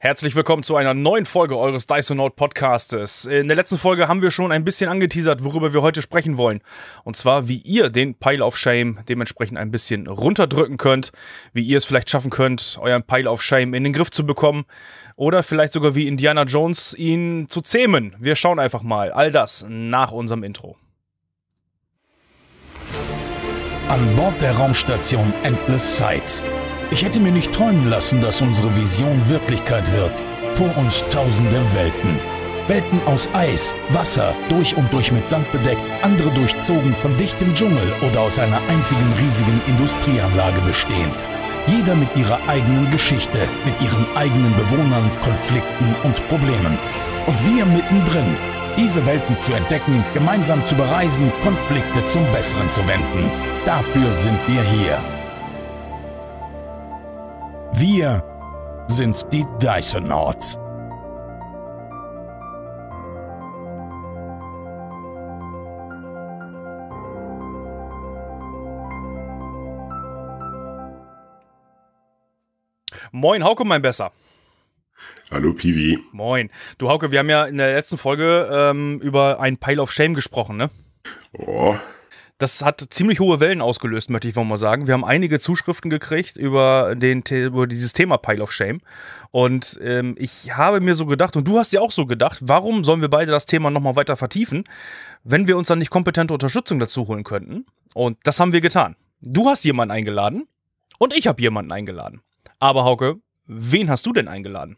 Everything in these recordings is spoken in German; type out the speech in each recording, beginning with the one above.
Herzlich willkommen zu einer neuen Folge eures Dysonaut Podcastes. In der letzten Folge haben wir schon ein bisschen angeteasert, worüber wir heute sprechen wollen. Und zwar, wie ihr den Pile of Shame dementsprechend ein bisschen runterdrücken könnt, wie ihr es vielleicht schaffen könnt, euren Pile of Shame in den Griff zu bekommen oder vielleicht sogar wie Indiana Jones ihn zu zähmen. Wir schauen einfach mal. All das nach unserem Intro. An Bord der Raumstation Endless Sights ich hätte mir nicht träumen lassen, dass unsere Vision Wirklichkeit wird. Vor uns tausende Welten. Welten aus Eis, Wasser, durch und durch mit Sand bedeckt, andere durchzogen von dichtem Dschungel oder aus einer einzigen riesigen Industrieanlage bestehend. Jeder mit ihrer eigenen Geschichte, mit ihren eigenen Bewohnern, Konflikten und Problemen. Und wir mittendrin, diese Welten zu entdecken, gemeinsam zu bereisen, Konflikte zum Besseren zu wenden. Dafür sind wir hier. Wir sind die Dysonauts. Moin, Hauke, mein Besser. Hallo, Piwi. Moin. Du, Hauke, wir haben ja in der letzten Folge ähm, über ein Pile of Shame gesprochen, ne? Oh, das hat ziemlich hohe Wellen ausgelöst, möchte ich mal sagen. Wir haben einige Zuschriften gekriegt über, den, über dieses Thema Pile of Shame. Und ähm, ich habe mir so gedacht, und du hast ja auch so gedacht, warum sollen wir beide das Thema nochmal weiter vertiefen, wenn wir uns dann nicht kompetente Unterstützung dazu holen könnten? Und das haben wir getan. Du hast jemanden eingeladen und ich habe jemanden eingeladen. Aber Hauke, wen hast du denn eingeladen?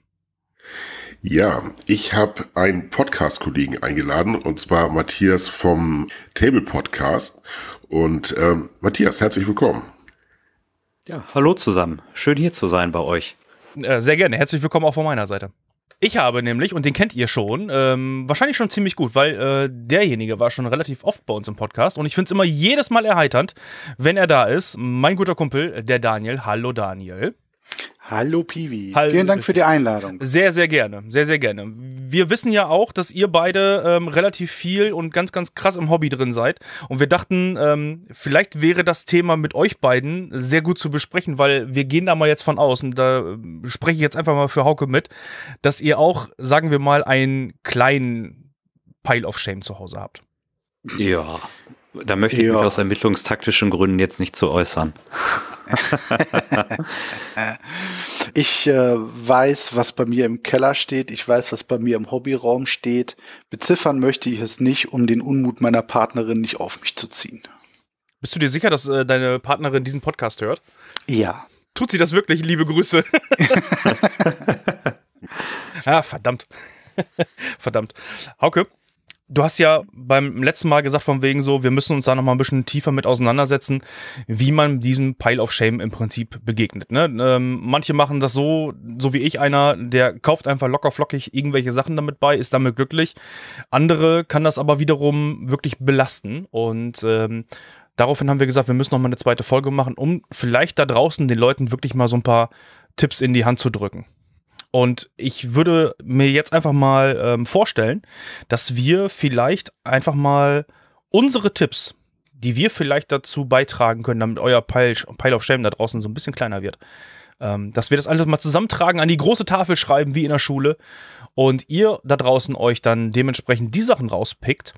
Ja, ich habe einen Podcast-Kollegen eingeladen, und zwar Matthias vom Table Podcast. Und ähm, Matthias, herzlich willkommen. Ja, hallo zusammen. Schön hier zu sein bei euch. Äh, sehr gerne. Herzlich willkommen auch von meiner Seite. Ich habe nämlich, und den kennt ihr schon, ähm, wahrscheinlich schon ziemlich gut, weil äh, derjenige war schon relativ oft bei uns im Podcast und ich finde es immer jedes Mal erheiternd, wenn er da ist. Mein guter Kumpel, der Daniel. Hallo Daniel. Hallo Piwi. Hallo. Vielen Dank für die Einladung. Sehr, sehr gerne. Sehr, sehr gerne. Wir wissen ja auch, dass ihr beide ähm, relativ viel und ganz, ganz krass im Hobby drin seid. Und wir dachten, ähm, vielleicht wäre das Thema mit euch beiden sehr gut zu besprechen, weil wir gehen da mal jetzt von aus, und da äh, spreche ich jetzt einfach mal für Hauke mit, dass ihr auch, sagen wir mal, einen kleinen Pile of Shame zu Hause habt. Ja, da möchte ich ja. mich aus ermittlungstaktischen Gründen jetzt nicht zu äußern. ich äh, weiß, was bei mir im Keller steht. Ich weiß, was bei mir im Hobbyraum steht. Beziffern möchte ich es nicht, um den Unmut meiner Partnerin nicht auf mich zu ziehen. Bist du dir sicher, dass äh, deine Partnerin diesen Podcast hört? Ja. Tut sie das wirklich? Liebe Grüße. ah, verdammt. verdammt. Hauke, du hast ja beim letzten Mal gesagt, von wegen so, wir müssen uns da nochmal ein bisschen tiefer mit auseinandersetzen, wie man diesem Pile of Shame im Prinzip begegnet. Ne? Ähm, manche machen das so, so wie ich einer, der kauft einfach locker flockig irgendwelche Sachen damit bei, ist damit glücklich. Andere kann das aber wiederum wirklich belasten und ähm, daraufhin haben wir gesagt, wir müssen nochmal eine zweite Folge machen, um vielleicht da draußen den Leuten wirklich mal so ein paar Tipps in die Hand zu drücken. Und ich würde mir jetzt einfach mal ähm, vorstellen, dass wir vielleicht einfach mal unsere Tipps, die wir vielleicht dazu beitragen können, damit euer Pile, of Shame da draußen so ein bisschen kleiner wird, ähm, dass wir das alles mal zusammentragen, an die große Tafel schreiben, wie in der Schule, und ihr da draußen euch dann dementsprechend die Sachen rauspickt,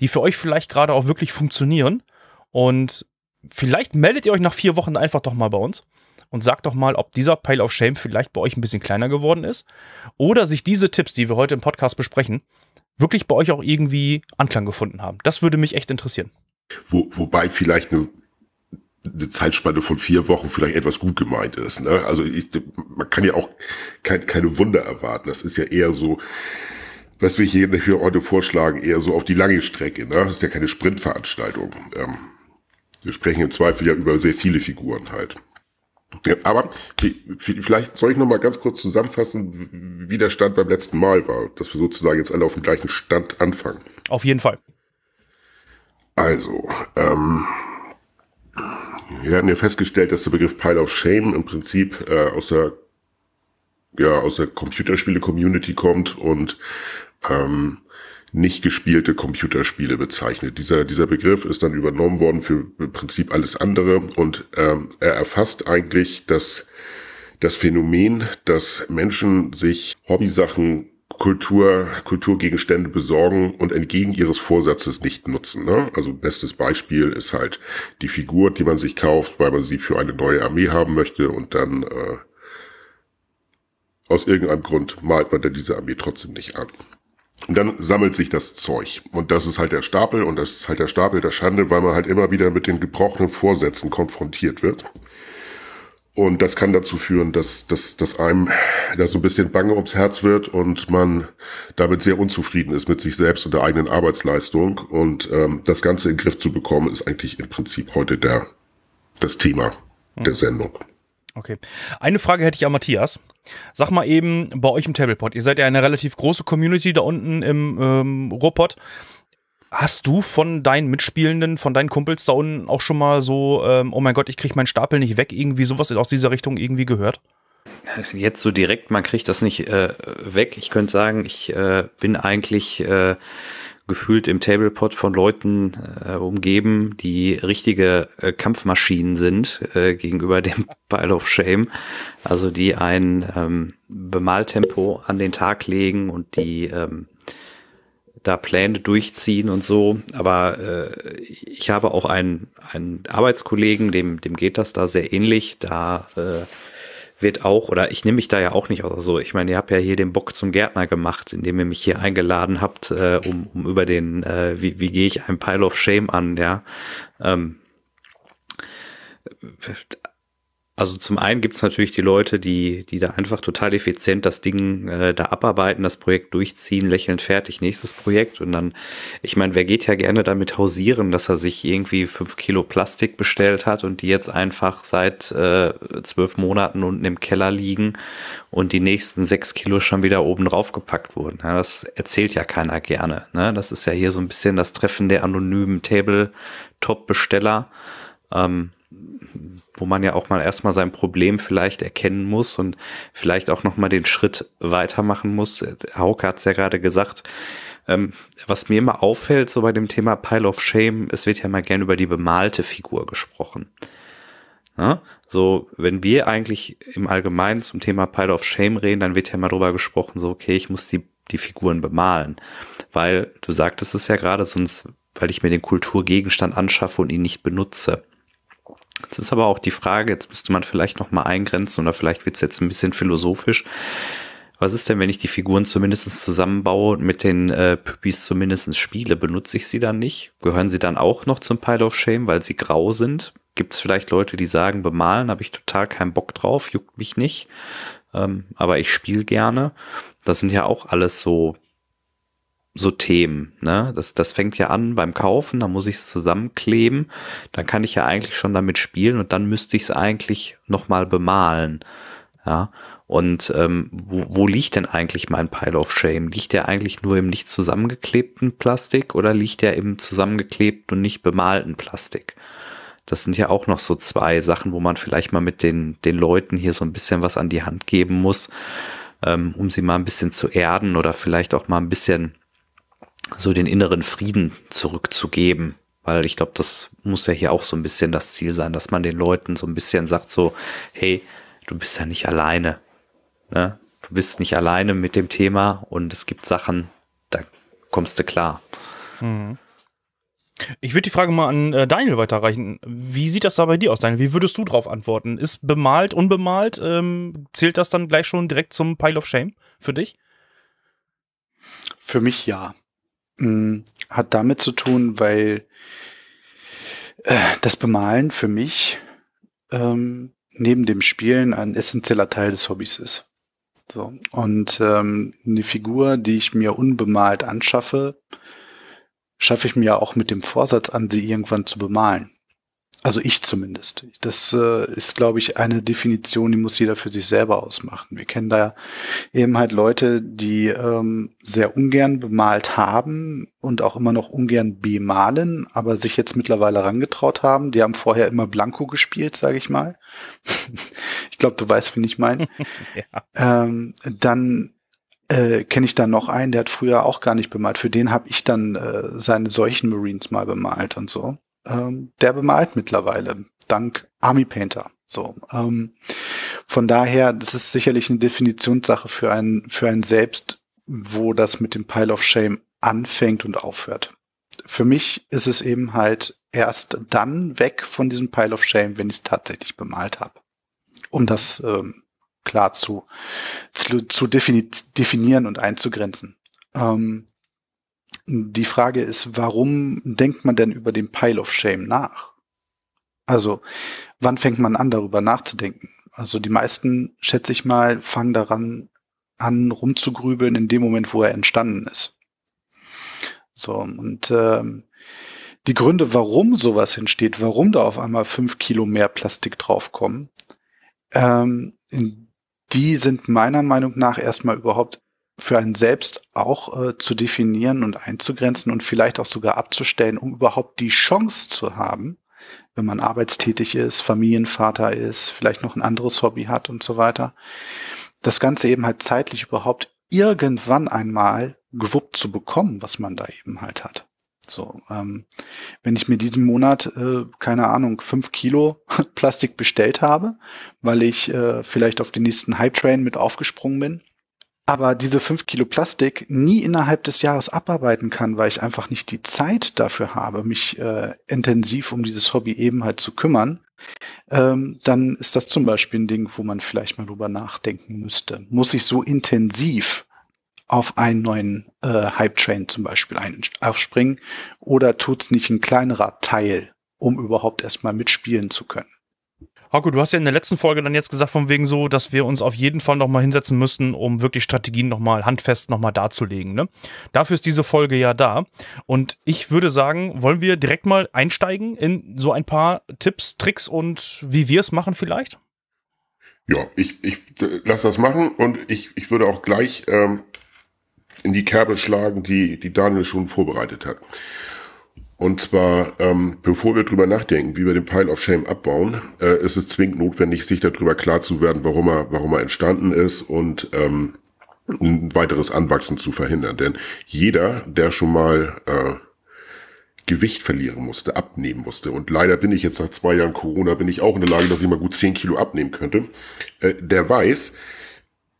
die für euch vielleicht gerade auch wirklich funktionieren. Und vielleicht meldet ihr euch nach vier Wochen einfach doch mal bei uns und sagt doch mal, ob dieser Pile of Shame vielleicht bei euch ein bisschen kleiner geworden ist oder sich diese Tipps, die wir heute im Podcast besprechen, wirklich bei euch auch irgendwie Anklang gefunden haben. Das würde mich echt interessieren. Wo, wobei vielleicht eine, eine Zeitspanne von vier Wochen vielleicht etwas gut gemeint ist. Ne? Also ich, man kann ja auch kein, keine Wunder erwarten. Das ist ja eher so, was wir hier heute vorschlagen, eher so auf die lange Strecke. Ne? Das ist ja keine Sprintveranstaltung. Ähm, wir sprechen im Zweifel ja über sehr viele Figuren halt. Ja, aber vielleicht soll ich noch mal ganz kurz zusammenfassen, wie der Stand beim letzten Mal war, dass wir sozusagen jetzt alle auf dem gleichen Stand anfangen. Auf jeden Fall. Also, ähm, wir hatten ja festgestellt, dass der Begriff Pile of Shame im Prinzip äh, aus der ja aus der Computerspiele-Community kommt und ähm, nicht gespielte Computerspiele bezeichnet. Dieser, dieser Begriff ist dann übernommen worden für im Prinzip alles andere und ähm, er erfasst eigentlich das, das Phänomen, dass Menschen sich Hobbysachen Kultur, Kulturgegenstände besorgen und entgegen ihres Vorsatzes nicht nutzen. Ne? Also bestes Beispiel ist halt die Figur, die man sich kauft, weil man sie für eine neue Armee haben möchte und dann äh, aus irgendeinem Grund malt man dann diese Armee trotzdem nicht an. Und dann sammelt sich das Zeug. Und das ist halt der Stapel und das ist halt der Stapel der Schande, weil man halt immer wieder mit den gebrochenen Vorsätzen konfrontiert wird. Und das kann dazu führen, dass, dass, dass einem da so ein bisschen bange ums Herz wird und man damit sehr unzufrieden ist mit sich selbst und der eigenen Arbeitsleistung. Und ähm, das Ganze in den Griff zu bekommen, ist eigentlich im Prinzip heute der, das Thema hm. der Sendung. Okay. Eine Frage hätte ich an Matthias. Sag mal eben bei euch im Tablepot, ihr seid ja eine relativ große Community da unten im ähm, Ruhrpott. Hast du von deinen Mitspielenden, von deinen Kumpels da unten auch schon mal so, ähm, oh mein Gott, ich kriege meinen Stapel nicht weg, irgendwie sowas aus dieser Richtung irgendwie gehört? Jetzt so direkt, man kriegt das nicht äh, weg. Ich könnte sagen, ich äh, bin eigentlich äh, gefühlt im Tablepot von Leuten äh, umgeben, die richtige äh, Kampfmaschinen sind äh, gegenüber dem Pile of Shame. Also die ein ähm, Bemaltempo an den Tag legen und die ähm, da Pläne durchziehen und so. Aber äh, ich habe auch einen, einen Arbeitskollegen, dem, dem geht das da sehr ähnlich. Da äh, wird auch, oder ich nehme mich da ja auch nicht aus. Also ich meine, ihr habt ja hier den Bock zum Gärtner gemacht, indem ihr mich hier eingeladen habt, äh, um, um über den, äh, wie, wie gehe ich einem Pile of Shame an, ja. Ähm, also zum einen gibt es natürlich die Leute, die, die da einfach total effizient das Ding äh, da abarbeiten, das Projekt durchziehen, lächelnd fertig, nächstes Projekt. Und dann, ich meine, wer geht ja gerne damit hausieren, dass er sich irgendwie fünf Kilo Plastik bestellt hat und die jetzt einfach seit äh, zwölf Monaten unten im Keller liegen und die nächsten sechs Kilo schon wieder oben drauf gepackt wurden. Ja, das erzählt ja keiner gerne. Ne? Das ist ja hier so ein bisschen das Treffen der anonymen Tabletop-Besteller. Ähm, wo man ja auch mal erstmal sein Problem vielleicht erkennen muss und vielleicht auch nochmal den Schritt weitermachen muss. Hauke hat es ja gerade gesagt. Ähm, was mir immer auffällt, so bei dem Thema Pile of Shame, es wird ja mal gern über die bemalte Figur gesprochen. Ja? So, wenn wir eigentlich im Allgemeinen zum Thema Pile of Shame reden, dann wird ja mal drüber gesprochen, so, okay, ich muss die, die Figuren bemalen. Weil, du sagtest es ja gerade, sonst, weil ich mir den Kulturgegenstand anschaffe und ihn nicht benutze. Jetzt ist aber auch die Frage, jetzt müsste man vielleicht noch mal eingrenzen oder vielleicht wird es jetzt ein bisschen philosophisch. Was ist denn, wenn ich die Figuren zumindest zusammenbaue und mit den äh, Püppis zumindest spiele? Benutze ich sie dann nicht? Gehören sie dann auch noch zum Pile of Shame, weil sie grau sind? Gibt es vielleicht Leute, die sagen, bemalen habe ich total keinen Bock drauf, juckt mich nicht, ähm, aber ich spiele gerne. Das sind ja auch alles so so Themen. Ne? Das, das fängt ja an beim Kaufen, da muss ich es zusammenkleben, dann kann ich ja eigentlich schon damit spielen und dann müsste ich es eigentlich nochmal bemalen. Ja. Und ähm, wo, wo liegt denn eigentlich mein Pile of Shame? Liegt der eigentlich nur im nicht zusammengeklebten Plastik oder liegt der im zusammengeklebten und nicht bemalten Plastik? Das sind ja auch noch so zwei Sachen, wo man vielleicht mal mit den, den Leuten hier so ein bisschen was an die Hand geben muss, ähm, um sie mal ein bisschen zu erden oder vielleicht auch mal ein bisschen so den inneren Frieden zurückzugeben. Weil ich glaube, das muss ja hier auch so ein bisschen das Ziel sein, dass man den Leuten so ein bisschen sagt, so, hey, du bist ja nicht alleine. Ne? Du bist nicht alleine mit dem Thema und es gibt Sachen, da kommst du klar. Mhm. Ich würde die Frage mal an äh, Daniel weiterreichen. Wie sieht das da bei dir aus, Daniel? Wie würdest du darauf antworten? Ist bemalt, unbemalt? Ähm, zählt das dann gleich schon direkt zum Pile of Shame für dich? Für mich ja. Hm, hat damit zu tun, weil äh, das Bemalen für mich ähm, neben dem Spielen ein essentieller Teil des Hobbys ist. So. Und ähm, eine Figur, die ich mir unbemalt anschaffe, schaffe ich mir auch mit dem Vorsatz an, sie irgendwann zu bemalen. Also ich zumindest. Das äh, ist, glaube ich, eine Definition, die muss jeder für sich selber ausmachen. Wir kennen da eben halt Leute, die ähm, sehr ungern bemalt haben und auch immer noch ungern bemalen, aber sich jetzt mittlerweile herangetraut haben. Die haben vorher immer Blanco gespielt, sage ich mal. ich glaube, du weißt, wen ich meine. ja. ähm, dann äh, kenne ich da noch einen, der hat früher auch gar nicht bemalt. Für den habe ich dann äh, seine solchen Marines mal bemalt und so ähm, der bemalt mittlerweile, dank Army Painter. So, ähm, von daher, das ist sicherlich eine Definitionssache für ein, für ein Selbst, wo das mit dem Pile of Shame anfängt und aufhört. Für mich ist es eben halt erst dann weg von diesem Pile of Shame, wenn ich es tatsächlich bemalt habe. Um das ähm, klar zu, zu, zu defini definieren und einzugrenzen. Ähm, die Frage ist, warum denkt man denn über den Pile of Shame nach? Also, wann fängt man an, darüber nachzudenken? Also die meisten, schätze ich mal, fangen daran an, rumzugrübeln in dem Moment, wo er entstanden ist. So, und ähm, die Gründe, warum sowas entsteht, warum da auf einmal fünf Kilo mehr Plastik draufkommen, ähm, die sind meiner Meinung nach erstmal überhaupt für einen selbst auch äh, zu definieren und einzugrenzen und vielleicht auch sogar abzustellen, um überhaupt die Chance zu haben, wenn man arbeitstätig ist, Familienvater ist, vielleicht noch ein anderes Hobby hat und so weiter, das Ganze eben halt zeitlich überhaupt irgendwann einmal gewuppt zu bekommen, was man da eben halt hat. So, ähm, wenn ich mir diesen Monat, äh, keine Ahnung, fünf Kilo Plastik bestellt habe, weil ich äh, vielleicht auf den nächsten Hype-Train mit aufgesprungen bin, aber diese fünf Kilo Plastik nie innerhalb des Jahres abarbeiten kann, weil ich einfach nicht die Zeit dafür habe, mich äh, intensiv um dieses Hobby eben halt zu kümmern, ähm, dann ist das zum Beispiel ein Ding, wo man vielleicht mal drüber nachdenken müsste. Muss ich so intensiv auf einen neuen äh, Hype-Train zum Beispiel ein aufspringen oder tut's nicht ein kleinerer Teil, um überhaupt erstmal mitspielen zu können? Hauke, du hast ja in der letzten Folge dann jetzt gesagt, von wegen so, dass wir uns auf jeden Fall nochmal hinsetzen müssten, um wirklich Strategien nochmal handfest nochmal darzulegen. Ne? Dafür ist diese Folge ja da. Und ich würde sagen, wollen wir direkt mal einsteigen in so ein paar Tipps, Tricks und wie wir es machen vielleicht? Ja, ich, ich lass das machen und ich, ich würde auch gleich ähm, in die Kerbe schlagen, die, die Daniel schon vorbereitet hat. Und zwar, ähm, bevor wir drüber nachdenken, wie wir den Pile of Shame abbauen, äh, ist es zwingend notwendig, sich darüber klar zu werden, warum er, warum er entstanden ist und ähm, ein weiteres Anwachsen zu verhindern. Denn jeder, der schon mal äh, Gewicht verlieren musste, abnehmen musste. Und leider bin ich jetzt nach zwei Jahren Corona, bin ich auch in der Lage, dass ich mal gut zehn Kilo abnehmen könnte. Äh, der weiß,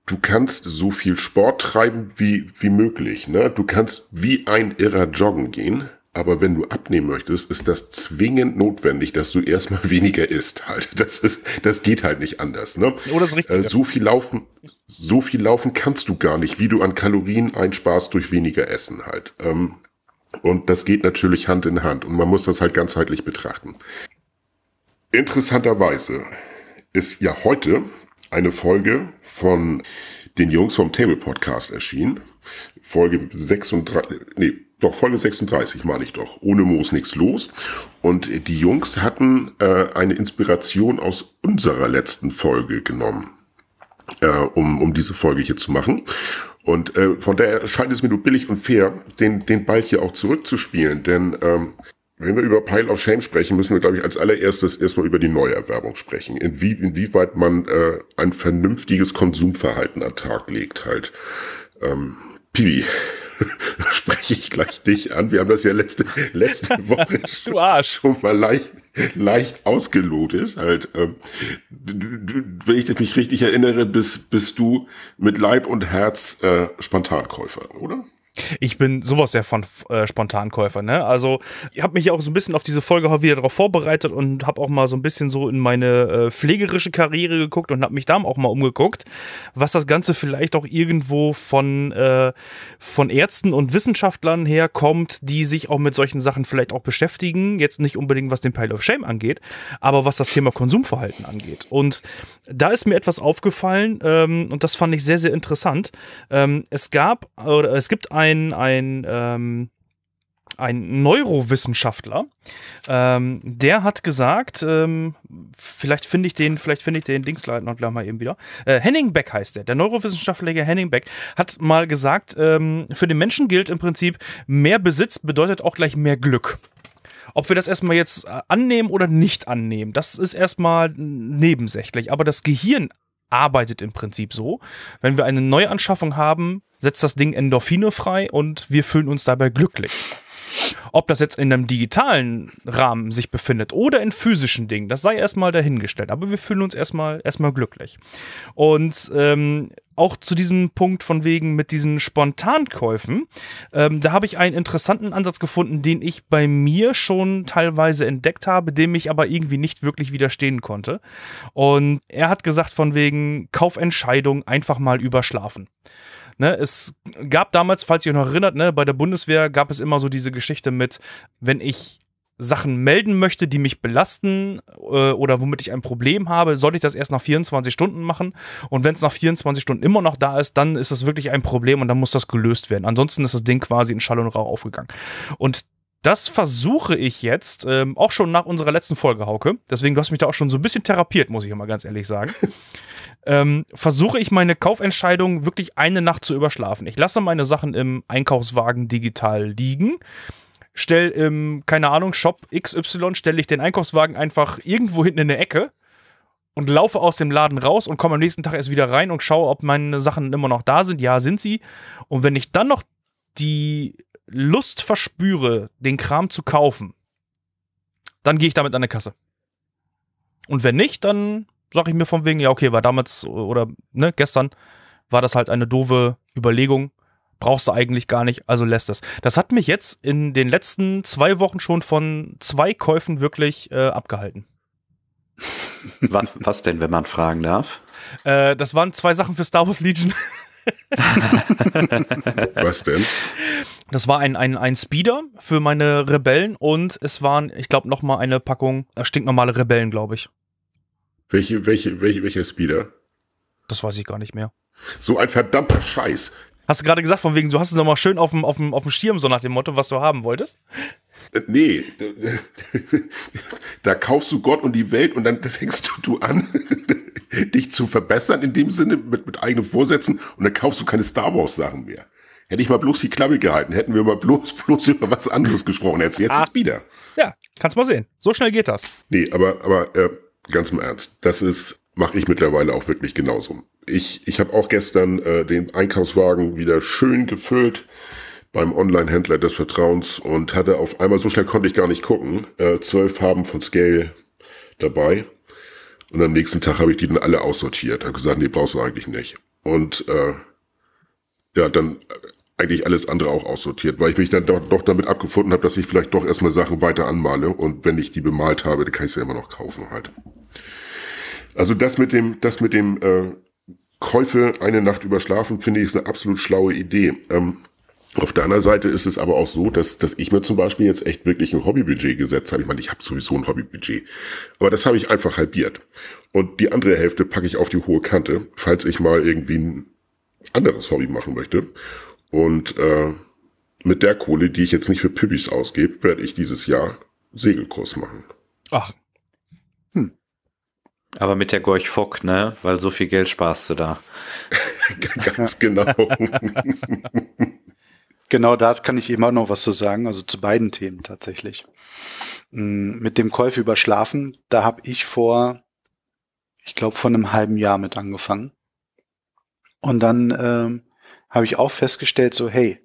du kannst so viel Sport treiben wie, wie möglich. Ne? Du kannst wie ein Irrer joggen gehen. Aber wenn du abnehmen möchtest, ist das zwingend notwendig, dass du erstmal weniger isst halt. Das ist, das geht halt nicht anders, ne? Oder ist richtig. Äh, so viel laufen, so viel laufen kannst du gar nicht, wie du an Kalorien einsparst durch weniger Essen halt. Ähm, und das geht natürlich Hand in Hand und man muss das halt ganzheitlich betrachten. Interessanterweise ist ja heute eine Folge von den Jungs vom Table Podcast erschienen. Folge 36, nee, doch, Folge 36 meine ich doch. Ohne Moos nichts los. Und die Jungs hatten äh, eine Inspiration aus unserer letzten Folge genommen, äh, um, um diese Folge hier zu machen. Und äh, von daher scheint es mir nur billig und fair, den, den Ball hier auch zurückzuspielen. Denn ähm, wenn wir über Pile of Shame sprechen, müssen wir, glaube ich, als allererstes erstmal über die Neuerwerbung sprechen. Inwie, inwieweit man äh, ein vernünftiges Konsumverhalten an Tag legt halt. Ähm, Piwi, spreche ich gleich dich an. Wir haben das ja letzte, letzte Woche du Arsch. schon mal leicht, leicht ausgelotet. Halt, ähm, wenn ich mich richtig erinnere, bist, bist du mit Leib und Herz äh, Spontankäufer, oder? Ich bin sowas sehr von äh, Spontankäufer, ne? Also, ich habe mich auch so ein bisschen auf diese Folge wieder darauf vorbereitet und habe auch mal so ein bisschen so in meine äh, pflegerische Karriere geguckt und habe mich da auch mal umgeguckt, was das Ganze vielleicht auch irgendwo von, äh, von Ärzten und Wissenschaftlern herkommt, die sich auch mit solchen Sachen vielleicht auch beschäftigen. Jetzt nicht unbedingt, was den Pile of Shame angeht, aber was das Thema Konsumverhalten angeht. Und da ist mir etwas aufgefallen ähm, und das fand ich sehr, sehr interessant. Ähm, es gab oder es gibt ein ein, ein, ähm, ein Neurowissenschaftler, ähm, der hat gesagt, ähm, vielleicht finde ich den, vielleicht finde ich den Dingsleiter noch gleich mal eben wieder. Äh, Henning Beck heißt der, der Neurowissenschaftler Henning Beck hat mal gesagt, ähm, für den Menschen gilt im Prinzip, mehr Besitz bedeutet auch gleich mehr Glück. Ob wir das erstmal jetzt äh, annehmen oder nicht annehmen, das ist erstmal nebensächlich. Aber das Gehirn arbeitet im Prinzip so. Wenn wir eine Neuanschaffung haben, setzt das Ding Endorphine frei und wir fühlen uns dabei glücklich. Ob das jetzt in einem digitalen Rahmen sich befindet oder in physischen Dingen, das sei erstmal dahingestellt. Aber wir fühlen uns erstmal erstmal glücklich. Und ähm, auch zu diesem Punkt von wegen mit diesen Spontankäufen, ähm, da habe ich einen interessanten Ansatz gefunden, den ich bei mir schon teilweise entdeckt habe, dem ich aber irgendwie nicht wirklich widerstehen konnte. Und er hat gesagt von wegen Kaufentscheidung einfach mal überschlafen. Ne, es gab damals, falls ihr euch noch erinnert, ne, bei der Bundeswehr gab es immer so diese Geschichte mit, wenn ich Sachen melden möchte, die mich belasten äh, oder womit ich ein Problem habe, sollte ich das erst nach 24 Stunden machen. Und wenn es nach 24 Stunden immer noch da ist, dann ist es wirklich ein Problem und dann muss das gelöst werden. Ansonsten ist das Ding quasi in Schall und Rauch aufgegangen. Und das versuche ich jetzt, ähm, auch schon nach unserer letzten Folge, Hauke. Deswegen, du hast mich da auch schon so ein bisschen therapiert, muss ich immer ganz ehrlich sagen. ähm, versuche ich meine Kaufentscheidung wirklich eine Nacht zu überschlafen. Ich lasse meine Sachen im Einkaufswagen digital liegen stell im, keine Ahnung, Shop XY, stelle ich den Einkaufswagen einfach irgendwo hinten in der Ecke und laufe aus dem Laden raus und komme am nächsten Tag erst wieder rein und schaue, ob meine Sachen immer noch da sind. Ja, sind sie. Und wenn ich dann noch die Lust verspüre, den Kram zu kaufen, dann gehe ich damit an der Kasse. Und wenn nicht, dann sage ich mir von wegen, ja, okay, war damals oder ne, gestern war das halt eine doofe Überlegung brauchst du eigentlich gar nicht, also lässt es. Das hat mich jetzt in den letzten zwei Wochen schon von zwei Käufen wirklich äh, abgehalten. Was denn, wenn man fragen darf? Äh, das waren zwei Sachen für Star Wars Legion. Was denn? Das war ein, ein, ein Speeder für meine Rebellen und es waren, ich glaube, nochmal eine Packung äh, stinknormale Rebellen, glaube ich. Welche, welche, welche, welcher Speeder? Das weiß ich gar nicht mehr. So ein verdammter Scheiß. Hast du gerade gesagt, von wegen, du hast es nochmal schön auf dem, auf, dem, auf dem Schirm, so nach dem Motto, was du haben wolltest? Äh, nee, da kaufst du Gott und die Welt und dann fängst du an, dich zu verbessern in dem Sinne mit, mit eigenen Vorsätzen und dann kaufst du keine Star Wars Sachen mehr. Hätte ich mal bloß die Klappe gehalten, hätten wir mal bloß, bloß über was anderes gesprochen. Jetzt, jetzt ah. ist wieder. Ja, kannst mal sehen. So schnell geht das. Nee, aber, aber äh, ganz im Ernst, das ist, mache ich mittlerweile auch wirklich genauso ich, ich habe auch gestern äh, den Einkaufswagen wieder schön gefüllt beim Online-Händler des Vertrauens und hatte auf einmal, so schnell konnte ich gar nicht gucken, äh, zwölf Farben von Scale dabei. Und am nächsten Tag habe ich die dann alle aussortiert. Habe gesagt, nee, brauchst du eigentlich nicht. Und äh, ja, dann eigentlich alles andere auch aussortiert, weil ich mich dann doch, doch damit abgefunden habe, dass ich vielleicht doch erstmal Sachen weiter anmale und wenn ich die bemalt habe, dann kann ich sie immer noch kaufen halt. Also das mit dem, das mit dem äh, Käufe eine Nacht überschlafen, finde ich, ist eine absolut schlaue Idee. Ähm, auf der anderen Seite ist es aber auch so, dass, dass ich mir zum Beispiel jetzt echt wirklich ein Hobbybudget gesetzt habe. Ich meine, ich habe sowieso ein Hobbybudget. Aber das habe ich einfach halbiert. Und die andere Hälfte packe ich auf die hohe Kante, falls ich mal irgendwie ein anderes Hobby machen möchte. Und äh, mit der Kohle, die ich jetzt nicht für Püppis ausgebe, werde ich dieses Jahr Segelkurs machen. Ach, aber mit der Gorch Fock, ne? Weil so viel Geld sparst du da. Ganz genau. genau, da kann ich immer noch was zu sagen, also zu beiden Themen tatsächlich. Mm, mit dem Käufe überschlafen, da habe ich vor, ich glaube, vor einem halben Jahr mit angefangen. Und dann ähm, habe ich auch festgestellt, so, hey,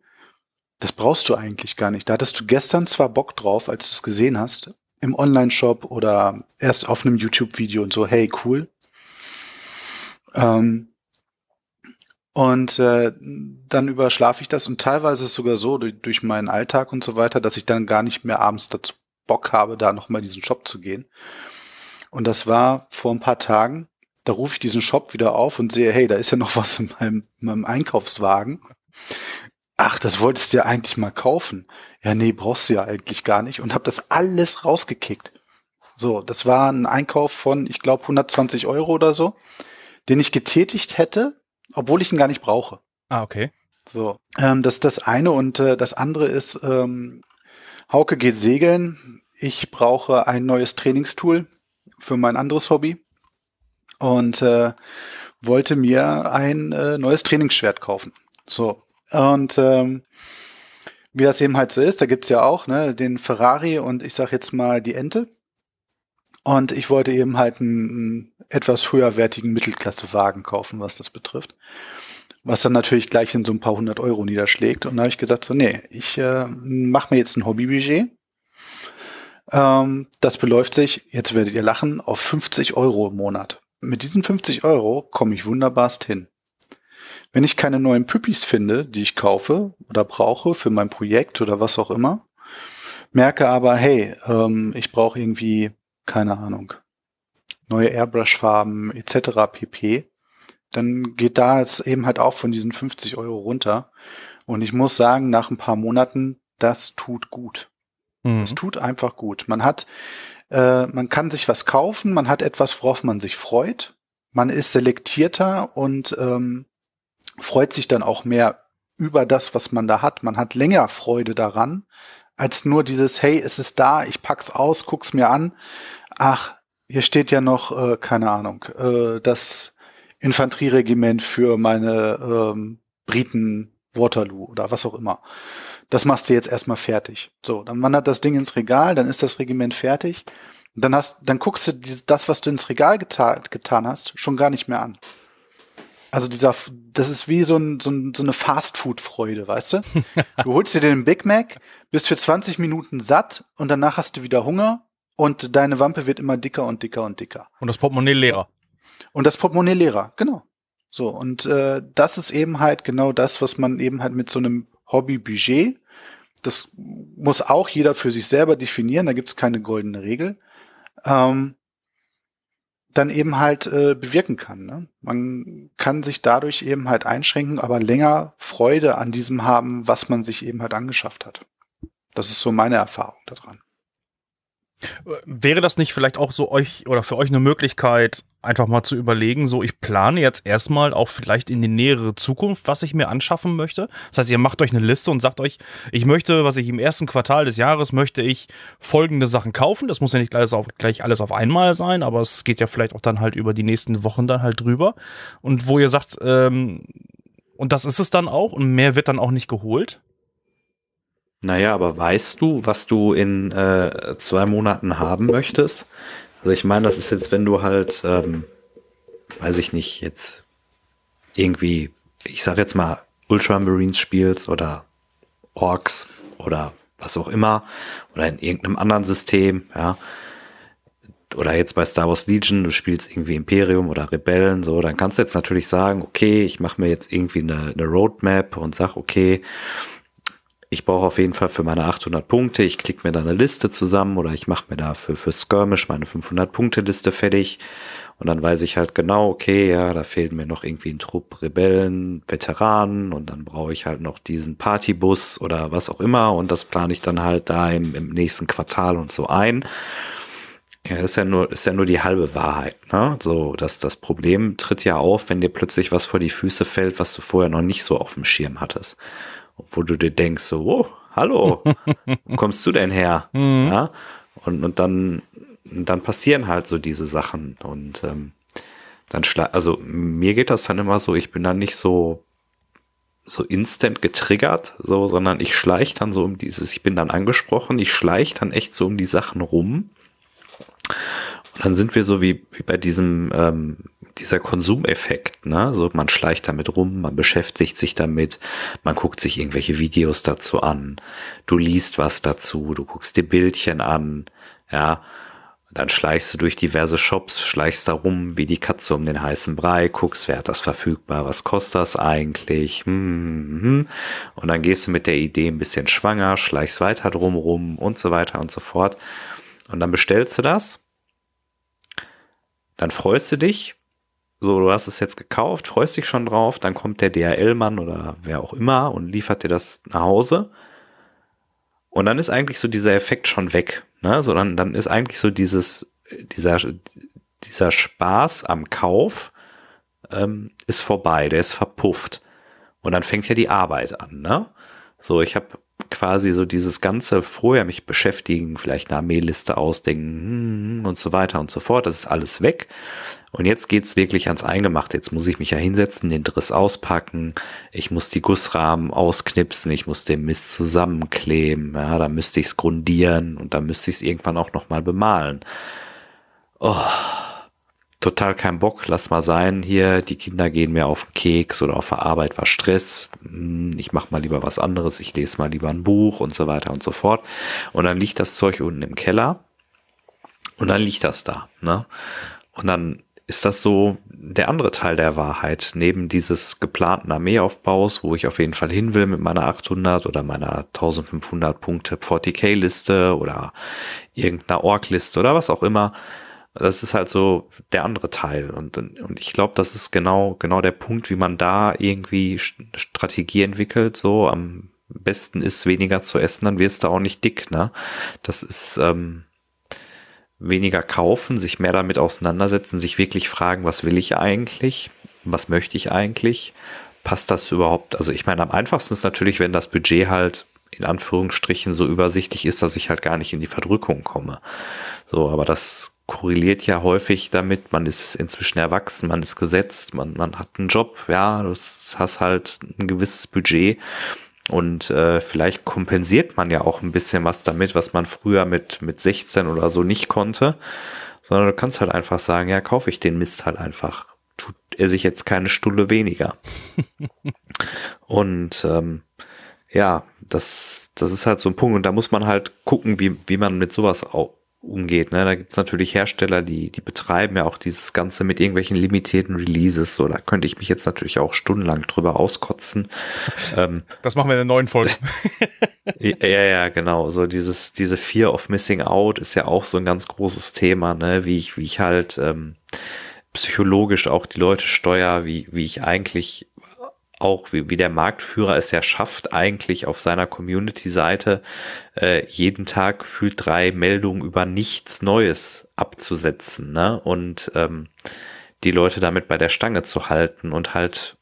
das brauchst du eigentlich gar nicht. Da hattest du gestern zwar Bock drauf, als du es gesehen hast, im Online-Shop oder erst auf einem YouTube-Video und so, hey, cool. Ähm, und äh, dann überschlafe ich das und teilweise ist es sogar so durch, durch meinen Alltag und so weiter, dass ich dann gar nicht mehr abends dazu Bock habe, da nochmal diesen Shop zu gehen. Und das war vor ein paar Tagen. Da rufe ich diesen Shop wieder auf und sehe, hey, da ist ja noch was in meinem, in meinem Einkaufswagen. Ach, das wolltest du ja eigentlich mal kaufen. Ja, nee, brauchst du ja eigentlich gar nicht. Und habe das alles rausgekickt. So, das war ein Einkauf von, ich glaube, 120 Euro oder so, den ich getätigt hätte, obwohl ich ihn gar nicht brauche. Ah, okay. So, ähm, das ist das eine. Und äh, das andere ist, ähm, Hauke geht segeln. Ich brauche ein neues Trainingstool für mein anderes Hobby. Und äh, wollte mir ein äh, neues Trainingsschwert kaufen. So, und ähm, wie das eben halt so ist, da gibt's ja auch ne, den Ferrari und ich sag jetzt mal die Ente. Und ich wollte eben halt einen, einen etwas höherwertigen Mittelklassewagen kaufen, was das betrifft. was dann natürlich gleich in so ein paar hundert Euro niederschlägt. Und da habe ich gesagt, so, nee, ich äh, mache mir jetzt ein Hobbybudget. Ähm, das beläuft sich, jetzt werdet ihr lachen, auf 50 Euro im Monat. Mit diesen 50 Euro komme ich wunderbarst hin. Wenn ich keine neuen Püppis finde, die ich kaufe oder brauche für mein Projekt oder was auch immer, merke aber, hey, ähm, ich brauche irgendwie, keine Ahnung, neue Airbrush-Farben etc. pp dann geht da jetzt eben halt auch von diesen 50 Euro runter. Und ich muss sagen, nach ein paar Monaten, das tut gut. Mhm. Das tut einfach gut. Man hat, äh, man kann sich was kaufen, man hat etwas, worauf man sich freut. Man ist selektierter und ähm, freut sich dann auch mehr über das, was man da hat. Man hat länger Freude daran, als nur dieses, hey, es ist da, ich pack's aus, guck's mir an. Ach, hier steht ja noch, äh, keine Ahnung, äh, das Infanterieregiment für meine ähm, Briten Waterloo oder was auch immer. Das machst du jetzt erstmal fertig. So, dann wandert das Ding ins Regal, dann ist das Regiment fertig. Dann hast, dann guckst du das, was du ins Regal geta getan hast, schon gar nicht mehr an. Also dieser, das ist wie so, ein, so, ein, so eine Fastfood-Freude, weißt du? Du holst dir den Big Mac, bist für 20 Minuten satt und danach hast du wieder Hunger und deine Wampe wird immer dicker und dicker und dicker. Und das Portemonnaie leerer. Und das Portemonnaie leerer, genau. So, und äh, das ist eben halt genau das, was man eben halt mit so einem Hobby-Budget, das muss auch jeder für sich selber definieren, da gibt's keine goldene Regel, ähm, dann eben halt äh, bewirken kann. Ne? Man kann sich dadurch eben halt einschränken, aber länger Freude an diesem haben, was man sich eben halt angeschafft hat. Das ist so meine Erfahrung daran. Wäre das nicht vielleicht auch so euch oder für euch eine Möglichkeit, einfach mal zu überlegen, so ich plane jetzt erstmal auch vielleicht in die nähere Zukunft, was ich mir anschaffen möchte. Das heißt, ihr macht euch eine Liste und sagt euch, ich möchte, was ich im ersten Quartal des Jahres möchte ich folgende Sachen kaufen. Das muss ja nicht gleich, auf, gleich alles auf einmal sein, aber es geht ja vielleicht auch dann halt über die nächsten Wochen dann halt drüber. Und wo ihr sagt, ähm, und das ist es dann auch und mehr wird dann auch nicht geholt. Naja, aber weißt du, was du in äh, zwei Monaten haben möchtest? Also ich meine, das ist jetzt, wenn du halt, ähm, weiß ich nicht, jetzt irgendwie, ich sag jetzt mal, Ultramarines spielst oder Orks oder was auch immer oder in irgendeinem anderen System, ja. Oder jetzt bei Star Wars Legion, du spielst irgendwie Imperium oder Rebellen, so, dann kannst du jetzt natürlich sagen, okay, ich mache mir jetzt irgendwie eine, eine Roadmap und sag, okay, ich brauche auf jeden Fall für meine 800 Punkte, ich klicke mir da eine Liste zusammen oder ich mache mir da für, Skirmish meine 500 Punkte Liste fertig und dann weiß ich halt genau, okay, ja, da fehlen mir noch irgendwie ein Trupp Rebellen, Veteranen und dann brauche ich halt noch diesen Partybus oder was auch immer und das plane ich dann halt da im, im nächsten Quartal und so ein. Ja, ist ja nur, ist ja nur die halbe Wahrheit, ne? So, dass das Problem tritt ja auf, wenn dir plötzlich was vor die Füße fällt, was du vorher noch nicht so auf dem Schirm hattest wo du dir denkst, so, oh, hallo, wo kommst du denn her? Mhm. Ja? Und, und dann, dann passieren halt so diese Sachen. Und ähm, dann schla also mir geht das dann immer so, ich bin dann nicht so so instant getriggert, so, sondern ich schleich dann so um dieses, ich bin dann angesprochen, ich schleich dann echt so um die Sachen rum. Dann sind wir so wie, wie bei diesem ähm, dieser Konsumeffekt, ne? So man schleicht damit rum, man beschäftigt sich damit, man guckt sich irgendwelche Videos dazu an, du liest was dazu, du guckst dir Bildchen an, ja. Dann schleichst du durch diverse Shops, schleichst da rum wie die Katze um den heißen Brei, guckst, wer hat das verfügbar, was kostet das eigentlich, hm, hm, hm. und dann gehst du mit der Idee ein bisschen schwanger, schleichst weiter drumrum und so weiter und so fort. Und dann bestellst du das, dann freust du dich, so, du hast es jetzt gekauft, freust dich schon drauf, dann kommt der DHL-Mann oder wer auch immer und liefert dir das nach Hause. Und dann ist eigentlich so dieser Effekt schon weg. Ne? So, dann, dann ist eigentlich so dieses, dieser, dieser Spaß am Kauf ähm, ist vorbei, der ist verpufft. Und dann fängt ja die Arbeit an. Ne? So, ich habe quasi so dieses ganze vorher mich beschäftigen, vielleicht eine Armeeliste ausdenken hm, und so weiter und so fort, das ist alles weg. Und jetzt geht's wirklich ans Eingemachte. Jetzt muss ich mich ja hinsetzen, den Driss auspacken, ich muss die Gussrahmen ausknipsen, ich muss den Mist zusammenkleben, ja, da müsste ich's grundieren und da müsste ich's irgendwann auch nochmal bemalen. Oh. Total keinen Bock, lass mal sein hier, die Kinder gehen mir auf den Keks oder auf der Arbeit war Stress, hm, ich mach mal lieber was anderes, ich lese mal lieber ein Buch und so weiter und so fort. Und dann liegt das Zeug unten im Keller und dann liegt das da, ne? Und dann ist das so der andere Teil der Wahrheit, neben dieses geplanten Armeeaufbaus, wo ich auf jeden Fall hin will mit meiner 800 oder meiner 1500 Punkte 40k-Liste oder irgendeiner Org-Liste oder was auch immer, das ist halt so der andere Teil. Und, und ich glaube, das ist genau, genau der Punkt, wie man da irgendwie Strategie entwickelt. So am besten ist weniger zu essen, dann wirst du auch nicht dick, ne? Das ist ähm, weniger kaufen, sich mehr damit auseinandersetzen, sich wirklich fragen, was will ich eigentlich? Was möchte ich eigentlich? Passt das überhaupt? Also ich meine, am einfachsten ist natürlich, wenn das Budget halt in Anführungsstrichen so übersichtlich ist, dass ich halt gar nicht in die Verdrückung komme. So, aber das korreliert ja häufig damit, man ist inzwischen erwachsen, man ist gesetzt, man, man hat einen Job, ja, du hast halt ein gewisses Budget und äh, vielleicht kompensiert man ja auch ein bisschen was damit, was man früher mit, mit 16 oder so nicht konnte, sondern du kannst halt einfach sagen, ja, kaufe ich den Mist halt einfach. Tut er sich jetzt keine Stulle weniger. und ähm, ja, das, das ist halt so ein Punkt. Und da muss man halt gucken, wie, wie man mit sowas auch umgeht. Ne? Da gibt's natürlich Hersteller, die, die betreiben ja auch dieses Ganze mit irgendwelchen limitierten Releases. So, da könnte ich mich jetzt natürlich auch stundenlang drüber auskotzen. ähm, das machen wir in der neuen Folge. ja, ja, genau. So dieses, diese Fear of Missing Out ist ja auch so ein ganz großes Thema, ne? Wie ich, wie ich halt ähm, psychologisch auch die Leute steuere, wie, wie ich eigentlich auch wie, wie der Marktführer es ja schafft, eigentlich auf seiner Community-Seite äh, jeden Tag fühlt drei Meldungen über nichts Neues abzusetzen, ne? Und ähm, die Leute damit bei der Stange zu halten und halt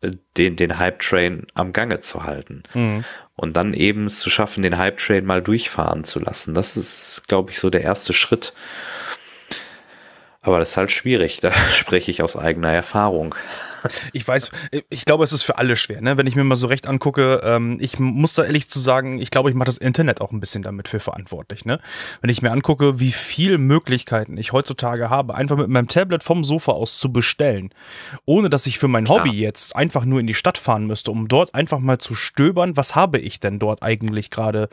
äh, den, den Hype-Train am Gange zu halten. Mhm. Und dann eben es zu schaffen, den Hype-Train mal durchfahren zu lassen. Das ist, glaube ich, so der erste Schritt. Aber das ist halt schwierig, da spreche ich aus eigener Erfahrung. Ich weiß, ich glaube, es ist für alle schwer, ne? Wenn ich mir mal so recht angucke, ähm, ich muss da ehrlich zu sagen, ich glaube, ich mache das Internet auch ein bisschen damit für verantwortlich, ne? Wenn ich mir angucke, wie viele Möglichkeiten ich heutzutage habe, einfach mit meinem Tablet vom Sofa aus zu bestellen, ohne dass ich für mein Klar. Hobby jetzt einfach nur in die Stadt fahren müsste, um dort einfach mal zu stöbern, was habe ich denn dort eigentlich gerade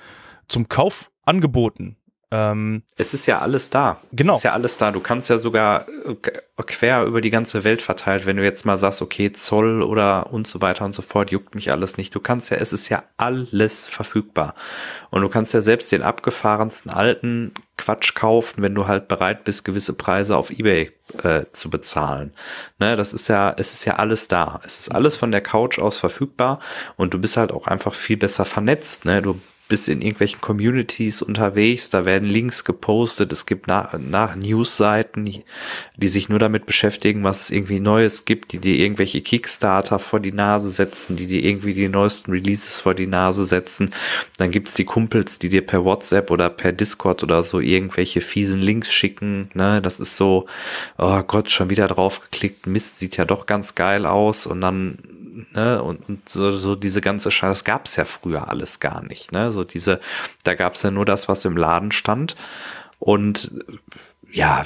zum Kauf angeboten? Ähm, es ist ja alles da. Genau. Es ist ja alles da. Du kannst ja sogar äh, quer über die ganze Welt verteilt, wenn du jetzt mal sagst, okay, Zoll oder und so weiter und so fort, juckt mich alles nicht. Du kannst ja, es ist ja alles verfügbar. Und du kannst ja selbst den abgefahrensten alten Quatsch kaufen, wenn du halt bereit bist, gewisse Preise auf Ebay äh, zu bezahlen. Ne, das ist ja, es ist ja alles da. Es ist alles von der Couch aus verfügbar und du bist halt auch einfach viel besser vernetzt. Ne? Du bist in irgendwelchen Communities unterwegs, da werden Links gepostet, es gibt nach, nach Newsseiten, die, sich nur damit beschäftigen, was es irgendwie Neues gibt, die dir irgendwelche Kickstarter vor die Nase setzen, die dir irgendwie die neuesten Releases vor die Nase setzen. Dann gibt's die Kumpels, die dir per WhatsApp oder per Discord oder so irgendwelche fiesen Links schicken. Ne? Das ist so, oh Gott, schon wieder draufgeklickt, Mist, sieht ja doch ganz geil aus und dann ne, und, und so, so diese ganze Scheiße, das gab's ja früher alles gar nicht, ne, so diese, da gab's ja nur das, was im Laden stand. Und ja,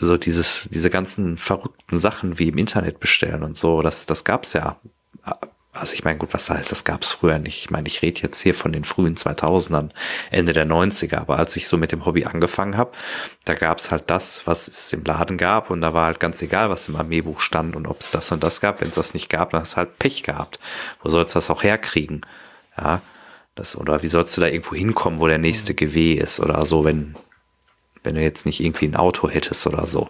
so dieses, diese ganzen verrückten Sachen wie im Internet bestellen und so, das, das gab's ja also ich meine, gut, was heißt, das gab es früher nicht. Ich meine, ich rede jetzt hier von den frühen 2000ern, Ende der 90er, aber als ich so mit dem Hobby angefangen habe, da gab es halt das, was es im Laden gab und da war halt ganz egal, was im Armeebuch stand und ob es das und das gab. Wenn es das nicht gab, dann hast du halt Pech gehabt. Wo sollst du das auch herkriegen? Ja, das, oder wie sollst du da irgendwo hinkommen, wo der nächste mhm. GW ist oder so, wenn, wenn du jetzt nicht irgendwie ein Auto hättest oder so.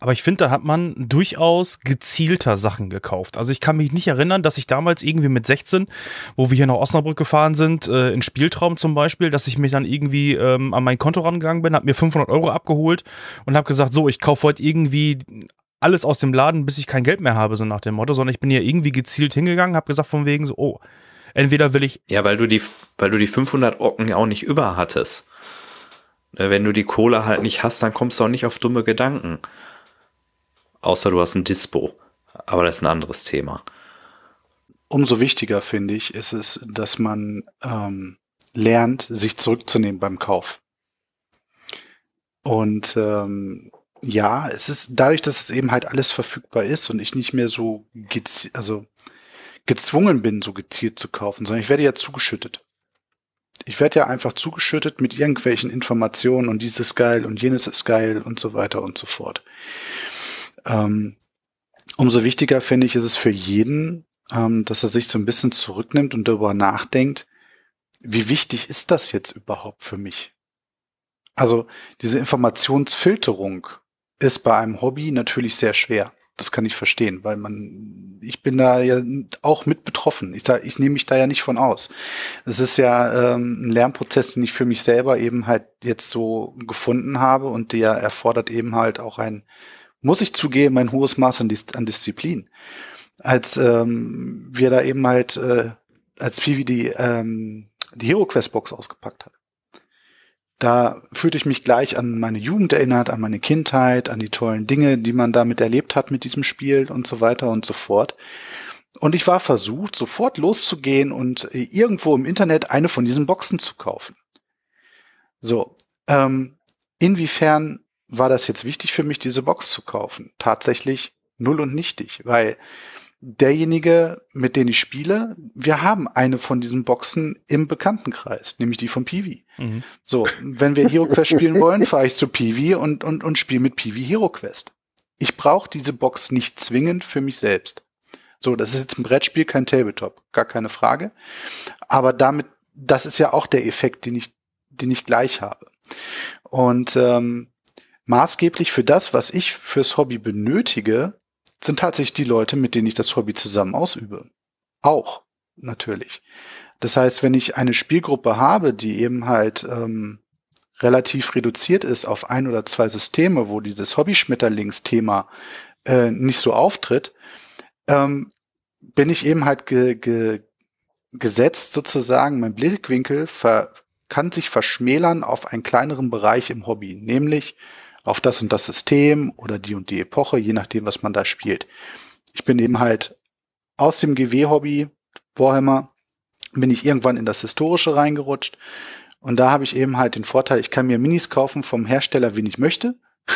Aber ich finde, da hat man durchaus gezielter Sachen gekauft. Also ich kann mich nicht erinnern, dass ich damals irgendwie mit 16, wo wir hier nach Osnabrück gefahren sind, äh, in Spieltraum zum Beispiel, dass ich mich dann irgendwie ähm, an mein Konto rangegangen bin, habe mir 500 Euro abgeholt und habe gesagt, so, ich kaufe heute irgendwie alles aus dem Laden, bis ich kein Geld mehr habe, so nach dem Motto, sondern ich bin hier irgendwie gezielt hingegangen, habe gesagt von wegen so, oh, entweder will ich... Ja, weil du die, weil du die 500 Ocken ja auch nicht über hattest. Ne, wenn du die Kohle halt nicht hast, dann kommst du auch nicht auf dumme Gedanken. Außer du hast ein Dispo. Aber das ist ein anderes Thema. Umso wichtiger finde ich, ist es, dass man ähm, lernt, sich zurückzunehmen beim Kauf. Und ähm, ja, es ist dadurch, dass es eben halt alles verfügbar ist und ich nicht mehr so gez also gezwungen bin, so gezielt zu kaufen, sondern ich werde ja zugeschüttet. Ich werde ja einfach zugeschüttet mit irgendwelchen Informationen und dieses geil und jenes ist geil und so weiter und so fort. Ähm, umso wichtiger finde ich, ist es für jeden, ähm, dass er sich so ein bisschen zurücknimmt und darüber nachdenkt, wie wichtig ist das jetzt überhaupt für mich? Also diese Informationsfilterung ist bei einem Hobby natürlich sehr schwer. Das kann ich verstehen, weil man, ich bin da ja auch mit betroffen. Ich ich nehme mich da ja nicht von aus. Es ist ja ähm, ein Lernprozess, den ich für mich selber eben halt jetzt so gefunden habe und der erfordert eben halt auch ein, muss ich zugeben, ein hohes Maß an, Dis an Disziplin. Als ähm, wir da eben halt, äh, als Pivi die, ähm, die Hero Quest Box ausgepackt hat da fühlte ich mich gleich an meine Jugend erinnert, an meine Kindheit, an die tollen Dinge, die man damit erlebt hat mit diesem Spiel und so weiter und so fort. Und ich war versucht, sofort loszugehen und irgendwo im Internet eine von diesen Boxen zu kaufen. So, ähm, inwiefern war das jetzt wichtig für mich, diese Box zu kaufen? Tatsächlich null und nichtig, weil derjenige, mit dem ich spiele, wir haben eine von diesen Boxen im Bekanntenkreis, nämlich die von Piwi. Mhm. So, wenn wir Hero Quest spielen wollen, fahre ich zu Piwi und, und, und spiele mit Piwi Hero Quest. Ich brauche diese Box nicht zwingend für mich selbst. So, das ist jetzt ein Brettspiel, kein Tabletop, gar keine Frage. Aber damit, das ist ja auch der Effekt, den ich, den ich gleich habe. Und ähm, maßgeblich für das, was ich fürs Hobby benötige, sind tatsächlich die Leute, mit denen ich das Hobby zusammen ausübe. Auch, natürlich. Das heißt, wenn ich eine Spielgruppe habe, die eben halt ähm, relativ reduziert ist auf ein oder zwei Systeme, wo dieses Hobby-Schmetterlings-Thema äh, nicht so auftritt, ähm, bin ich eben halt ge ge gesetzt sozusagen, mein Blickwinkel kann sich verschmälern auf einen kleineren Bereich im Hobby, nämlich auf das und das System oder die und die Epoche, je nachdem, was man da spielt. Ich bin eben halt aus dem GW-Hobby, Warhammer, bin ich irgendwann in das Historische reingerutscht. Und da habe ich eben halt den Vorteil, ich kann mir Minis kaufen vom Hersteller, wen ich möchte.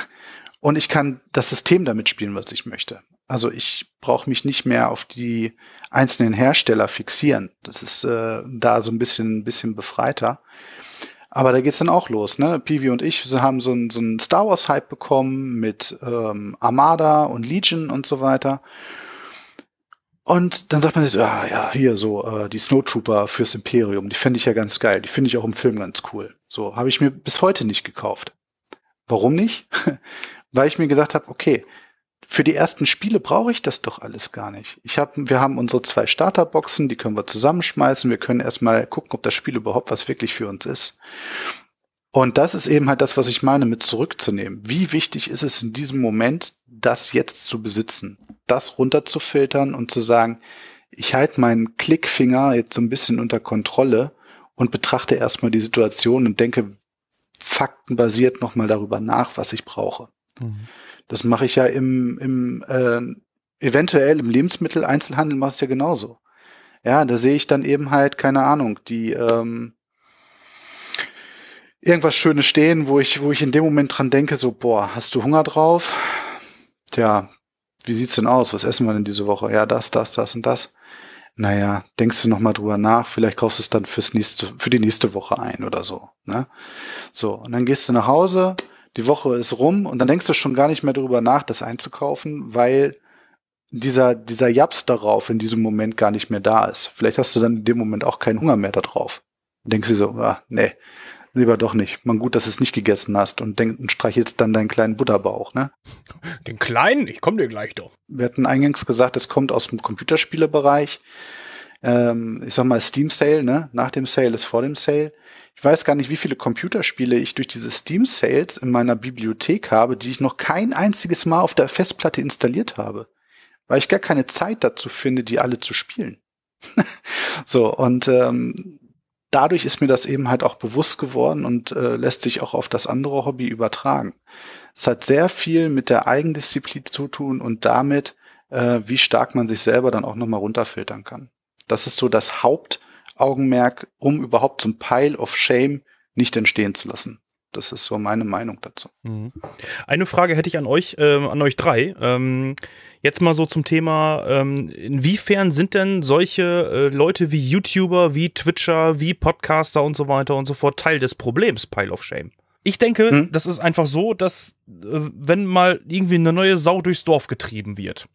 Und ich kann das System damit spielen, was ich möchte. Also ich brauche mich nicht mehr auf die einzelnen Hersteller fixieren. Das ist äh, da so ein bisschen, ein bisschen befreiter. Aber da geht's dann auch los, ne? Peewee und ich haben so einen so Star Wars Hype bekommen mit ähm, Armada und Legion und so weiter. Und dann sagt man sich, ah, ja, hier so äh, die Snowtrooper fürs Imperium, die fände ich ja ganz geil, die finde ich auch im Film ganz cool. So habe ich mir bis heute nicht gekauft. Warum nicht? Weil ich mir gesagt habe, okay, für die ersten Spiele brauche ich das doch alles gar nicht. Ich hab, wir haben unsere zwei Starterboxen, die können wir zusammenschmeißen. Wir können erstmal gucken, ob das Spiel überhaupt was wirklich für uns ist. Und das ist eben halt das, was ich meine, mit zurückzunehmen. Wie wichtig ist es in diesem Moment, das jetzt zu besitzen, das runterzufiltern und zu sagen, ich halte meinen Klickfinger jetzt so ein bisschen unter Kontrolle und betrachte erstmal die Situation und denke faktenbasiert nochmal darüber nach, was ich brauche. Mhm. Das mache ich ja im, im äh, eventuell im Lebensmitteleinzelhandel mache ich ja genauso. Ja, da sehe ich dann eben halt, keine Ahnung, die ähm, irgendwas Schönes stehen, wo ich, wo ich in dem Moment dran denke, so, boah, hast du Hunger drauf? Tja, wie sieht's denn aus? Was essen wir denn diese Woche? Ja, das, das, das und das. Naja, denkst du noch mal drüber nach, vielleicht kaufst du es dann fürs nächste, für die nächste Woche ein oder so. Ne? So, und dann gehst du nach Hause, die Woche ist rum und dann denkst du schon gar nicht mehr darüber nach, das einzukaufen, weil dieser, dieser Japs darauf in diesem Moment gar nicht mehr da ist. Vielleicht hast du dann in dem Moment auch keinen Hunger mehr darauf. denkst du so, ah, nee, lieber doch nicht. Man gut, dass du es nicht gegessen hast und, denk, und streichelst dann deinen kleinen Butterbauch, ne? Den kleinen? Ich komme dir gleich doch. Wir hatten eingangs gesagt, es kommt aus dem Computerspielebereich. Ähm, ich sag mal Steam Sale, ne? Nach dem Sale ist vor dem Sale. Ich weiß gar nicht, wie viele Computerspiele ich durch diese Steam Sales in meiner Bibliothek habe, die ich noch kein einziges Mal auf der Festplatte installiert habe, weil ich gar keine Zeit dazu finde, die alle zu spielen. so, und ähm, dadurch ist mir das eben halt auch bewusst geworden und äh, lässt sich auch auf das andere Hobby übertragen. Es hat sehr viel mit der Eigendisziplin zu tun und damit, äh, wie stark man sich selber dann auch nochmal runterfiltern kann. Das ist so das Haupt, Augenmerk, um überhaupt zum Pile of Shame nicht entstehen zu lassen. Das ist so meine Meinung dazu. Mhm. Eine Frage hätte ich an euch, äh, an euch drei. Ähm, jetzt mal so zum Thema, ähm, inwiefern sind denn solche äh, Leute wie YouTuber, wie Twitcher, wie Podcaster und so weiter und so fort Teil des Problems Pile of Shame? Ich denke, hm? das ist einfach so, dass wenn mal irgendwie eine neue Sau durchs Dorf getrieben wird,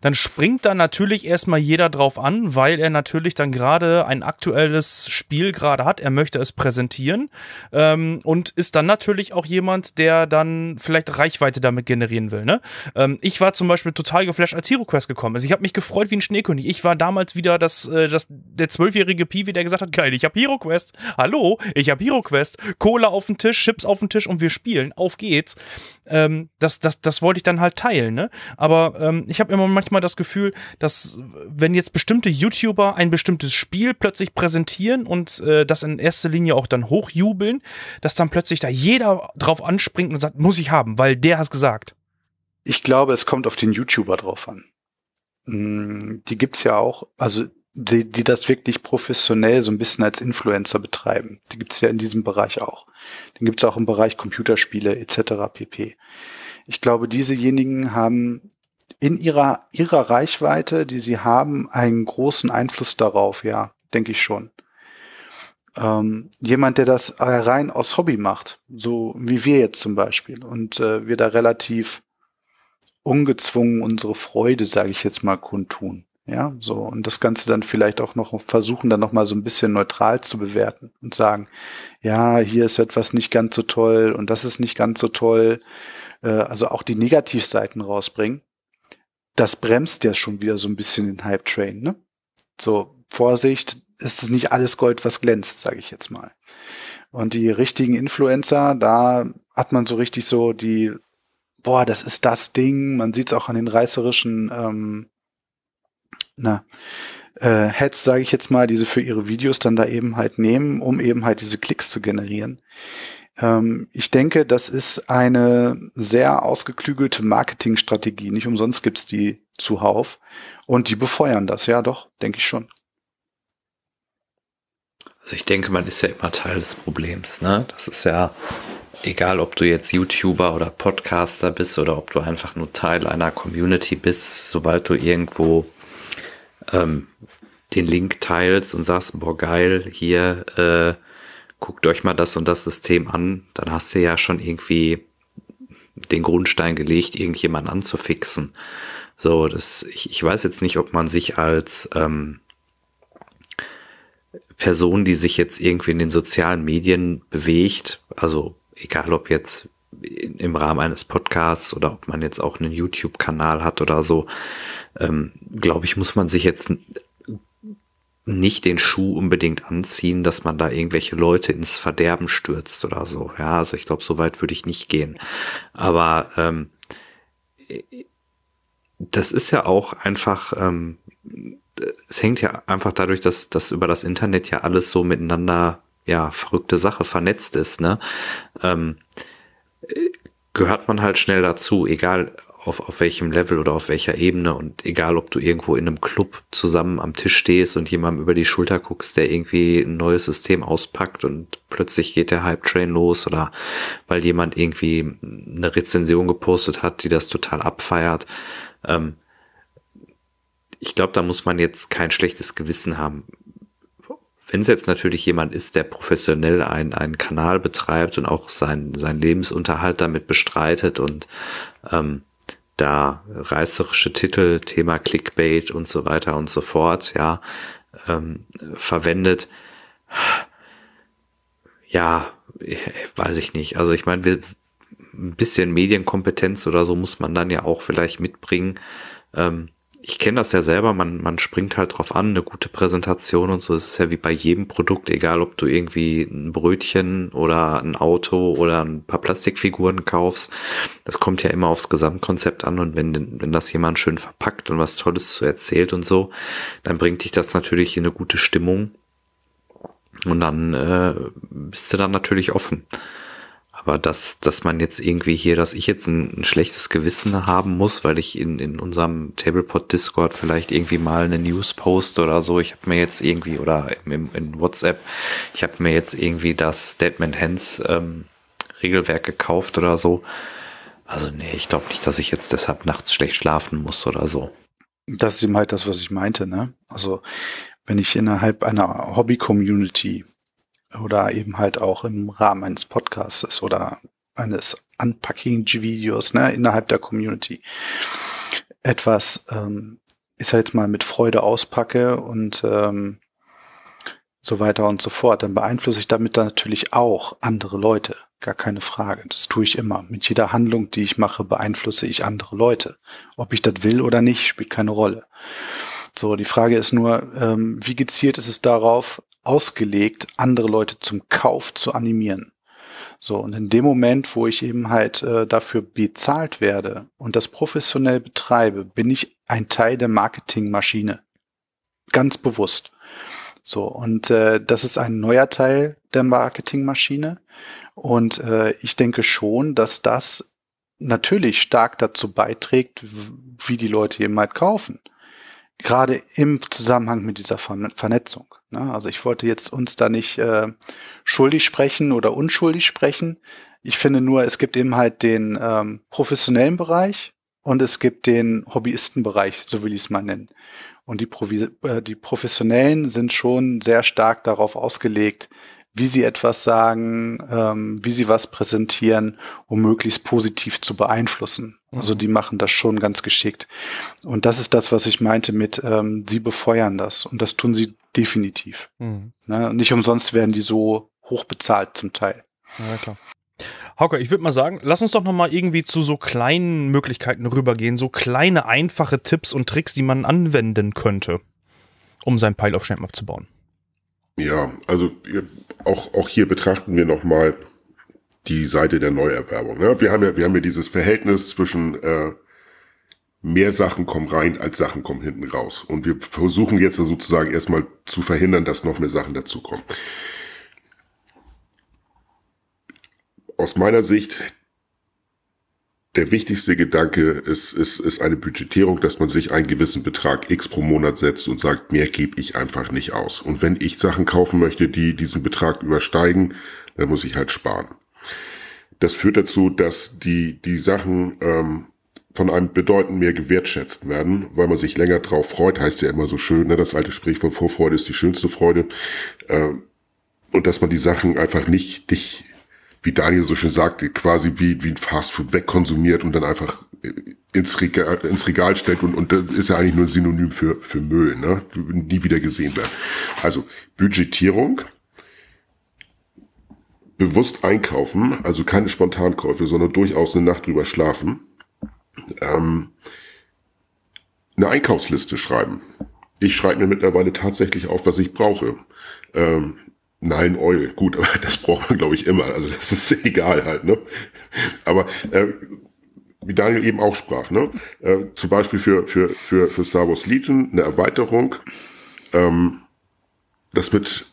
dann springt da natürlich erstmal jeder drauf an, weil er natürlich dann gerade ein aktuelles Spiel gerade hat. Er möchte es präsentieren ähm, und ist dann natürlich auch jemand, der dann vielleicht Reichweite damit generieren will. Ne? Ähm, ich war zum Beispiel total geflasht, als Hero Quest gekommen ist. Ich habe mich gefreut wie ein Schneekönig. Ich war damals wieder das, äh, das, der zwölfjährige Piwi, der gesagt hat, geil, ich habe Hero Quest. Hallo, ich habe Hero Quest. Cola auf dem Tisch, Chips auf dem Tisch und wir spielen. Auf geht's. Ähm, das, das, das wollte ich dann halt teilen. Ne? Aber ähm, ich habe immer manchmal das Gefühl, dass wenn jetzt bestimmte YouTuber ein bestimmtes Spiel plötzlich präsentieren und äh, das in erster Linie auch dann hochjubeln, dass dann plötzlich da jeder drauf anspringt und sagt, muss ich haben, weil der hat gesagt. Ich glaube, es kommt auf den YouTuber drauf an. Mm, die gibt's ja auch, also die, die das wirklich professionell so ein bisschen als Influencer betreiben. Die gibt's ja in diesem Bereich auch. Den gibt's auch im Bereich Computerspiele etc. pp. Ich glaube, diesejenigen haben in ihrer, ihrer Reichweite, die sie haben, einen großen Einfluss darauf, ja, denke ich schon. Ähm, jemand, der das rein aus Hobby macht, so wie wir jetzt zum Beispiel, und äh, wir da relativ ungezwungen unsere Freude, sage ich jetzt mal, kundtun. Ja, so und das Ganze dann vielleicht auch noch versuchen, dann noch mal so ein bisschen neutral zu bewerten und sagen, ja, hier ist etwas nicht ganz so toll und das ist nicht ganz so toll. Äh, also auch die Negativseiten rausbringen das bremst ja schon wieder so ein bisschen den Hype-Train, ne? So, Vorsicht, ist nicht alles Gold, was glänzt, sage ich jetzt mal. Und die richtigen Influencer, da hat man so richtig so die, boah, das ist das Ding. Man sieht es auch an den reißerischen, ähm, na, äh, Heads, sage ich jetzt mal, die sie für ihre Videos dann da eben halt nehmen, um eben halt diese Klicks zu generieren. Ähm, ich denke, das ist eine sehr ausgeklügelte Marketingstrategie. Nicht umsonst gibt's die zuhauf. Und die befeuern das, ja doch, denke ich schon. Also ich denke, man ist ja immer Teil des Problems. Ne? Das ist ja egal, ob du jetzt YouTuber oder Podcaster bist oder ob du einfach nur Teil einer Community bist, sobald du irgendwo ähm, den Link teilst und sagst, boah geil, hier äh, guckt euch mal das und das System an, dann hast du ja schon irgendwie den Grundstein gelegt, irgendjemand anzufixen. So, das, ich, ich weiß jetzt nicht, ob man sich als ähm, Person, die sich jetzt irgendwie in den sozialen Medien bewegt, also egal ob jetzt im Rahmen eines Podcasts oder ob man jetzt auch einen YouTube-Kanal hat oder so, ähm, glaube ich, muss man sich jetzt nicht den Schuh unbedingt anziehen, dass man da irgendwelche Leute ins Verderben stürzt oder so. Ja, also ich glaube, so weit würde ich nicht gehen. Aber ähm, das ist ja auch einfach, ähm, es hängt ja einfach dadurch, dass, dass über das Internet ja alles so miteinander, ja, verrückte Sache vernetzt ist, ne? Ähm, gehört man halt schnell dazu, egal auf, auf welchem Level oder auf welcher Ebene und egal, ob du irgendwo in einem Club zusammen am Tisch stehst und jemandem über die Schulter guckst, der irgendwie ein neues System auspackt und plötzlich geht der Hype-Train los oder weil jemand irgendwie eine Rezension gepostet hat, die das total abfeiert. Ähm, ich glaube, da muss man jetzt kein schlechtes Gewissen haben. Wenn es jetzt natürlich jemand ist, der professionell einen, einen Kanal betreibt und auch sein, sein Lebensunterhalt damit bestreitet und ähm, da reißerische Titel, Thema Clickbait und so weiter und so fort, ja, ähm, verwendet. Ja, weiß ich nicht. Also ich meine, ein bisschen Medienkompetenz oder so muss man dann ja auch vielleicht mitbringen. Ähm, ich kenne das ja selber, man, man springt halt drauf an, eine gute Präsentation und so. Es ist ja wie bei jedem Produkt, egal ob du irgendwie ein Brötchen oder ein Auto oder ein paar Plastikfiguren kaufst. Das kommt ja immer aufs Gesamtkonzept an und wenn, wenn das jemand schön verpackt und was Tolles zu erzählt und so, dann bringt dich das natürlich in eine gute Stimmung. Und dann äh, bist du dann natürlich offen. Aber dass, dass man jetzt irgendwie hier, dass ich jetzt ein, ein schlechtes Gewissen haben muss, weil ich in, in unserem Tablepot Discord vielleicht irgendwie mal eine News post oder so. Ich habe mir jetzt irgendwie, oder im, in WhatsApp, ich habe mir jetzt irgendwie das Statement Hands ähm, Regelwerk gekauft oder so. Also nee, ich glaube nicht, dass ich jetzt deshalb nachts schlecht schlafen muss oder so. Das ist eben halt das, was ich meinte, ne? Also wenn ich innerhalb einer Hobby-Community oder eben halt auch im Rahmen eines Podcasts oder eines Unpacking-Videos, ne, innerhalb der Community etwas, ähm, ich sag jetzt mal, mit Freude auspacke und ähm, so weiter und so fort, dann beeinflusse ich damit dann natürlich auch andere Leute. Gar keine Frage. Das tue ich immer. Mit jeder Handlung, die ich mache, beeinflusse ich andere Leute. Ob ich das will oder nicht, spielt keine Rolle. So, die Frage ist nur, ähm, wie gezielt ist es darauf ausgelegt, andere Leute zum Kauf zu animieren? So, und in dem Moment, wo ich eben halt äh, dafür bezahlt werde und das professionell betreibe, bin ich ein Teil der Marketingmaschine. Ganz bewusst. So, und äh, das ist ein neuer Teil der Marketingmaschine. Und äh, ich denke schon, dass das natürlich stark dazu beiträgt, wie die Leute eben halt kaufen. Gerade im Zusammenhang mit dieser Vernetzung. Ne? Also ich wollte jetzt uns da nicht äh, schuldig sprechen oder unschuldig sprechen. Ich finde nur, es gibt eben halt den ähm, professionellen Bereich und es gibt den Hobbyistenbereich, so will ich es mal nennen. Und die, Provi äh, die Professionellen sind schon sehr stark darauf ausgelegt, wie sie etwas sagen, ähm, wie sie was präsentieren, um möglichst positiv zu beeinflussen. Mhm. Also die machen das schon ganz geschickt. Und das ist das, was ich meinte mit, ähm, sie befeuern das. Und das tun sie definitiv. Mhm. Ne? Nicht umsonst werden die so hoch bezahlt zum Teil. Ja, klar. Hauke, ich würde mal sagen, lass uns doch noch mal irgendwie zu so kleinen Möglichkeiten rübergehen, so kleine, einfache Tipps und Tricks, die man anwenden könnte, um sein Pile of Shame abzubauen. Ja, also auch, auch hier betrachten wir nochmal die Seite der Neuerwerbung. Ne? Wir, haben ja, wir haben ja dieses Verhältnis zwischen äh, mehr Sachen kommen rein, als Sachen kommen hinten raus. Und wir versuchen jetzt sozusagen erstmal zu verhindern, dass noch mehr Sachen dazukommen. Aus meiner Sicht, der wichtigste Gedanke ist, ist, ist eine Budgetierung, dass man sich einen gewissen Betrag X pro Monat setzt und sagt, mehr gebe ich einfach nicht aus. Und wenn ich Sachen kaufen möchte, die diesen Betrag übersteigen, dann muss ich halt sparen. Das führt dazu, dass die, die Sachen ähm, von einem bedeutend mehr gewertschätzt werden, weil man sich länger drauf freut, heißt ja immer so schön, ne? das alte Sprichwort Vorfreude ist die schönste Freude. Äh, und dass man die Sachen einfach nicht, nicht wie Daniel so schön sagte, quasi wie, wie ein Fastfood wegkonsumiert und dann einfach ins Regal, ins Regal stellt und, und das ist ja eigentlich nur ein Synonym für, für Müll, ne? Nie wieder gesehen werden. Also Budgetierung, bewusst einkaufen, also keine Spontankäufe, sondern durchaus eine Nacht drüber schlafen. Ähm, eine Einkaufsliste schreiben. Ich schreibe mir mittlerweile tatsächlich auf, was ich brauche. Ähm, Nein, Oil, gut, aber das braucht man, glaube ich, immer. Also das ist egal halt, ne? Aber äh, wie Daniel eben auch sprach, ne? Äh, zum Beispiel für, für, für, für Star Wars Legion eine Erweiterung, ähm, das mit,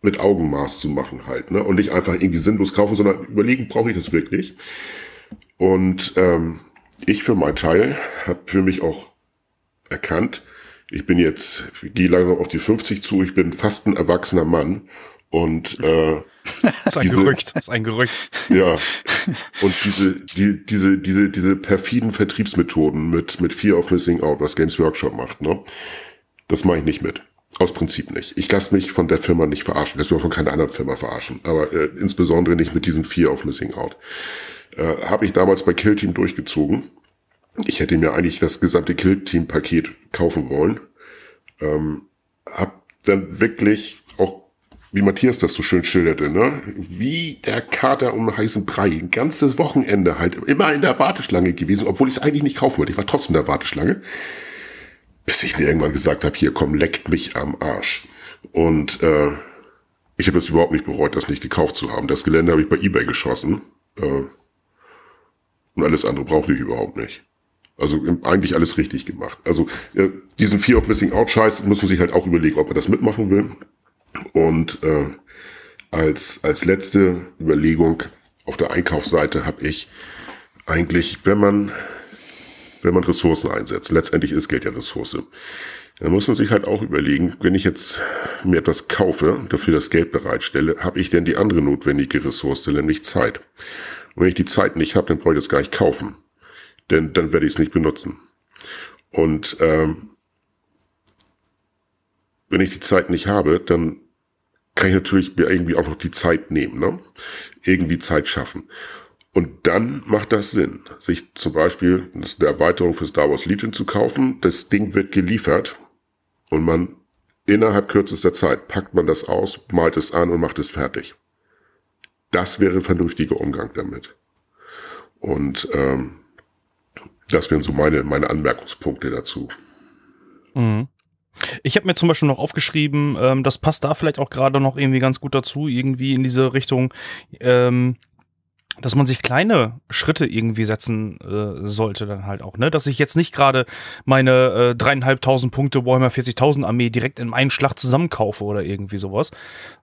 mit Augenmaß zu machen halt, ne? Und nicht einfach irgendwie sinnlos kaufen, sondern überlegen, brauche ich das wirklich? Und ähm, ich für meinen Teil habe für mich auch erkannt, ich bin jetzt, gehe langsam auf die 50 zu, ich bin fast ein erwachsener Mann. Und äh, das ist ein diese, Gerücht, das ist ein Gerücht. Ja. Und diese, die, diese, diese, diese perfiden Vertriebsmethoden mit, mit Fear of Missing Out, was Games Workshop macht, ne? Das mache ich nicht mit. Aus Prinzip nicht. Ich lasse mich von der Firma nicht verarschen. Das will auch von keiner anderen Firma verarschen. Aber äh, insbesondere nicht mit diesem Fear of Missing Out. Äh, Habe ich damals bei Kill Team durchgezogen. Ich hätte mir eigentlich das gesamte Kill Team Paket kaufen wollen. Ähm, hab dann wirklich auch, wie Matthias das so schön schilderte, ne, wie der Kater um heißen Brei, ein ganzes Wochenende halt immer in der Warteschlange gewesen, obwohl ich es eigentlich nicht kaufen wollte. Ich war trotzdem in der Warteschlange, bis ich mir irgendwann gesagt habe, hier komm, leckt mich am Arsch. Und äh, ich habe es überhaupt nicht bereut, das nicht gekauft zu haben. Das Gelände habe ich bei eBay geschossen. Äh, und alles andere brauchte ich überhaupt nicht. Also eigentlich alles richtig gemacht. Also äh, diesen Fear of Missing Out Scheiß muss man sich halt auch überlegen, ob man das mitmachen will. Und äh, als, als letzte Überlegung auf der Einkaufsseite habe ich eigentlich, wenn man, wenn man Ressourcen einsetzt, letztendlich ist Geld ja Ressource, Da muss man sich halt auch überlegen, wenn ich jetzt mir etwas kaufe, dafür das Geld bereitstelle, habe ich denn die andere notwendige Ressource, nämlich Zeit. Und wenn ich die Zeit nicht habe, dann brauche ich das gar nicht kaufen. Denn dann werde ich es nicht benutzen. Und ähm, wenn ich die Zeit nicht habe, dann kann ich natürlich mir irgendwie auch noch die Zeit nehmen, ne? irgendwie Zeit schaffen. Und dann macht das Sinn, sich zum Beispiel eine Erweiterung für Star Wars Legion zu kaufen. Das Ding wird geliefert und man innerhalb kürzester Zeit packt man das aus, malt es an und macht es fertig. Das wäre ein vernünftiger Umgang damit. Und ähm, das wären so meine, meine Anmerkungspunkte dazu. Mhm. Ich habe mir zum Beispiel noch aufgeschrieben, ähm, das passt da vielleicht auch gerade noch irgendwie ganz gut dazu, irgendwie in diese Richtung. Ähm, dass man sich kleine Schritte irgendwie setzen äh, sollte dann halt auch, ne? Dass ich jetzt nicht gerade meine äh, dreieinhalbtausend Punkte Warhammer 40.000 Armee direkt in einem Schlag zusammenkaufe oder irgendwie sowas,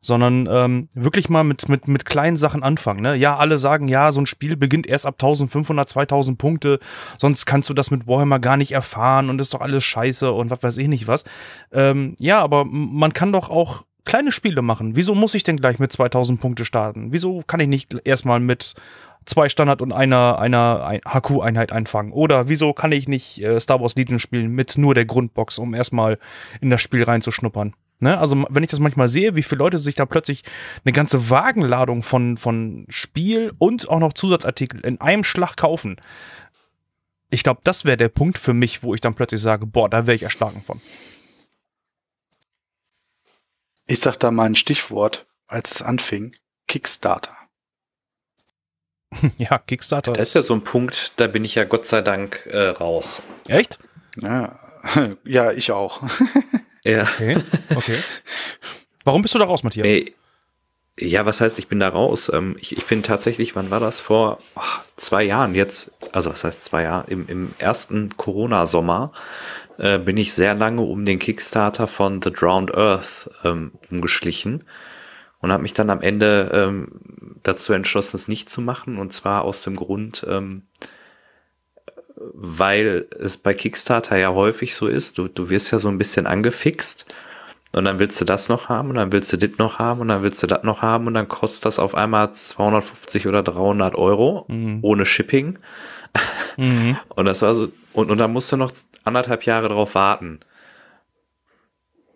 sondern ähm, wirklich mal mit, mit, mit kleinen Sachen anfangen, ne? Ja, alle sagen, ja, so ein Spiel beginnt erst ab 1500, 2000 Punkte, sonst kannst du das mit Warhammer gar nicht erfahren und ist doch alles scheiße und was weiß ich nicht was. Ähm, ja, aber man kann doch auch kleine Spiele machen. Wieso muss ich denn gleich mit 2000 Punkte starten? Wieso kann ich nicht erstmal mit zwei Standard und einer, einer HQ-Einheit einfangen? Oder wieso kann ich nicht äh, Star Wars Legion spielen mit nur der Grundbox, um erstmal in das Spiel reinzuschnuppern? Ne? Also, wenn ich das manchmal sehe, wie viele Leute sich da plötzlich eine ganze Wagenladung von, von Spiel und auch noch Zusatzartikel in einem Schlag kaufen. Ich glaube, das wäre der Punkt für mich, wo ich dann plötzlich sage, boah, da wäre ich erschlagen von. Ich sag da mal ein Stichwort, als es anfing. Kickstarter. ja, Kickstarter. Das ist ja so ein Punkt, da bin ich ja Gott sei Dank äh, raus. Echt? Ja, ja ich auch. ja. Okay. okay. Warum bist du da raus, Matthias? Nee. Ja, was heißt, ich bin da raus? Ähm, ich, ich bin tatsächlich, wann war das? Vor oh, zwei Jahren jetzt, also was heißt zwei Jahre? Im, im ersten Corona-Sommer äh, bin ich sehr lange um den Kickstarter von The Drowned Earth ähm, umgeschlichen und habe mich dann am Ende ähm, dazu entschlossen, es nicht zu machen. Und zwar aus dem Grund, ähm, weil es bei Kickstarter ja häufig so ist, du, du wirst ja so ein bisschen angefixt und dann willst du das noch haben und dann willst du das noch haben und dann willst du das noch haben und dann kostet das auf einmal 250 oder 300 Euro mhm. ohne Shipping. Mhm. Und das war so, und, und dann musst du noch anderthalb Jahre drauf warten.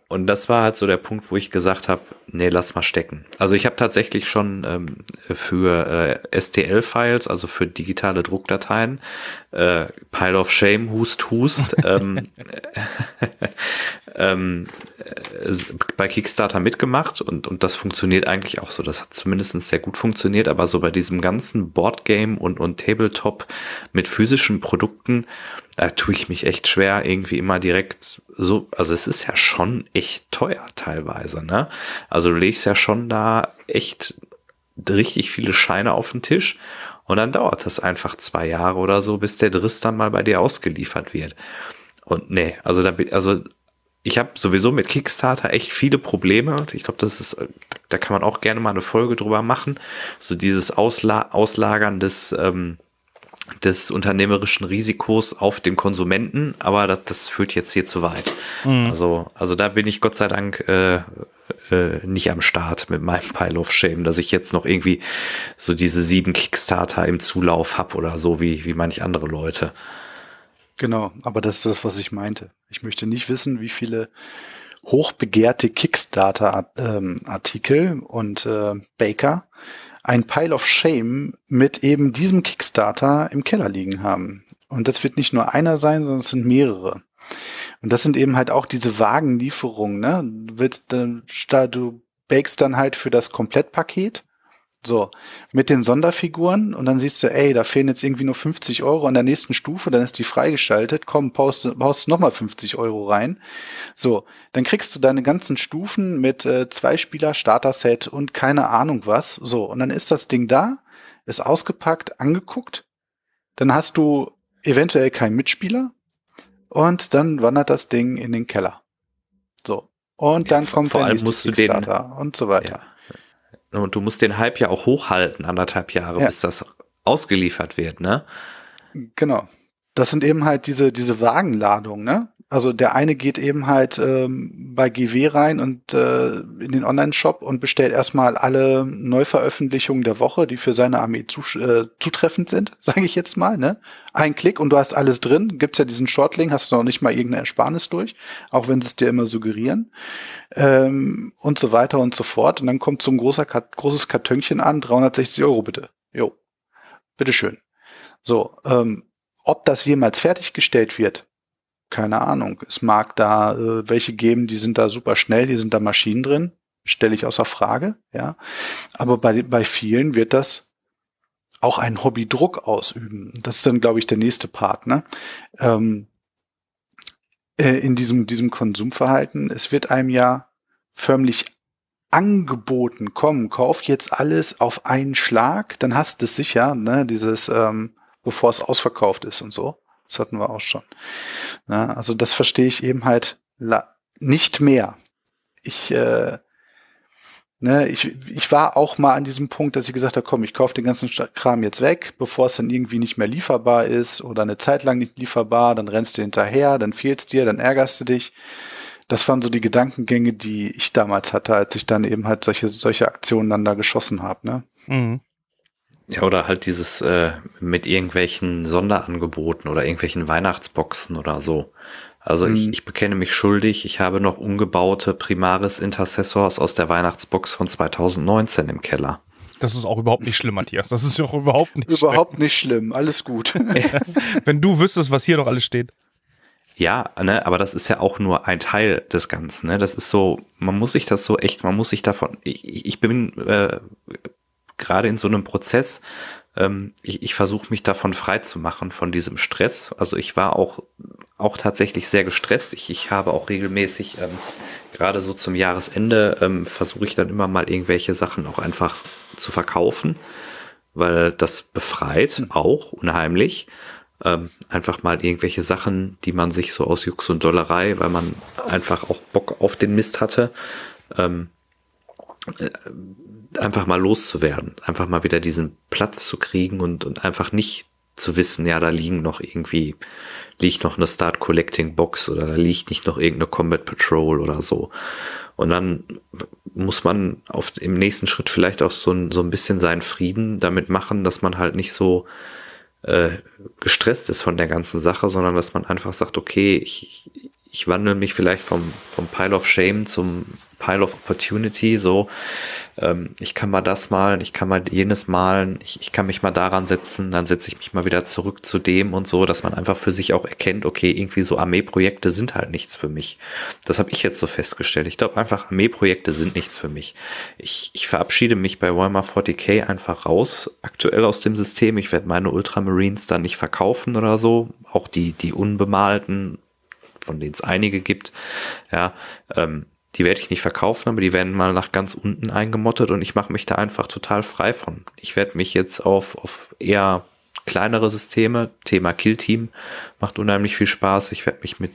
Und das war halt so der Punkt, wo ich gesagt habe, nee, lass mal stecken. Also ich habe tatsächlich schon ähm, für äh, STL-Files, also für digitale Druckdateien, äh, Pile of Shame, Hust, Hust, ähm, ähm, äh, bei Kickstarter mitgemacht und, und das funktioniert eigentlich auch so. Das hat zumindest sehr gut funktioniert, aber so bei diesem ganzen Boardgame und, und Tabletop mit physischen Produkten, da tue ich mich echt schwer, irgendwie immer direkt so, also es ist ja schon echt teuer teilweise, ne? Also du legst ja schon da echt richtig viele Scheine auf den Tisch und dann dauert das einfach zwei Jahre oder so, bis der Driss dann mal bei dir ausgeliefert wird. Und nee, also da also ich habe sowieso mit Kickstarter echt viele Probleme. Ich glaube, das ist, da kann man auch gerne mal eine Folge drüber machen. So dieses Ausla Auslagern des ähm, des unternehmerischen Risikos auf den Konsumenten, aber das, das führt jetzt hier zu weit. Mhm. Also, also da bin ich Gott sei Dank äh, äh, nicht am Start mit meinem Pile of Shame, dass ich jetzt noch irgendwie so diese sieben Kickstarter im Zulauf hab oder so wie, wie manch andere Leute. Genau, aber das ist das, was ich meinte. Ich möchte nicht wissen, wie viele hochbegehrte Kickstarter-Artikel und äh, Baker ein Pile of Shame mit eben diesem Kickstarter im Keller liegen haben. Und das wird nicht nur einer sein, sondern es sind mehrere. Und das sind eben halt auch diese Wagenlieferungen, ne? Du willst, äh, du bakest dann halt für das Komplettpaket so, mit den Sonderfiguren und dann siehst du, ey, da fehlen jetzt irgendwie nur 50 Euro an der nächsten Stufe, dann ist die freigeschaltet, komm, baust, baust nochmal 50 Euro rein. So, dann kriegst du deine ganzen Stufen mit äh, zwei Spieler Starter-Set und keine Ahnung was. So, und dann ist das Ding da, ist ausgepackt, angeguckt, dann hast du eventuell keinen Mitspieler und dann wandert das Ding in den Keller. So. Und dann ja, kommt der nächste Kickstarter und so weiter. Ja. Und du musst den Hype ja auch hochhalten, anderthalb Jahre, ja. bis das ausgeliefert wird, ne? Genau. Das sind eben halt diese, diese Wagenladungen, ne? Also der eine geht eben halt ähm, bei GW rein und äh, in den Online-Shop und bestellt erstmal alle Neuveröffentlichungen der Woche, die für seine Armee zu, äh, zutreffend sind, sage ich jetzt mal. Ne? Ein Klick und du hast alles drin. Gibt's ja diesen Shortlink, hast du noch nicht mal irgendeine Ersparnis durch, auch wenn sie es dir immer suggerieren ähm, und so weiter und so fort. Und dann kommt so ein großer, großes Kartönchen an, 360 Euro bitte. Jo, bitteschön. So, ähm, ob das jemals fertiggestellt wird, keine Ahnung. Es mag da äh, welche geben, die sind da super schnell, die sind da Maschinen drin, stelle ich außer Frage, ja. Aber bei, bei vielen wird das auch einen Hobbydruck ausüben. Das ist dann, glaube ich, der nächste Part, ne? Ähm, äh, in diesem, diesem Konsumverhalten. Es wird einem ja förmlich angeboten, komm, kauf jetzt alles auf einen Schlag, dann hast du es sicher, ne, dieses, ähm, bevor es ausverkauft ist und so. Das hatten wir auch schon. Ja, also das verstehe ich eben halt nicht mehr. Ich, äh, ne, ich, ich war auch mal an diesem Punkt, dass ich gesagt habe, komm, ich kaufe den ganzen Kram jetzt weg, bevor es dann irgendwie nicht mehr lieferbar ist oder eine Zeit lang nicht lieferbar, dann rennst du hinterher, dann fehlt's dir, dann ärgerst du dich. Das waren so die Gedankengänge, die ich damals hatte, als ich dann eben halt solche, solche Aktionen dann da geschossen habe. Ne? Mhm. Ja, oder halt dieses äh, mit irgendwelchen Sonderangeboten oder irgendwelchen Weihnachtsboxen oder so. Also mhm. ich, ich bekenne mich schuldig, ich habe noch ungebaute Primaris Intercessors aus der Weihnachtsbox von 2019 im Keller. Das ist auch überhaupt nicht schlimm, Matthias. Das ist doch überhaupt nicht Überhaupt schlimm. nicht schlimm, alles gut. Wenn du wüsstest, was hier noch alles steht. Ja, ne, aber das ist ja auch nur ein Teil des Ganzen. Ne? Das ist so, man muss sich das so echt, man muss sich davon. Ich, ich bin äh, gerade in so einem Prozess, ähm, ich, ich versuche mich davon frei zu machen, von diesem Stress. Also ich war auch, auch tatsächlich sehr gestresst. Ich, ich habe auch regelmäßig, ähm, gerade so zum Jahresende, ähm, versuche ich dann immer mal irgendwelche Sachen auch einfach zu verkaufen, weil das befreit auch unheimlich. Ähm, einfach mal irgendwelche Sachen, die man sich so aus Jux und Dollerei, weil man einfach auch Bock auf den Mist hatte, ähm, äh, einfach mal loszuwerden, einfach mal wieder diesen Platz zu kriegen und, und einfach nicht zu wissen, ja, da liegen noch irgendwie, liegt noch eine Start Collecting Box oder da liegt nicht noch irgendeine Combat Patrol oder so. Und dann muss man auf, im nächsten Schritt vielleicht auch so ein, so ein bisschen seinen Frieden damit machen, dass man halt nicht so äh, gestresst ist von der ganzen Sache, sondern dass man einfach sagt, okay, ich, ich wandle mich vielleicht vom, vom Pile of Shame zum Pile of Opportunity, so, ähm, ich kann mal das malen, ich kann mal jenes malen, ich, ich kann mich mal daran setzen, dann setze ich mich mal wieder zurück zu dem und so, dass man einfach für sich auch erkennt, okay, irgendwie so Armeeprojekte sind halt nichts für mich. Das habe ich jetzt so festgestellt. Ich glaube einfach, Armeeprojekte sind nichts für mich. Ich, ich verabschiede mich bei Warhammer 40k einfach raus, aktuell aus dem System. Ich werde meine Ultramarines dann nicht verkaufen oder so, auch die, die unbemalten von denen es einige gibt. Ja, ähm, die werde ich nicht verkaufen, aber die werden mal nach ganz unten eingemottet und ich mache mich da einfach total frei von. Ich werde mich jetzt auf, auf eher kleinere Systeme, Thema Killteam, macht unheimlich viel Spaß. Ich werde mich mit,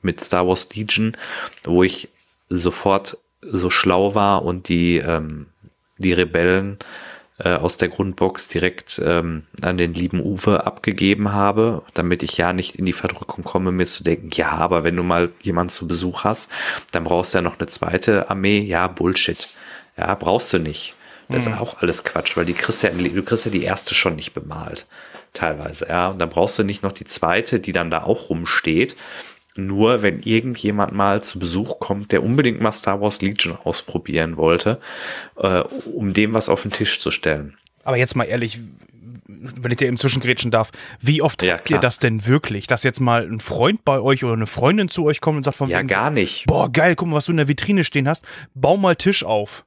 mit Star Wars Legion, wo ich sofort so schlau war und die, ähm, die Rebellen äh, aus der Grundbox direkt ähm, an den lieben Uwe abgegeben habe, damit ich ja nicht in die Verdrückung komme, mir zu denken, ja, aber wenn du mal jemanden zu Besuch hast, dann brauchst du ja noch eine zweite Armee. Ja, Bullshit. Ja, brauchst du nicht. Das mhm. ist auch alles Quatsch, weil die kriegst ja, du kriegst ja die erste schon nicht bemalt. Teilweise, ja. Und dann brauchst du nicht noch die zweite, die dann da auch rumsteht nur wenn irgendjemand mal zu Besuch kommt, der unbedingt mal Star Wars Legion ausprobieren wollte, äh, um dem was auf den Tisch zu stellen. Aber jetzt mal ehrlich, wenn ich dir eben zwischengrätschen darf, wie oft ja, habt ihr das denn wirklich, dass jetzt mal ein Freund bei euch oder eine Freundin zu euch kommt und sagt von Ja, gar nicht. Boah, geil, guck mal, was du in der Vitrine stehen hast. Bau mal Tisch auf.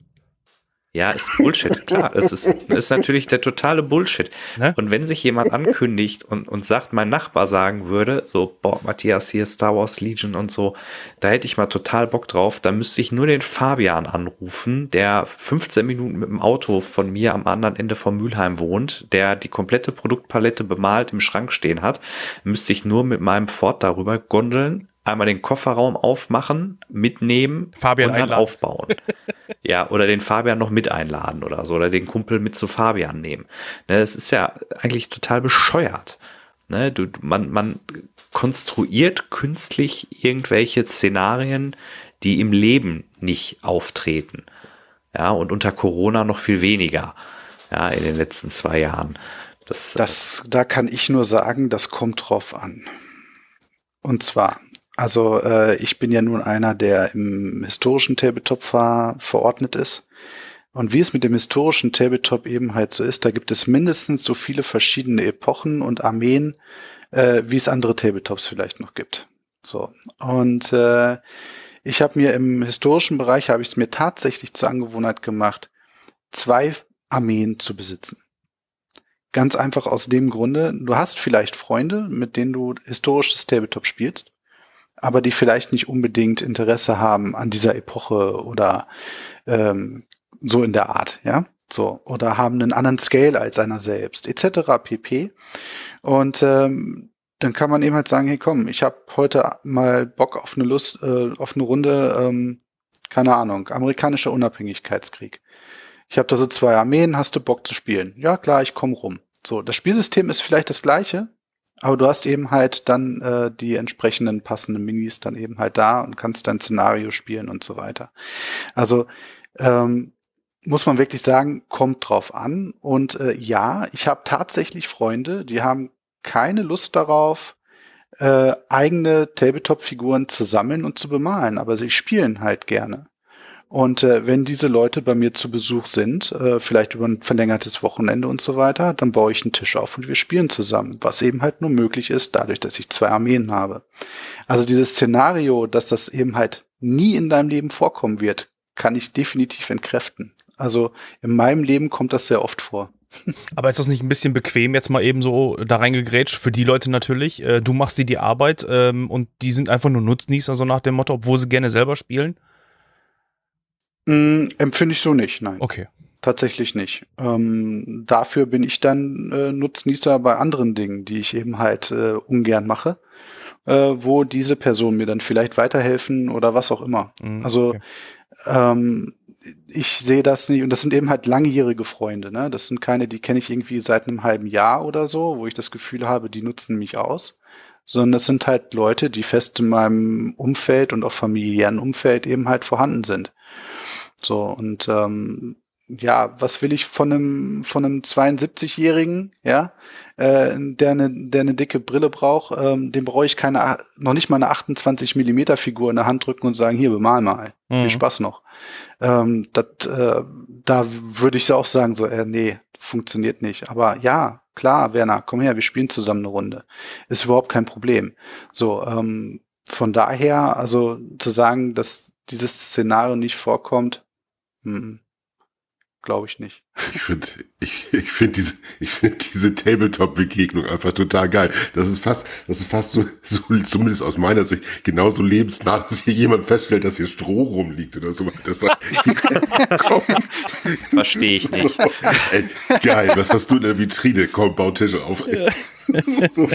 Ja, ist Bullshit, klar. Es ist, ist natürlich der totale Bullshit. Ne? Und wenn sich jemand ankündigt und, und sagt, mein Nachbar sagen würde, so, boah, Matthias, hier Star Wars Legion und so, da hätte ich mal total Bock drauf, dann müsste ich nur den Fabian anrufen, der 15 Minuten mit dem Auto von mir am anderen Ende von Mülheim wohnt, der die komplette Produktpalette bemalt im Schrank stehen hat, müsste ich nur mit meinem Ford darüber gondeln, einmal den Kofferraum aufmachen, mitnehmen Fabian und dann einladen. aufbauen. ja, oder den Fabian noch mit einladen oder so, oder den Kumpel mit zu Fabian nehmen. Ne, das ist ja eigentlich total bescheuert. Ne? Du, man, man konstruiert künstlich irgendwelche Szenarien, die im Leben nicht auftreten. Ja, und unter Corona noch viel weniger. Ja, in den letzten zwei Jahren. Das, das, da kann ich nur sagen, das kommt drauf an. Und zwar, also äh, ich bin ja nun einer, der im historischen Tabletop ver verordnet ist. Und wie es mit dem historischen Tabletop eben halt so ist, da gibt es mindestens so viele verschiedene Epochen und Armeen, äh, wie es andere Tabletops vielleicht noch gibt. So. Und äh, ich habe mir im historischen Bereich, habe ich es mir tatsächlich zur Angewohnheit gemacht, zwei Armeen zu besitzen. Ganz einfach aus dem Grunde, du hast vielleicht Freunde, mit denen du historisches Tabletop spielst, aber die vielleicht nicht unbedingt Interesse haben an dieser Epoche oder ähm, so in der Art, ja. So, oder haben einen anderen Scale als einer selbst, etc. pp. Und ähm, dann kann man eben halt sagen, hey komm, ich habe heute mal Bock auf eine Lust, äh, auf eine Runde, ähm, keine Ahnung, amerikanischer Unabhängigkeitskrieg. Ich habe da so zwei Armeen, hast du Bock zu spielen? Ja klar, ich komme rum. So, das Spielsystem ist vielleicht das gleiche, aber du hast eben halt dann äh, die entsprechenden passenden Minis dann eben halt da und kannst dein Szenario spielen und so weiter. Also ähm, muss man wirklich sagen, kommt drauf an. Und äh, ja, ich habe tatsächlich Freunde, die haben keine Lust darauf, äh, eigene Tabletop-Figuren zu sammeln und zu bemalen, aber sie spielen halt gerne. Und äh, wenn diese Leute bei mir zu Besuch sind, äh, vielleicht über ein verlängertes Wochenende und so weiter, dann baue ich einen Tisch auf und wir spielen zusammen, was eben halt nur möglich ist, dadurch, dass ich zwei Armeen habe. Also dieses Szenario, dass das eben halt nie in deinem Leben vorkommen wird, kann ich definitiv entkräften. Also in meinem Leben kommt das sehr oft vor. Aber ist das nicht ein bisschen bequem, jetzt mal eben so da reingegrätscht? Für die Leute natürlich. Äh, du machst sie die Arbeit ähm, und die sind einfach nur Nutznießer, so nach dem Motto, obwohl sie gerne selber spielen? Mm, empfinde ich so nicht, nein. Okay. Tatsächlich nicht. Ähm, dafür bin ich dann äh, Nutznießer bei anderen Dingen, die ich eben halt äh, ungern mache, äh, wo diese Personen mir dann vielleicht weiterhelfen oder was auch immer. Mhm, also okay. ähm, ich sehe das nicht, und das sind eben halt langjährige Freunde, ne? Das sind keine, die kenne ich irgendwie seit einem halben Jahr oder so, wo ich das Gefühl habe, die nutzen mich aus. Sondern das sind halt Leute, die fest in meinem Umfeld und auch familiären Umfeld eben halt vorhanden sind. So, und ähm, ja, was will ich von einem, von einem 72-Jährigen, ja, äh, der eine, der eine dicke Brille braucht, ähm, dem brauche ich keine, noch nicht mal eine 28 Millimeter Figur in der Hand drücken und sagen, hier, bemal mal. Mhm. Viel Spaß noch. Ähm, dat, äh, da würde ich auch sagen, so, äh, nee, funktioniert nicht. Aber ja, klar, Werner, komm her, wir spielen zusammen eine Runde. Ist überhaupt kein Problem. So, ähm, von daher, also zu sagen, dass dieses Szenario nicht vorkommt, hm, Glaube ich nicht. Ich finde ich, ich find diese, ich find diese Tabletop-Begegnung einfach total geil. Das ist fast, das ist fast so, so, zumindest aus meiner Sicht, genauso lebensnah, dass hier jemand feststellt, dass hier Stroh rumliegt oder so. Das Verstehe ich nicht. Ey, geil, was hast du in der Vitrine? Komm, bau Tische auf. so.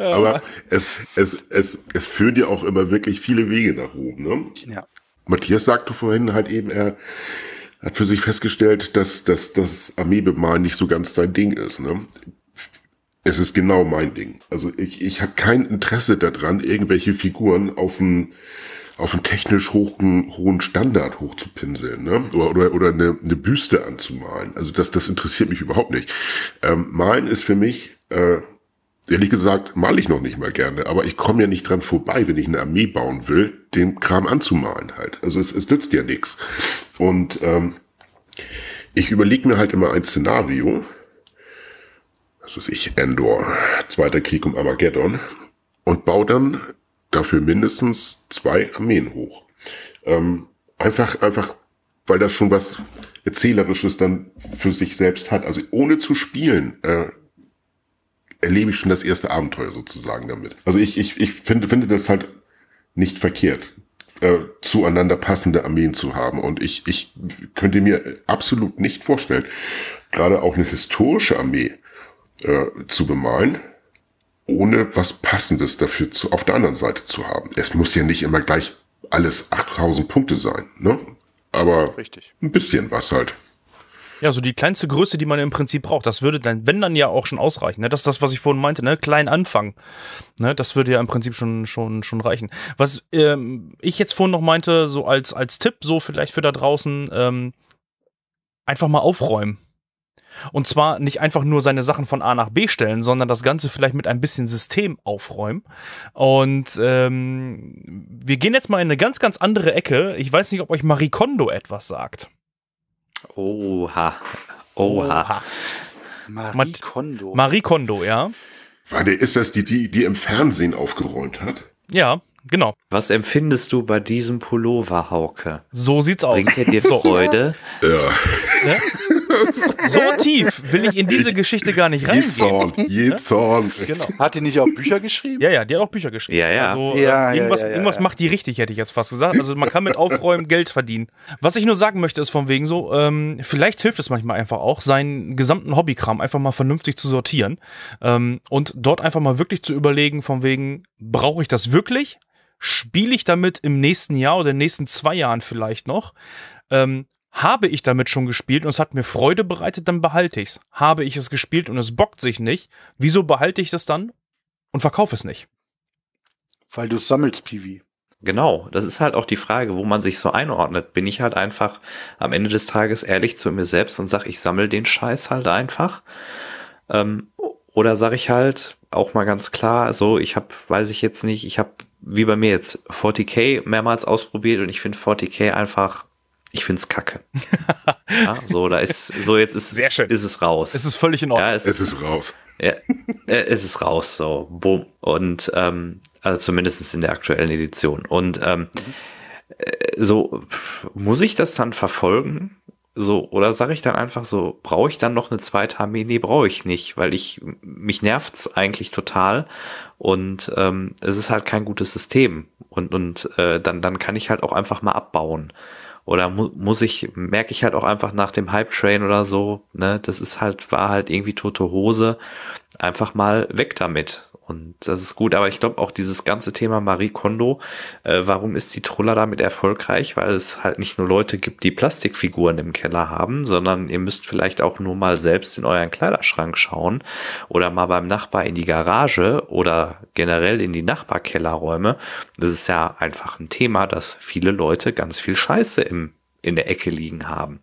Aber es, es, es, es führen ja auch immer wirklich viele Wege nach oben. Ne? Ja. Matthias sagte vorhin halt eben, er hat für sich festgestellt, dass, dass das Armeebemalen nicht so ganz sein Ding ist. Ne? Es ist genau mein Ding. Also ich, ich habe kein Interesse daran, irgendwelche Figuren auf einen, auf einen technisch hohen, hohen Standard hochzupinseln, ne? Oder, oder, oder eine, eine Büste anzumalen. Also das, das interessiert mich überhaupt nicht. Ähm, Malen ist für mich äh, ehrlich gesagt, male ich noch nicht mal gerne, aber ich komme ja nicht dran vorbei, wenn ich eine Armee bauen will, den Kram anzumalen halt. Also es, es nützt ja nichts. Und ähm, ich überlege mir halt immer ein Szenario, was weiß ich, Endor, Zweiter Krieg um Armageddon, und baue dann dafür mindestens zwei Armeen hoch. Ähm, einfach, einfach, weil das schon was Erzählerisches dann für sich selbst hat. Also ohne zu spielen, äh, erlebe ich schon das erste Abenteuer sozusagen damit. Also ich, ich, ich finde, finde das halt nicht verkehrt, äh, zueinander passende Armeen zu haben. Und ich, ich könnte mir absolut nicht vorstellen, gerade auch eine historische Armee äh, zu bemalen, ohne was Passendes dafür zu, auf der anderen Seite zu haben. Es muss ja nicht immer gleich alles 8000 Punkte sein, ne? Aber Richtig. ein bisschen was halt. Ja, so die kleinste Größe, die man im Prinzip braucht. Das würde dann, wenn dann ja auch schon ausreichen. Ne? Das ist das, was ich vorhin meinte, ne? Klein anfangen. Ne? Das würde ja im Prinzip schon, schon, schon reichen. Was ähm, ich jetzt vorhin noch meinte, so als, als Tipp, so vielleicht für da draußen, ähm, einfach mal aufräumen. Und zwar nicht einfach nur seine Sachen von A nach B stellen, sondern das Ganze vielleicht mit ein bisschen System aufräumen. Und ähm, wir gehen jetzt mal in eine ganz, ganz andere Ecke. Ich weiß nicht, ob euch Marie Kondo etwas sagt. Oha. Oha. Marie Kondo. Marie Kondo, ja. Warte, ist das die, die, die im Fernsehen aufgeräumt hat? Ja, genau. Was empfindest du bei diesem Pullover, Hauke? So sieht's aus. Bringt er dir Freude? Ja. Ne? So tief will ich in diese Geschichte gar nicht reingehen. Jezorn, Jezorn. Genau. Hat die nicht auch Bücher geschrieben? Ja, ja, die hat auch Bücher geschrieben. Ja, ja. Also, Ja, äh, ja, irgendwas, ja, ja, irgendwas macht die richtig, hätte ich jetzt fast gesagt. Also man kann mit Aufräumen Geld verdienen. Was ich nur sagen möchte, ist von wegen so, ähm, vielleicht hilft es manchmal einfach auch, seinen gesamten Hobbykram einfach mal vernünftig zu sortieren ähm, und dort einfach mal wirklich zu überlegen, von wegen, brauche ich das wirklich? Spiele ich damit im nächsten Jahr oder in den nächsten zwei Jahren vielleicht noch? Ähm, habe ich damit schon gespielt und es hat mir Freude bereitet, dann behalte ich's. Habe ich es gespielt und es bockt sich nicht, wieso behalte ich das dann und verkaufe es nicht? Weil du sammelst, Piwi. Genau, das ist halt auch die Frage, wo man sich so einordnet. Bin ich halt einfach am Ende des Tages ehrlich zu mir selbst und sage, ich sammle den Scheiß halt einfach? Ähm, oder sage ich halt auch mal ganz klar, so, ich habe, weiß ich jetzt nicht, ich habe wie bei mir jetzt 40k mehrmals ausprobiert und ich finde 40k einfach, ich finde es kacke. ja, so, da ist, so jetzt ist, Sehr schön. ist es raus. Es ist völlig in Ordnung. ja, es Es ist raus. ja, äh, es ist raus, so, boom. Und ähm, also zumindest in der aktuellen Edition. Und ähm, äh, so, muss ich das dann verfolgen? So, oder sage ich dann einfach so, brauche ich dann noch eine zweite Armee? Nee, brauche ich nicht, weil ich, mich nervt's eigentlich total und ähm, es ist halt kein gutes System. Und, und äh, dann, dann kann ich halt auch einfach mal abbauen. Oder mu muss ich, merke ich halt auch einfach nach dem Hype-Train oder so, ne, das ist halt, war halt irgendwie tote Hose, einfach mal weg damit. Und das ist gut, aber ich glaube auch dieses ganze Thema Marie Kondo, äh, warum ist die Truller damit erfolgreich? Weil es halt nicht nur Leute gibt, die Plastikfiguren im Keller haben, sondern ihr müsst vielleicht auch nur mal selbst in euren Kleiderschrank schauen oder mal beim Nachbar in die Garage oder generell in die Nachbarkellerräume. Das ist ja einfach ein Thema, dass viele Leute ganz viel Scheiße im, in der Ecke liegen haben.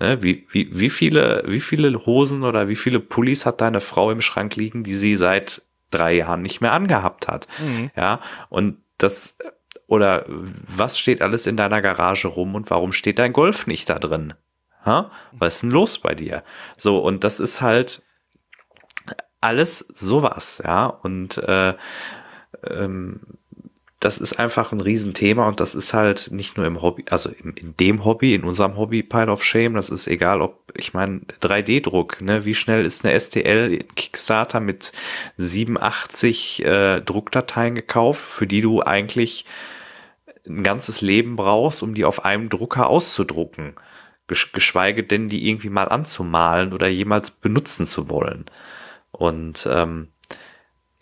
Ne, wie, wie, wie, viele, wie viele Hosen oder wie viele Pullis hat deine Frau im Schrank liegen, die sie seit drei Jahren nicht mehr angehabt hat? Mhm. Ja, und das, oder was steht alles in deiner Garage rum und warum steht dein Golf nicht da drin? Ha? Was ist denn los bei dir? So, und das ist halt alles sowas, ja, und äh, ähm, das ist einfach ein Riesenthema und das ist halt nicht nur im Hobby, also in, in dem Hobby, in unserem Hobby Pile of Shame, das ist egal, ob, ich meine, 3D-Druck, ne, wie schnell ist eine STL Kickstarter mit 87 äh, Druckdateien gekauft, für die du eigentlich ein ganzes Leben brauchst, um die auf einem Drucker auszudrucken. Gesch geschweige denn, die irgendwie mal anzumalen oder jemals benutzen zu wollen. Und ähm,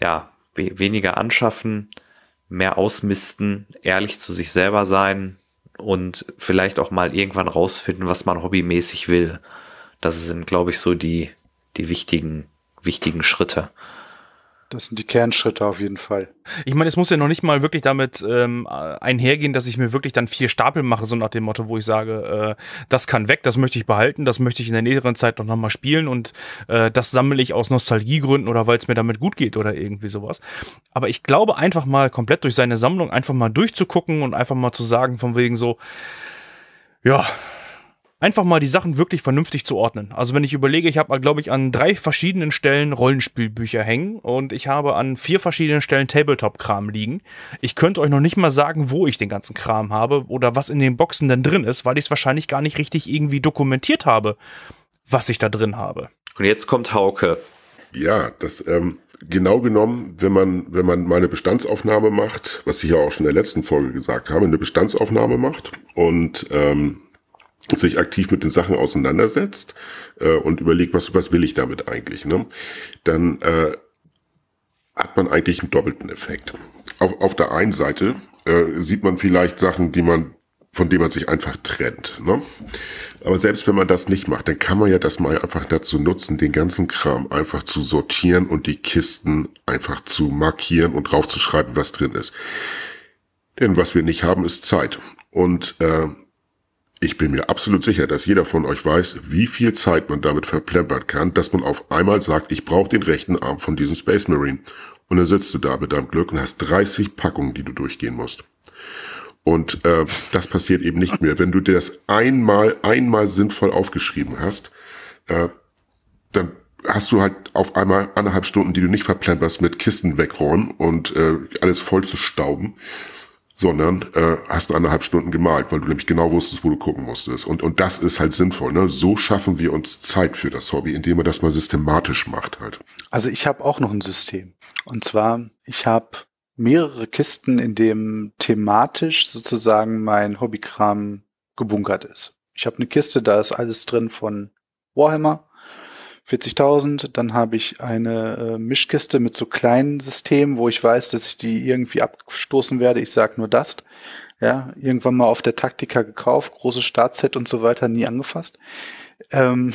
ja, we weniger anschaffen, mehr ausmisten, ehrlich zu sich selber sein und vielleicht auch mal irgendwann rausfinden, was man hobbymäßig will. Das sind, glaube ich, so die, die wichtigen, wichtigen Schritte. Das sind die Kernschritte auf jeden Fall. Ich meine, es muss ja noch nicht mal wirklich damit ähm, einhergehen, dass ich mir wirklich dann vier Stapel mache, so nach dem Motto, wo ich sage, äh, das kann weg, das möchte ich behalten, das möchte ich in der näheren Zeit noch mal spielen und äh, das sammle ich aus Nostalgiegründen oder weil es mir damit gut geht oder irgendwie sowas. Aber ich glaube einfach mal komplett durch seine Sammlung einfach mal durchzugucken und einfach mal zu sagen, von wegen so, ja, einfach mal die Sachen wirklich vernünftig zu ordnen. Also wenn ich überlege, ich habe, glaube ich, an drei verschiedenen Stellen Rollenspielbücher hängen und ich habe an vier verschiedenen Stellen Tabletop-Kram liegen. Ich könnte euch noch nicht mal sagen, wo ich den ganzen Kram habe oder was in den Boxen denn drin ist, weil ich es wahrscheinlich gar nicht richtig irgendwie dokumentiert habe, was ich da drin habe. Und jetzt kommt Hauke. Ja, das ähm, genau genommen, wenn man wenn man mal eine Bestandsaufnahme macht, was ich ja auch schon in der letzten Folge gesagt habe, eine Bestandsaufnahme macht und ähm, sich aktiv mit den Sachen auseinandersetzt äh, und überlegt, was was will ich damit eigentlich, ne? Dann äh, hat man eigentlich einen doppelten Effekt. Auf, auf der einen Seite äh, sieht man vielleicht Sachen, die man von dem man sich einfach trennt. Ne? Aber selbst wenn man das nicht macht, dann kann man ja das mal einfach dazu nutzen, den ganzen Kram einfach zu sortieren und die Kisten einfach zu markieren und draufzuschreiben, was drin ist. Denn was wir nicht haben, ist Zeit. Und äh, ich bin mir absolut sicher, dass jeder von euch weiß, wie viel Zeit man damit verplempern kann, dass man auf einmal sagt, ich brauche den rechten Arm von diesem Space Marine. Und dann sitzt du da mit deinem Glück und hast 30 Packungen, die du durchgehen musst. Und äh, das passiert eben nicht mehr. Wenn du dir das einmal, einmal sinnvoll aufgeschrieben hast, äh, dann hast du halt auf einmal anderthalb Stunden, die du nicht verplemperst mit Kisten wegräumen und äh, alles voll zu stauben, sondern äh, hast du anderthalb Stunden gemalt, weil du nämlich genau wusstest, wo du gucken musstest. Und, und das ist halt sinnvoll. Ne? So schaffen wir uns Zeit für das Hobby, indem man das mal systematisch macht halt. Also ich habe auch noch ein System. Und zwar, ich habe mehrere Kisten, in dem thematisch sozusagen mein Hobbykram gebunkert ist. Ich habe eine Kiste, da ist alles drin von Warhammer, 40.000. Dann habe ich eine äh, Mischkiste mit so kleinen Systemen, wo ich weiß, dass ich die irgendwie abstoßen werde. Ich sage nur Dust. Ja, irgendwann mal auf der Taktika gekauft, großes Startset und so weiter, nie angefasst. Ähm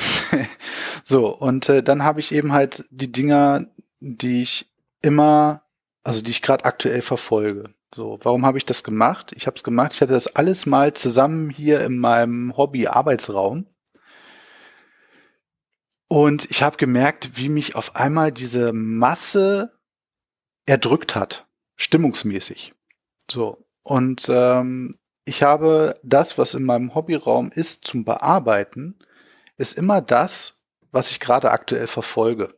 so, und äh, dann habe ich eben halt die Dinger, die ich immer also die ich gerade aktuell verfolge. So, warum habe ich das gemacht? Ich habe es gemacht, ich hatte das alles mal zusammen hier in meinem Hobby-Arbeitsraum. Und ich habe gemerkt, wie mich auf einmal diese Masse erdrückt hat, stimmungsmäßig. So, und ähm, ich habe das, was in meinem Hobbyraum ist, zum Bearbeiten, ist immer das, was ich gerade aktuell verfolge.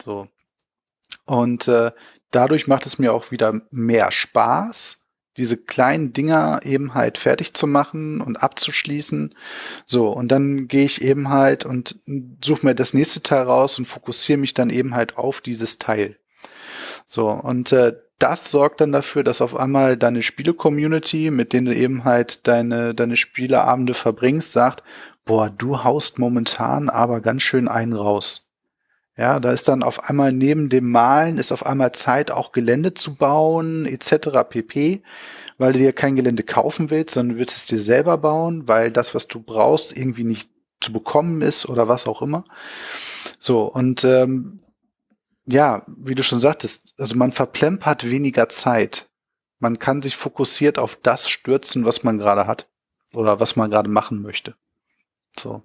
So. Und äh, dadurch macht es mir auch wieder mehr Spaß, diese kleinen Dinger eben halt fertig zu machen und abzuschließen. So, und dann gehe ich eben halt und suche mir das nächste Teil raus und fokussiere mich dann eben halt auf dieses Teil. So, und äh, das sorgt dann dafür, dass auf einmal deine Spiele-Community, mit denen du eben halt deine, deine Spieleabende verbringst, sagt, boah, du haust momentan aber ganz schön einen raus. Ja, da ist dann auf einmal neben dem Malen ist auf einmal Zeit, auch Gelände zu bauen, etc. pp, weil du dir kein Gelände kaufen willst, sondern du willst es dir selber bauen, weil das, was du brauchst, irgendwie nicht zu bekommen ist oder was auch immer. So, und ähm, ja, wie du schon sagtest, also man verplempert weniger Zeit. Man kann sich fokussiert auf das stürzen, was man gerade hat oder was man gerade machen möchte. So.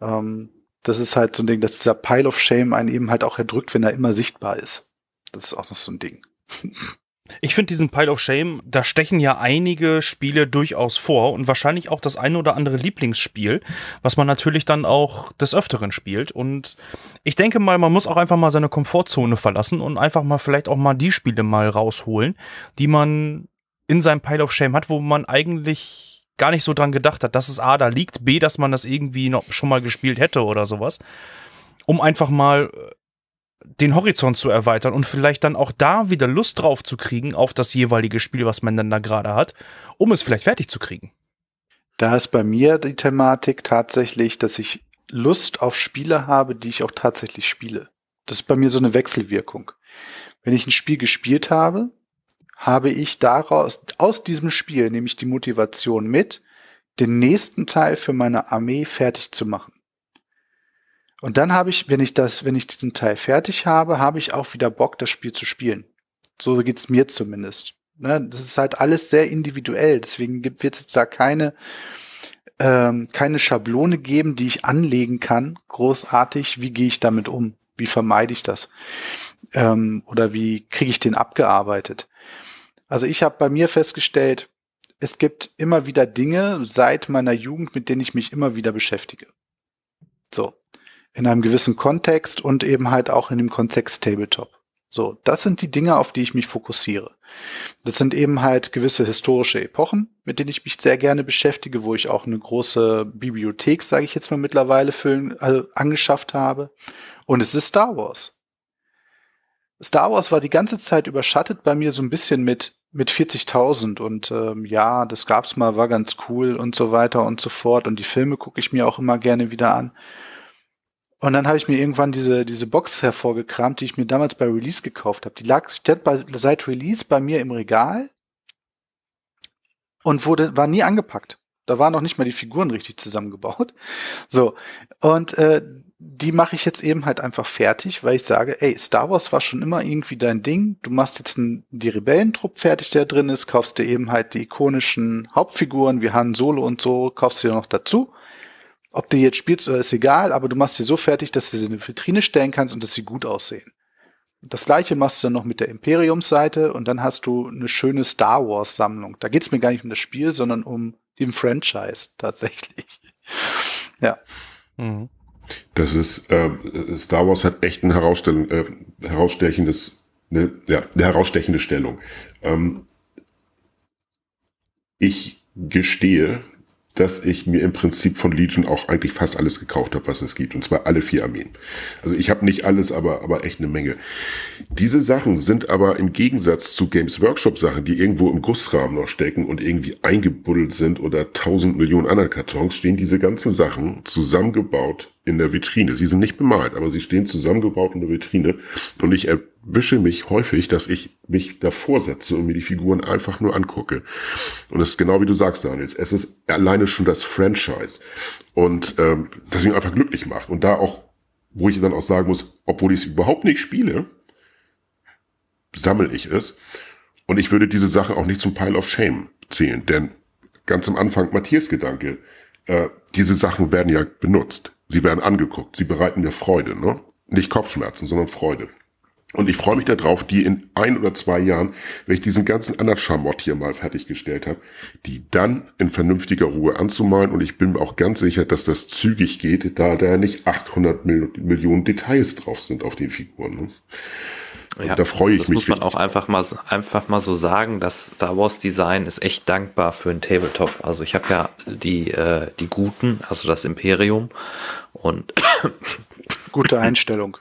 Ähm, das ist halt so ein Ding, dass dieser Pile of Shame einen eben halt auch erdrückt, wenn er immer sichtbar ist. Das ist auch noch so ein Ding. Ich finde diesen Pile of Shame, da stechen ja einige Spiele durchaus vor und wahrscheinlich auch das eine oder andere Lieblingsspiel, was man natürlich dann auch des Öfteren spielt. Und ich denke mal, man muss auch einfach mal seine Komfortzone verlassen und einfach mal vielleicht auch mal die Spiele mal rausholen, die man in seinem Pile of Shame hat, wo man eigentlich gar nicht so dran gedacht hat, dass es A da liegt, B, dass man das irgendwie noch schon mal gespielt hätte oder sowas. Um einfach mal äh, den Horizont zu erweitern und vielleicht dann auch da wieder Lust drauf zu kriegen auf das jeweilige Spiel, was man dann da gerade hat, um es vielleicht fertig zu kriegen. Da ist bei mir die Thematik tatsächlich, dass ich Lust auf Spiele habe, die ich auch tatsächlich spiele. Das ist bei mir so eine Wechselwirkung. Wenn ich ein Spiel gespielt habe, habe ich daraus, aus diesem Spiel, nämlich die Motivation mit, den nächsten Teil für meine Armee fertig zu machen. Und dann habe ich, wenn ich das, wenn ich diesen Teil fertig habe, habe ich auch wieder Bock, das Spiel zu spielen. So geht's mir zumindest. Ne? Das ist halt alles sehr individuell. Deswegen wird es da keine, ähm, keine Schablone geben, die ich anlegen kann, großartig. Wie gehe ich damit um? Wie vermeide ich das? Ähm, oder wie kriege ich den abgearbeitet? Also ich habe bei mir festgestellt, es gibt immer wieder Dinge seit meiner Jugend, mit denen ich mich immer wieder beschäftige. So. In einem gewissen Kontext und eben halt auch in dem Kontext Tabletop. So, das sind die Dinge, auf die ich mich fokussiere. Das sind eben halt gewisse historische Epochen, mit denen ich mich sehr gerne beschäftige, wo ich auch eine große Bibliothek, sage ich jetzt mal mittlerweile, füllen, also angeschafft habe. Und es ist Star Wars. Star Wars war die ganze Zeit überschattet bei mir so ein bisschen mit mit 40.000 und ähm, ja, das gab's mal, war ganz cool und so weiter und so fort und die Filme gucke ich mir auch immer gerne wieder an. Und dann habe ich mir irgendwann diese diese Box hervorgekramt, die ich mir damals bei Release gekauft habe. Die lag stand bei, seit Release bei mir im Regal. und wurde, war nie angepackt. Da waren noch nicht mal die Figuren richtig zusammengebaut. So. Und äh, die mache ich jetzt eben halt einfach fertig, weil ich sage, ey, Star Wars war schon immer irgendwie dein Ding. Du machst jetzt ein, die Rebellentrupp fertig, der drin ist, kaufst dir eben halt die ikonischen Hauptfiguren wie Han Solo und so, kaufst dir noch dazu. Ob du jetzt spielst oder ist egal, aber du machst sie so fertig, dass du sie in eine Vitrine stellen kannst und dass sie gut aussehen. Das gleiche machst du dann noch mit der Imperiumsseite und dann hast du eine schöne Star Wars Sammlung. Da geht's mir gar nicht um das Spiel, sondern um den Franchise tatsächlich. ja. Mhm. Das ist, äh, Star Wars hat echt ein herausstellen, äh, herausstechendes, ne, ja, eine herausstechende Stellung. Ähm, ich gestehe, dass ich mir im Prinzip von Legion auch eigentlich fast alles gekauft habe, was es gibt. Und zwar alle vier Armeen. Also ich habe nicht alles, aber, aber echt eine Menge. Diese Sachen sind aber im Gegensatz zu Games Workshop Sachen, die irgendwo im Gussrahmen noch stecken und irgendwie eingebuddelt sind oder tausend Millionen anderen Kartons, stehen diese ganzen Sachen zusammengebaut in der Vitrine. Sie sind nicht bemalt, aber sie stehen zusammengebaut in der Vitrine. Und ich erwische mich häufig, dass ich mich davor setze und mir die Figuren einfach nur angucke. Und das ist genau wie du sagst, Daniels. Es ist alleine schon das Franchise. Und ähm, das mich einfach glücklich macht. Und da auch, wo ich dann auch sagen muss, obwohl ich es überhaupt nicht spiele, sammle ich es. Und ich würde diese Sache auch nicht zum Pile of Shame zählen. Denn ganz am Anfang Matthias Gedanke, äh, diese Sachen werden ja benutzt. Sie werden angeguckt, sie bereiten mir Freude, ne? Nicht Kopfschmerzen, sondern Freude. Und ich freue mich darauf, die in ein oder zwei Jahren, wenn ich diesen ganzen anderen Schamott hier mal fertiggestellt habe, die dann in vernünftiger Ruhe anzumalen. Und ich bin mir auch ganz sicher, dass das zügig geht, da da nicht 800 Millionen Details drauf sind auf den Figuren. Ne? Ja, da freue ich das mich. Das muss man auch einfach mal, einfach mal so sagen, das Star Wars Design ist echt dankbar für ein Tabletop. Also ich habe ja die, äh, die Guten, also das Imperium und gute Einstellung.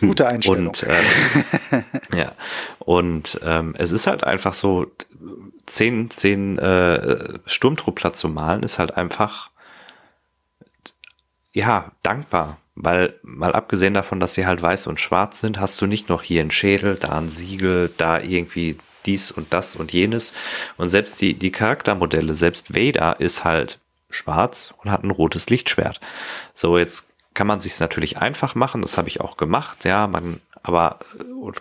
Gute Einstellung. Und, äh, ja, und ähm, es ist halt einfach so, zehn, zehn äh, Sturmtruppler zu malen, ist halt einfach ja dankbar weil mal abgesehen davon, dass sie halt weiß und schwarz sind, hast du nicht noch hier ein Schädel, da ein Siegel, da irgendwie dies und das und jenes. Und selbst die, die Charaktermodelle, selbst Vader ist halt schwarz und hat ein rotes Lichtschwert. So, jetzt kann man sich natürlich einfach machen, das habe ich auch gemacht, ja, man aber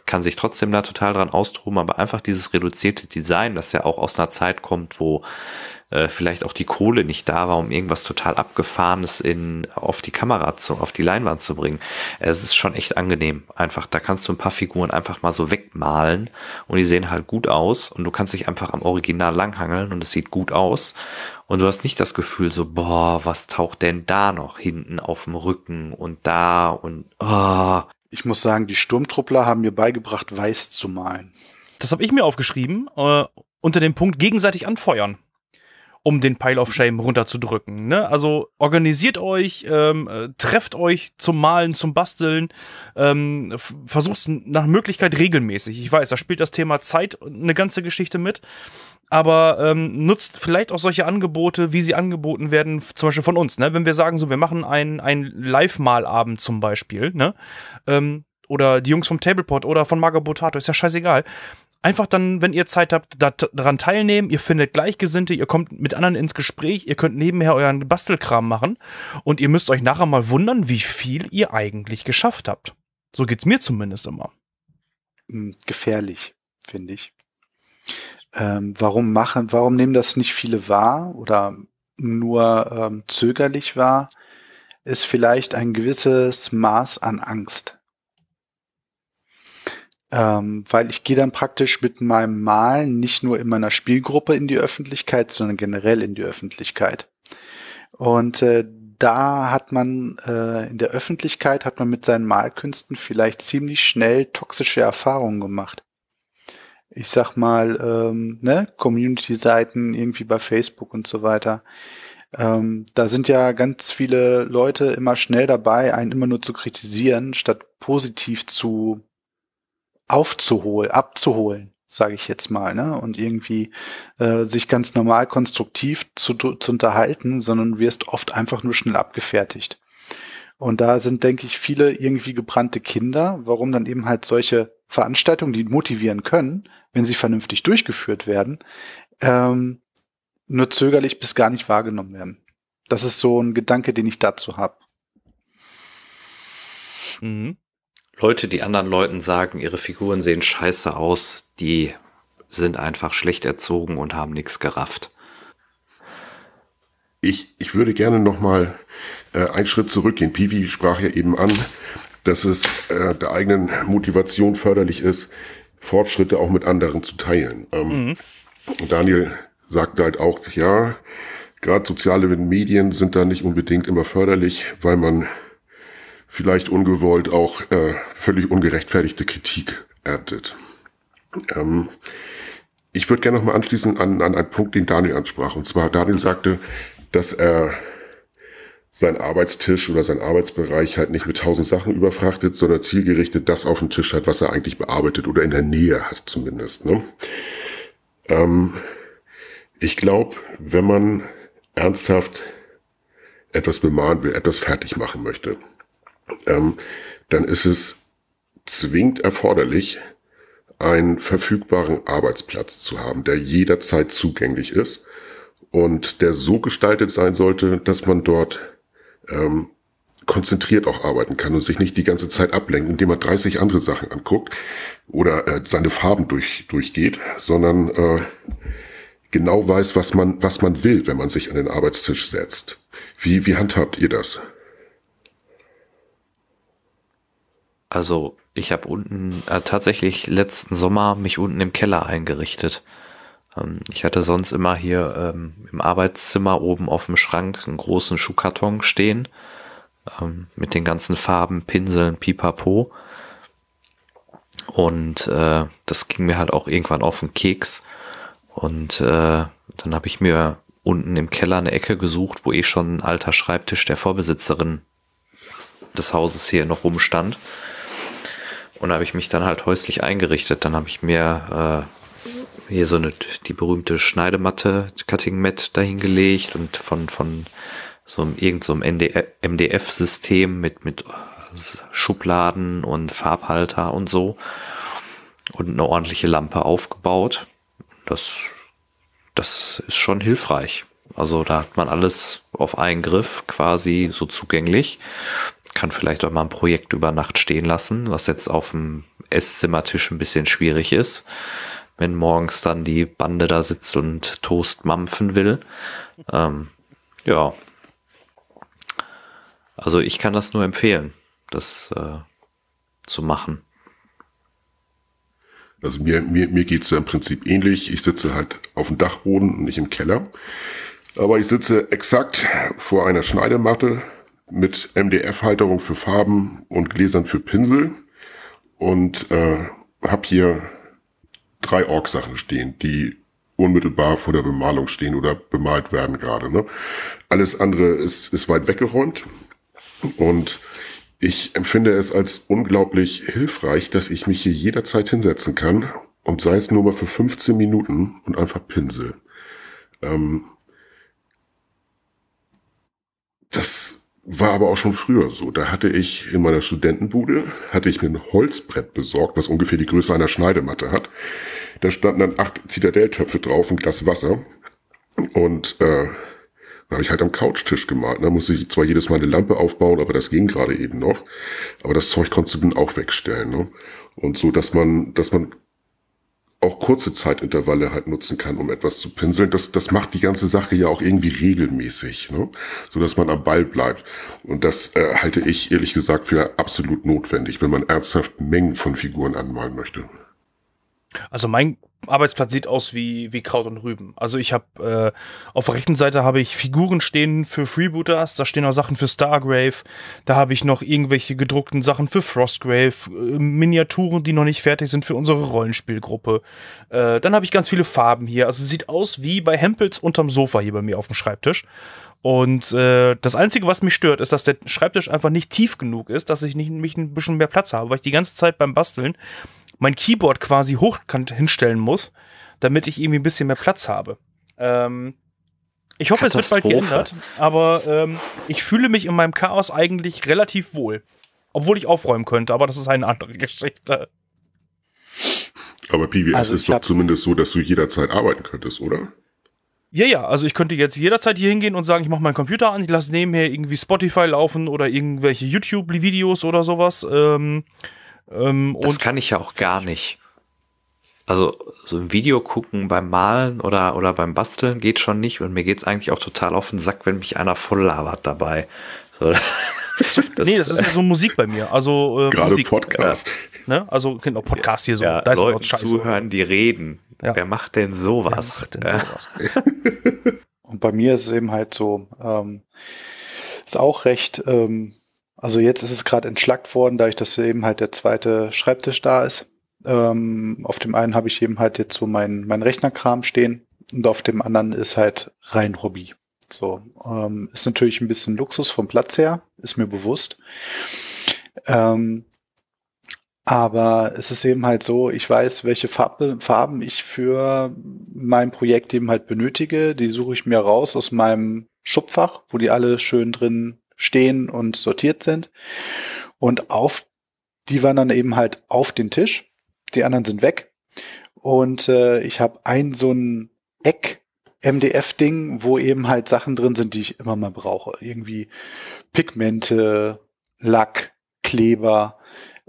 kann sich trotzdem da total dran austoben, aber einfach dieses reduzierte Design, das ja auch aus einer Zeit kommt, wo äh, vielleicht auch die Kohle nicht da war, um irgendwas total abgefahrenes in auf die Kamera zu, auf die Leinwand zu bringen. Es ist schon echt angenehm. Einfach, da kannst du ein paar Figuren einfach mal so wegmalen und die sehen halt gut aus und du kannst dich einfach am Original langhangeln und es sieht gut aus. Und du hast nicht das Gefühl so, boah, was taucht denn da noch hinten auf dem Rücken und da und oh. Ich muss sagen, die Sturmtruppler haben mir beigebracht, weiß zu malen. Das habe ich mir aufgeschrieben, äh, unter dem Punkt gegenseitig anfeuern um den Pile of Shame runterzudrücken. Ne? Also organisiert euch, ähm, äh, trefft euch zum Malen, zum Basteln, ähm, versucht nach Möglichkeit regelmäßig. Ich weiß, da spielt das Thema Zeit eine ganze Geschichte mit. Aber ähm, nutzt vielleicht auch solche Angebote, wie sie angeboten werden, zum Beispiel von uns. Ne? Wenn wir sagen, so, wir machen einen Live-Malabend zum Beispiel, ne? Ähm, oder die Jungs vom Tablepot oder von Margot Botato, ist ja scheißegal einfach dann, wenn ihr Zeit habt, daran teilnehmen. Ihr findet Gleichgesinnte, ihr kommt mit anderen ins Gespräch, ihr könnt nebenher euren Bastelkram machen und ihr müsst euch nachher mal wundern, wie viel ihr eigentlich geschafft habt. So geht's mir zumindest immer. Hm, gefährlich, finde ich. Ähm, warum machen, warum nehmen das nicht viele wahr oder nur ähm, zögerlich wahr? Ist vielleicht ein gewisses Maß an Angst ähm, weil ich gehe dann praktisch mit meinem Malen nicht nur in meiner Spielgruppe in die Öffentlichkeit, sondern generell in die Öffentlichkeit. Und äh, da hat man äh, in der Öffentlichkeit hat man mit seinen Malkünsten vielleicht ziemlich schnell toxische Erfahrungen gemacht. Ich sag mal, ähm, ne, Community-Seiten irgendwie bei Facebook und so weiter. Ähm, da sind ja ganz viele Leute immer schnell dabei, einen immer nur zu kritisieren, statt positiv zu aufzuholen, abzuholen, sage ich jetzt mal, ne? Und irgendwie äh, sich ganz normal konstruktiv zu, zu unterhalten, sondern wirst oft einfach nur schnell abgefertigt. Und da sind, denke ich, viele irgendwie gebrannte Kinder, warum dann eben halt solche Veranstaltungen, die motivieren können, wenn sie vernünftig durchgeführt werden, ähm, nur zögerlich bis gar nicht wahrgenommen werden. Das ist so ein Gedanke, den ich dazu habe. Mhm. Leute, die anderen Leuten sagen, ihre Figuren sehen scheiße aus, die sind einfach schlecht erzogen und haben nichts gerafft. Ich, ich würde gerne noch mal äh, einen Schritt zurückgehen. Pivi sprach ja eben an, dass es äh, der eigenen Motivation förderlich ist, Fortschritte auch mit anderen zu teilen. Ähm, mhm. Daniel sagte halt auch, ja, gerade soziale Medien sind da nicht unbedingt immer förderlich, weil man vielleicht ungewollt auch äh, völlig ungerechtfertigte Kritik erntet. Ähm, ich würde gerne nochmal anschließen an, an einen Punkt, den Daniel ansprach. Und zwar, Daniel sagte, dass er sein Arbeitstisch oder sein Arbeitsbereich halt nicht mit tausend Sachen überfrachtet, sondern zielgerichtet das auf dem Tisch hat, was er eigentlich bearbeitet oder in der Nähe hat zumindest. Ne? Ähm, ich glaube, wenn man ernsthaft etwas bemahnen will, etwas fertig machen möchte, ähm, dann ist es zwingend erforderlich, einen verfügbaren Arbeitsplatz zu haben, der jederzeit zugänglich ist und der so gestaltet sein sollte, dass man dort ähm, konzentriert auch arbeiten kann und sich nicht die ganze Zeit ablenkt, indem man 30 andere Sachen anguckt oder äh, seine Farben durch, durchgeht, sondern äh, genau weiß, was man, was man will, wenn man sich an den Arbeitstisch setzt. Wie, wie handhabt ihr das? Also ich habe unten äh, tatsächlich letzten Sommer mich unten im Keller eingerichtet. Ähm, ich hatte sonst immer hier ähm, im Arbeitszimmer oben auf dem Schrank einen großen Schuhkarton stehen ähm, mit den ganzen Farben, Pinseln, Pipapo. Und äh, das ging mir halt auch irgendwann auf den Keks. Und äh, dann habe ich mir unten im Keller eine Ecke gesucht, wo eh schon ein alter Schreibtisch der Vorbesitzerin des Hauses hier noch rumstand. Und da habe ich mich dann halt häuslich eingerichtet. Dann habe ich mir äh, hier so eine die berühmte Schneidematte, Cutting Mat dahingelegt und von von so einem irgend so einem MDF-System mit mit Schubladen und Farbhalter und so und eine ordentliche Lampe aufgebaut. Das das ist schon hilfreich. Also da hat man alles auf einen Griff quasi so zugänglich kann vielleicht auch mal ein Projekt über Nacht stehen lassen, was jetzt auf dem Esszimmertisch ein bisschen schwierig ist, wenn morgens dann die Bande da sitzt und Toast mampfen will. Ähm, ja. Also ich kann das nur empfehlen, das äh, zu machen. Also mir, mir, mir geht's ja im Prinzip ähnlich. Ich sitze halt auf dem Dachboden und nicht im Keller. Aber ich sitze exakt vor einer Schneidematte mit MDF-Halterung für Farben und Gläsern für Pinsel und äh, habe hier drei Org-Sachen stehen, die unmittelbar vor der Bemalung stehen oder bemalt werden gerade. Ne? Alles andere ist, ist weit weggeräumt und ich empfinde es als unglaublich hilfreich, dass ich mich hier jederzeit hinsetzen kann und sei es nur mal für 15 Minuten und einfach Pinsel. Ähm, das war aber auch schon früher so. Da hatte ich in meiner Studentenbude, hatte ich mir ein Holzbrett besorgt, was ungefähr die Größe einer Schneidematte hat. Da standen dann acht Zitadelltöpfe drauf, ein Glas Wasser. Und äh, da habe ich halt am Couchtisch gemalt. Da musste ich zwar jedes Mal eine Lampe aufbauen, aber das ging gerade eben noch. Aber das Zeug konntest du dann auch wegstellen. Ne? Und so, dass man, dass man auch kurze Zeitintervalle halt nutzen kann, um etwas zu pinseln. Das, das macht die ganze Sache ja auch irgendwie regelmäßig, ne? so dass man am Ball bleibt. Und das äh, halte ich ehrlich gesagt für absolut notwendig, wenn man ernsthaft Mengen von Figuren anmalen möchte. Also mein Arbeitsplatz sieht aus wie, wie Kraut und Rüben. Also ich habe äh, auf der rechten Seite habe ich Figuren stehen für Freebooters, da stehen auch Sachen für Stargrave, da habe ich noch irgendwelche gedruckten Sachen für Frostgrave, äh, Miniaturen, die noch nicht fertig sind für unsere Rollenspielgruppe. Äh, dann habe ich ganz viele Farben hier. Also sieht aus wie bei Hempels unterm Sofa hier bei mir auf dem Schreibtisch. Und äh, das Einzige, was mich stört, ist, dass der Schreibtisch einfach nicht tief genug ist, dass ich nicht mich ein bisschen mehr Platz habe, weil ich die ganze Zeit beim Basteln mein Keyboard quasi hochkant hinstellen muss, damit ich irgendwie ein bisschen mehr Platz habe. Ähm, ich hoffe, es wird bald geändert, aber ähm, ich fühle mich in meinem Chaos eigentlich relativ wohl. Obwohl ich aufräumen könnte, aber das ist eine andere Geschichte. Aber PWS Also ist doch zumindest so, dass du jederzeit arbeiten könntest, oder? Ja, ja, also ich könnte jetzt jederzeit hier hingehen und sagen, ich mache meinen Computer an, ich lasse nebenher irgendwie Spotify laufen oder irgendwelche YouTube-Videos oder sowas. Ähm, ähm, Das und kann ich ja auch gar nicht. Also so ein Video gucken beim Malen oder, oder beim Basteln geht schon nicht und mir geht's eigentlich auch total auf den Sack, wenn mich einer voll labert dabei. So, das, nee, das ist ja so Musik bei mir. Also äh, Gerade Musik, Podcast. ne? Also genau Podcast hier so. ja, da ist Leuten zuhören, die reden. Ja. Wer macht denn sowas? macht denn sowas? Und bei mir ist es eben halt so, ähm, ist auch recht, ähm, also jetzt ist es gerade entschlackt worden, dadurch, dass eben halt der zweite Schreibtisch da ist. Ähm, auf dem einen habe ich eben halt jetzt so mein, mein Rechnerkram stehen und auf dem anderen ist halt rein Hobby. So, ähm, ist natürlich ein bisschen Luxus vom Platz her, ist mir bewusst. Ähm, aber es ist eben halt so, ich weiß, welche Farbe, Farben ich für mein Projekt eben halt benötige. Die suche ich mir raus aus meinem Schubfach, wo die alle schön drin stehen und sortiert sind. Und auf, die wandern eben halt auf den Tisch. Die anderen sind weg. Und äh, ich habe ein so ein Eck MDF-Ding, wo eben halt Sachen drin sind, die ich immer mal brauche. Irgendwie Pigmente, Lack, Kleber,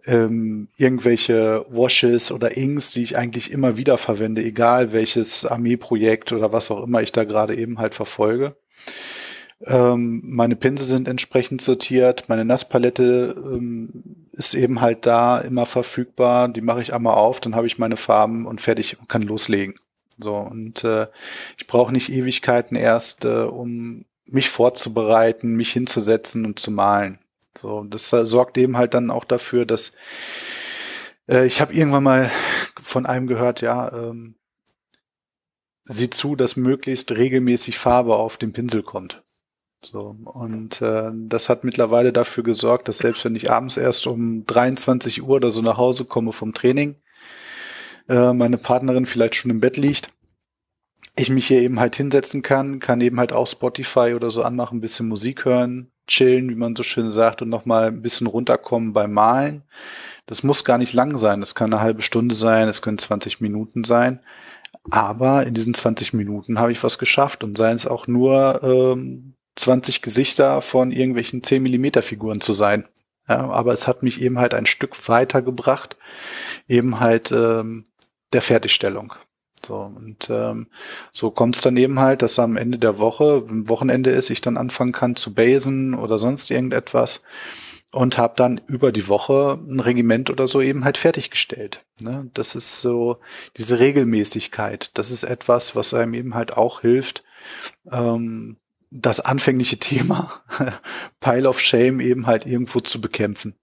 ähm, irgendwelche Washes oder Inks, die ich eigentlich immer wieder verwende, egal welches Armeeprojekt oder was auch immer ich da gerade eben halt verfolge. Ähm, meine Pinsel sind entsprechend sortiert, meine Nasspalette ähm, ist eben halt da, immer verfügbar. Die mache ich einmal auf, dann habe ich meine Farben und fertig und kann loslegen. So und äh, ich brauche nicht Ewigkeiten erst, äh, um mich vorzubereiten, mich hinzusetzen und zu malen. So, das äh, sorgt eben halt dann auch dafür, dass äh, ich habe irgendwann mal von einem gehört, ja, ähm, sieh zu, dass möglichst regelmäßig Farbe auf den Pinsel kommt. So, und äh, das hat mittlerweile dafür gesorgt, dass selbst wenn ich abends erst um 23 Uhr oder so nach Hause komme vom Training, äh, meine Partnerin vielleicht schon im Bett liegt, ich mich hier eben halt hinsetzen kann, kann eben halt auch Spotify oder so anmachen, ein bisschen Musik hören, chillen, wie man so schön sagt, und nochmal ein bisschen runterkommen beim Malen. Das muss gar nicht lang sein, das kann eine halbe Stunde sein, es können 20 Minuten sein. Aber in diesen 20 Minuten habe ich was geschafft und seien es auch nur ähm, 20 Gesichter von irgendwelchen 10 Millimeter Figuren zu sein. Ja, aber es hat mich eben halt ein Stück weiter gebracht, eben halt ähm, der Fertigstellung. So, und ähm, so kommt es dann eben halt, dass am Ende der Woche, wenn Wochenende ist, ich dann anfangen kann zu basen oder sonst irgendetwas und habe dann über die Woche ein Regiment oder so eben halt fertiggestellt. Ne? Das ist so diese Regelmäßigkeit. Das ist etwas, was einem eben halt auch hilft, ähm, das anfängliche Thema Pile of Shame eben halt irgendwo zu bekämpfen.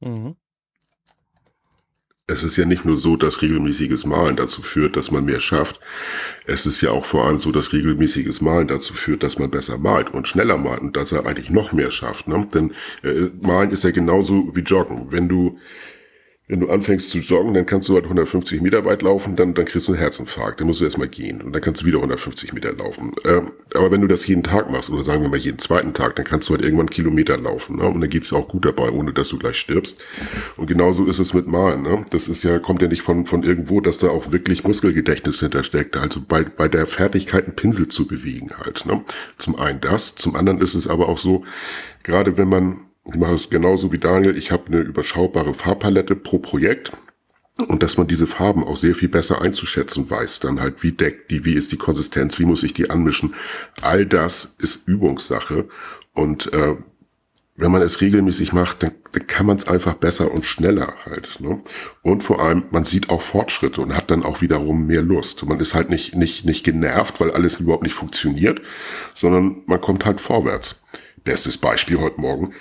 Mhm. Es ist ja nicht nur so, dass regelmäßiges Malen dazu führt, dass man mehr schafft. Es ist ja auch vor allem so, dass regelmäßiges Malen dazu führt, dass man besser malt und schneller malt und dass er eigentlich noch mehr schafft. Ne? Denn äh, Malen ist ja genauso wie Joggen. Wenn du wenn du anfängst zu joggen, dann kannst du halt 150 Meter weit laufen, dann, dann kriegst du einen Herzinfarkt, dann musst du erstmal gehen und dann kannst du wieder 150 Meter laufen. Ähm, aber wenn du das jeden Tag machst, oder sagen wir mal jeden zweiten Tag, dann kannst du halt irgendwann Kilometer laufen. Ne? Und dann geht's dir auch gut dabei, ohne dass du gleich stirbst. Und genauso ist es mit Malen. Ne? Das ist ja, kommt ja nicht von, von irgendwo, dass da auch wirklich Muskelgedächtnis hintersteckt. Also bei, bei der Fertigkeit, einen Pinsel zu bewegen halt. Ne? Zum einen das, zum anderen ist es aber auch so, gerade wenn man ich mache es genauso wie Daniel. Ich habe eine überschaubare Farbpalette pro Projekt. Und dass man diese Farben auch sehr viel besser einzuschätzen weiß, dann halt, wie deckt die, wie ist die Konsistenz, wie muss ich die anmischen. All das ist Übungssache. Und äh, wenn man es regelmäßig macht, dann, dann kann man es einfach besser und schneller halt. Ne? Und vor allem, man sieht auch Fortschritte und hat dann auch wiederum mehr Lust. Man ist halt nicht, nicht, nicht genervt, weil alles überhaupt nicht funktioniert, sondern man kommt halt vorwärts. Bestes Beispiel heute Morgen.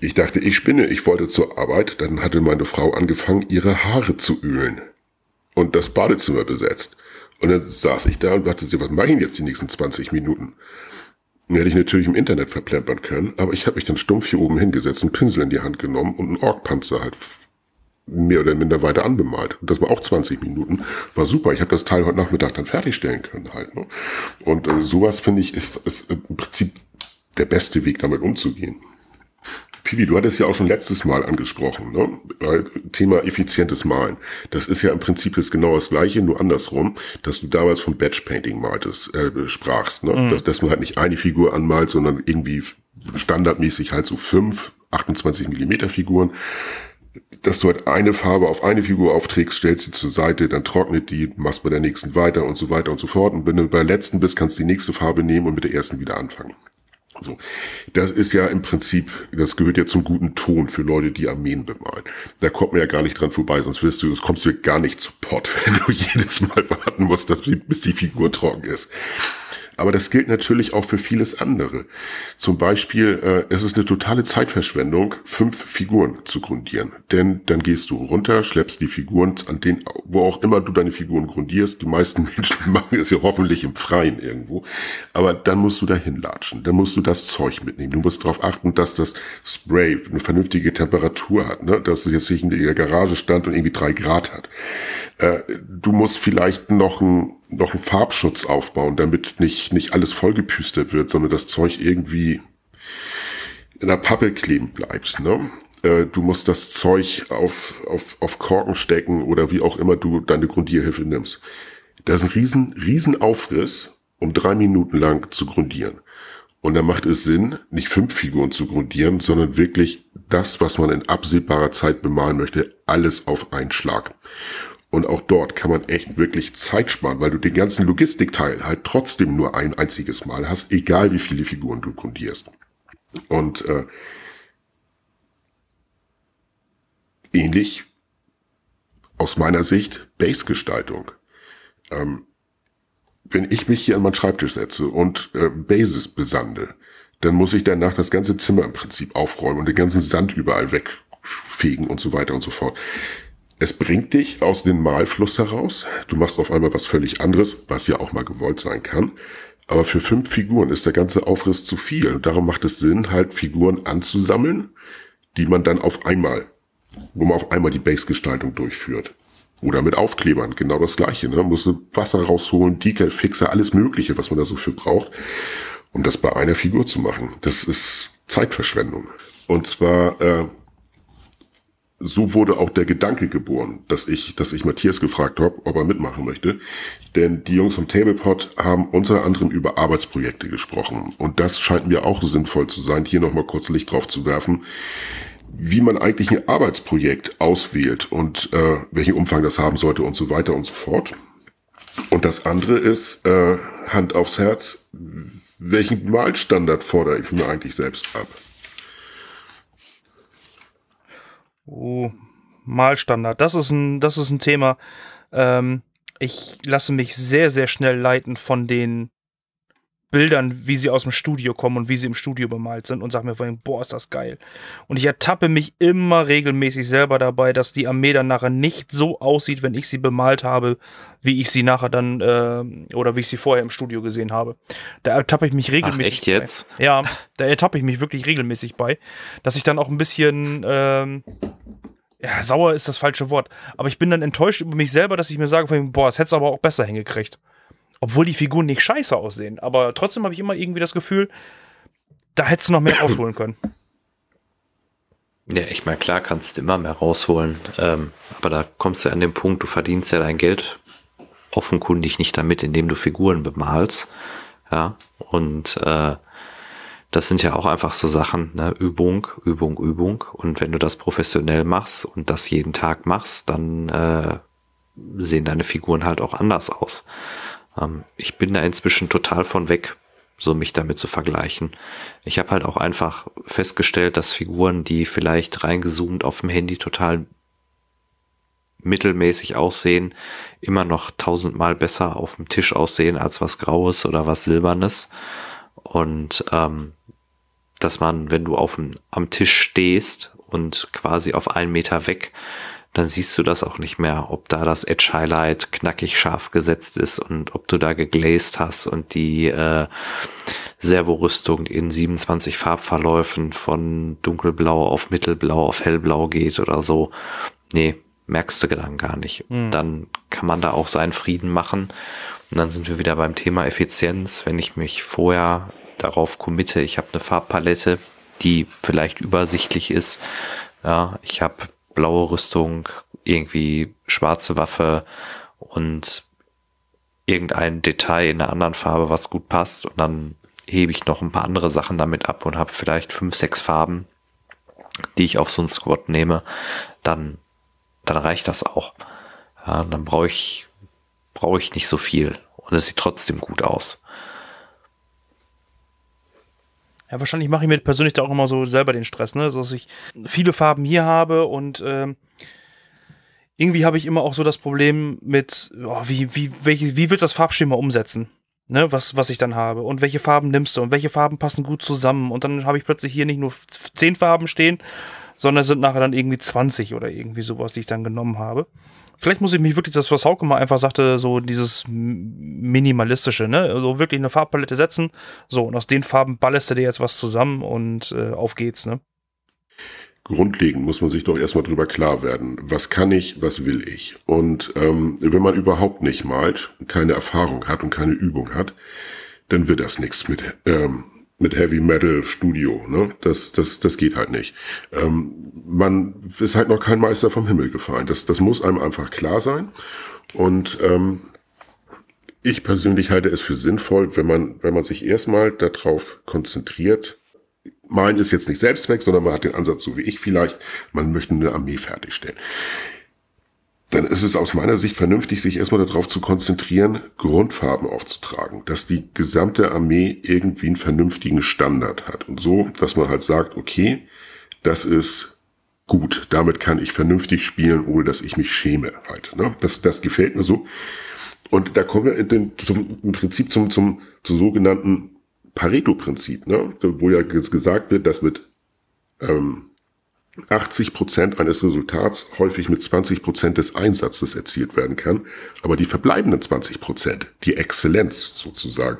Ich dachte, ich spinne. Ich wollte zur Arbeit. Dann hatte meine Frau angefangen, ihre Haare zu ölen. Und das Badezimmer besetzt. Und dann saß ich da und dachte, sie, was mache ich denn jetzt die nächsten 20 Minuten? Dann hätte ich natürlich im Internet verplempern können, aber ich habe mich dann stumpf hier oben hingesetzt, einen Pinsel in die Hand genommen und einen Orkpanzer halt mehr oder minder weiter anbemalt. Und das war auch 20 Minuten. War super. Ich habe das Teil heute Nachmittag dann fertigstellen können halt. Ne? Und äh, sowas finde ich ist, ist im Prinzip der beste Weg, damit umzugehen. Pivi, du hattest ja auch schon letztes Mal angesprochen, ne? Bei Thema effizientes Malen. Das ist ja im Prinzip jetzt genau das gleiche, nur andersrum, dass du damals vom Batch Painting maltest, äh, sprachst, ne? Mhm. Dass, dass man halt nicht eine Figur anmalt, sondern irgendwie standardmäßig halt so fünf, 28 Millimeter Figuren dass du halt eine Farbe auf eine Figur aufträgst, stellst sie zur Seite, dann trocknet die, machst bei der nächsten weiter und so weiter und so fort. Und wenn du bei der letzten bist, kannst du die nächste Farbe nehmen und mit der ersten wieder anfangen. So. Das ist ja im Prinzip, das gehört ja zum guten Ton für Leute, die Armeen bemalen. Da kommt man ja gar nicht dran vorbei, sonst wirst du, sonst kommst du gar nicht zu Pott, wenn du jedes Mal warten musst, dass, bis die Figur trocken ist. Aber das gilt natürlich auch für vieles andere. Zum Beispiel, äh, es ist eine totale Zeitverschwendung, fünf Figuren zu grundieren. Denn dann gehst du runter, schleppst die Figuren an den, wo auch immer du deine Figuren grundierst. Die meisten Menschen machen es ja hoffentlich im Freien irgendwo. Aber dann musst du da hinlatschen. Dann musst du das Zeug mitnehmen. Du musst darauf achten, dass das Spray eine vernünftige Temperatur hat. Ne? Dass es jetzt nicht in der Garage stand und irgendwie drei Grad hat. Äh, du musst vielleicht noch ein noch einen Farbschutz aufbauen, damit nicht, nicht alles vollgepüstert wird, sondern das Zeug irgendwie in der Pappe kleben bleibt. Ne? Äh, du musst das Zeug auf, auf, auf Korken stecken oder wie auch immer du deine Grundierhilfe nimmst. Das ist ein riesen, riesen Aufriss, um drei Minuten lang zu grundieren. Und da macht es Sinn, nicht fünf Figuren zu grundieren, sondern wirklich das, was man in absehbarer Zeit bemalen möchte, alles auf einen Schlag. Und auch dort kann man echt wirklich Zeit sparen, weil du den ganzen Logistikteil halt trotzdem nur ein einziges Mal hast, egal wie viele Figuren du grundierst. Und äh, ähnlich aus meiner Sicht Base-Gestaltung. Ähm, wenn ich mich hier an meinen Schreibtisch setze und äh, Bases besande, dann muss ich danach das ganze Zimmer im Prinzip aufräumen und den ganzen Sand überall wegfegen und so weiter und so fort. Es bringt dich aus dem Malfluss heraus. Du machst auf einmal was völlig anderes, was ja auch mal gewollt sein kann. Aber für fünf Figuren ist der ganze Aufriss zu viel. Und darum macht es Sinn, halt Figuren anzusammeln, die man dann auf einmal, wo man auf einmal die Base-Gestaltung durchführt. Oder mit Aufklebern, genau das gleiche. Ne? Musst du Wasser rausholen, Decal, Fixer, alles mögliche, was man da so für braucht, um das bei einer Figur zu machen. Das ist Zeitverschwendung. Und zwar äh, so wurde auch der Gedanke geboren, dass ich, dass ich Matthias gefragt habe, ob er mitmachen möchte. Denn die Jungs vom Tablepot haben unter anderem über Arbeitsprojekte gesprochen. Und das scheint mir auch sinnvoll zu sein, hier nochmal kurz Licht drauf zu werfen, wie man eigentlich ein Arbeitsprojekt auswählt und äh, welchen Umfang das haben sollte und so weiter und so fort. Und das andere ist, äh, Hand aufs Herz, welchen Malstandard fordere ich mir eigentlich selbst ab? Oh, Malstandard. Das ist ein, das ist ein Thema. Ähm, ich lasse mich sehr, sehr schnell leiten von den Bildern, wie sie aus dem Studio kommen und wie sie im Studio bemalt sind und sage mir vorhin, boah, ist das geil. Und ich ertappe mich immer regelmäßig selber dabei, dass die Armee dann nachher nicht so aussieht, wenn ich sie bemalt habe, wie ich sie nachher dann äh, oder wie ich sie vorher im Studio gesehen habe. Da ertappe ich mich regelmäßig. Ach, echt jetzt? Bei. Ja, da ertappe ich mich wirklich regelmäßig bei, dass ich dann auch ein bisschen ähm, ja, sauer ist das falsche Wort. Aber ich bin dann enttäuscht über mich selber, dass ich mir sage, boah, das hätte aber auch besser hingekriegt. Obwohl die Figuren nicht scheiße aussehen. Aber trotzdem habe ich immer irgendwie das Gefühl, da hättest du noch mehr rausholen können. Ja, ich meine, klar kannst du immer mehr rausholen. Ähm, aber da kommst du an den Punkt, du verdienst ja dein Geld offenkundig nicht damit, indem du Figuren bemalst. Ja, und äh, das sind ja auch einfach so Sachen, ne? Übung, Übung, Übung. Und wenn du das professionell machst und das jeden Tag machst, dann äh, sehen deine Figuren halt auch anders aus. Ähm, ich bin da inzwischen total von weg, so mich damit zu vergleichen. Ich habe halt auch einfach festgestellt, dass Figuren, die vielleicht reingezoomt auf dem Handy total mittelmäßig aussehen, immer noch tausendmal besser auf dem Tisch aussehen als was Graues oder was Silbernes. Und ähm, dass man, wenn du auf dem, am Tisch stehst und quasi auf einen Meter weg dann siehst du das auch nicht mehr, ob da das Edge Highlight knackig scharf gesetzt ist und ob du da geglazed hast und die äh, Servorüstung in 27 Farbverläufen von dunkelblau auf mittelblau auf hellblau geht oder so. Nee, merkst du dann gar nicht. Mhm. Dann kann man da auch seinen Frieden machen. Und dann sind wir wieder beim Thema Effizienz. Wenn ich mich vorher darauf committe, ich habe eine Farbpalette, die vielleicht übersichtlich ist. Ja, ich habe blaue Rüstung, irgendwie schwarze Waffe und irgendein Detail in einer anderen Farbe, was gut passt und dann hebe ich noch ein paar andere Sachen damit ab und habe vielleicht fünf, sechs Farben, die ich auf so einen Squad nehme, dann, dann reicht das auch. Ja, dann brauche ich, brauche ich nicht so viel und es sieht trotzdem gut aus. Ja, wahrscheinlich mache ich mir persönlich da auch immer so selber den Stress, ne? Dass ich viele Farben hier habe und ähm, irgendwie habe ich immer auch so das Problem mit, oh, wie, wie, welche, wie willst du das Farbschema umsetzen? Ne, was, was ich dann habe. Und welche Farben nimmst du und welche Farben passen gut zusammen. Und dann habe ich plötzlich hier nicht nur zehn Farben stehen, sondern es sind nachher dann irgendwie 20 oder irgendwie sowas, die ich dann genommen habe. Vielleicht muss ich mich wirklich, das was Hauke mal einfach sagte, so dieses minimalistische, ne? Also wirklich eine Farbpalette setzen. So, und aus den Farben ballerst du dir jetzt was zusammen und äh, auf geht's, ne? Grundlegend muss man sich doch erstmal drüber klar werden, was kann ich, was will ich. Und ähm, wenn man überhaupt nicht malt, keine Erfahrung hat und keine Übung hat, dann wird das nichts mit ähm, mit Heavy Metal Studio. Ne? Das, das, das geht halt nicht. Ähm, man ist halt noch kein Meister vom Himmel gefallen. Das, das muss einem einfach klar sein. Und ähm, ich persönlich halte es für sinnvoll, wenn man, wenn man sich erstmal darauf konzentriert, Malen ist jetzt nicht Selbstzweck, sondern man hat den Ansatz, so wie ich vielleicht, man möchte eine Armee fertigstellen dann ist es aus meiner Sicht vernünftig, sich erstmal darauf zu konzentrieren, Grundfarben aufzutragen, dass die gesamte Armee irgendwie einen vernünftigen Standard hat. Und so, dass man halt sagt, okay, das ist gut, damit kann ich vernünftig spielen, ohne dass ich mich schäme halt. Ne? Das, das gefällt mir so. Und da kommen wir in den, zum, im Prinzip zum, zum, zum sogenannten Pareto-Prinzip, ne? wo ja gesagt wird, dass mit ähm, 80 Prozent eines Resultats häufig mit 20 Prozent des Einsatzes erzielt werden kann, aber die verbleibenden 20 Prozent, die Exzellenz sozusagen,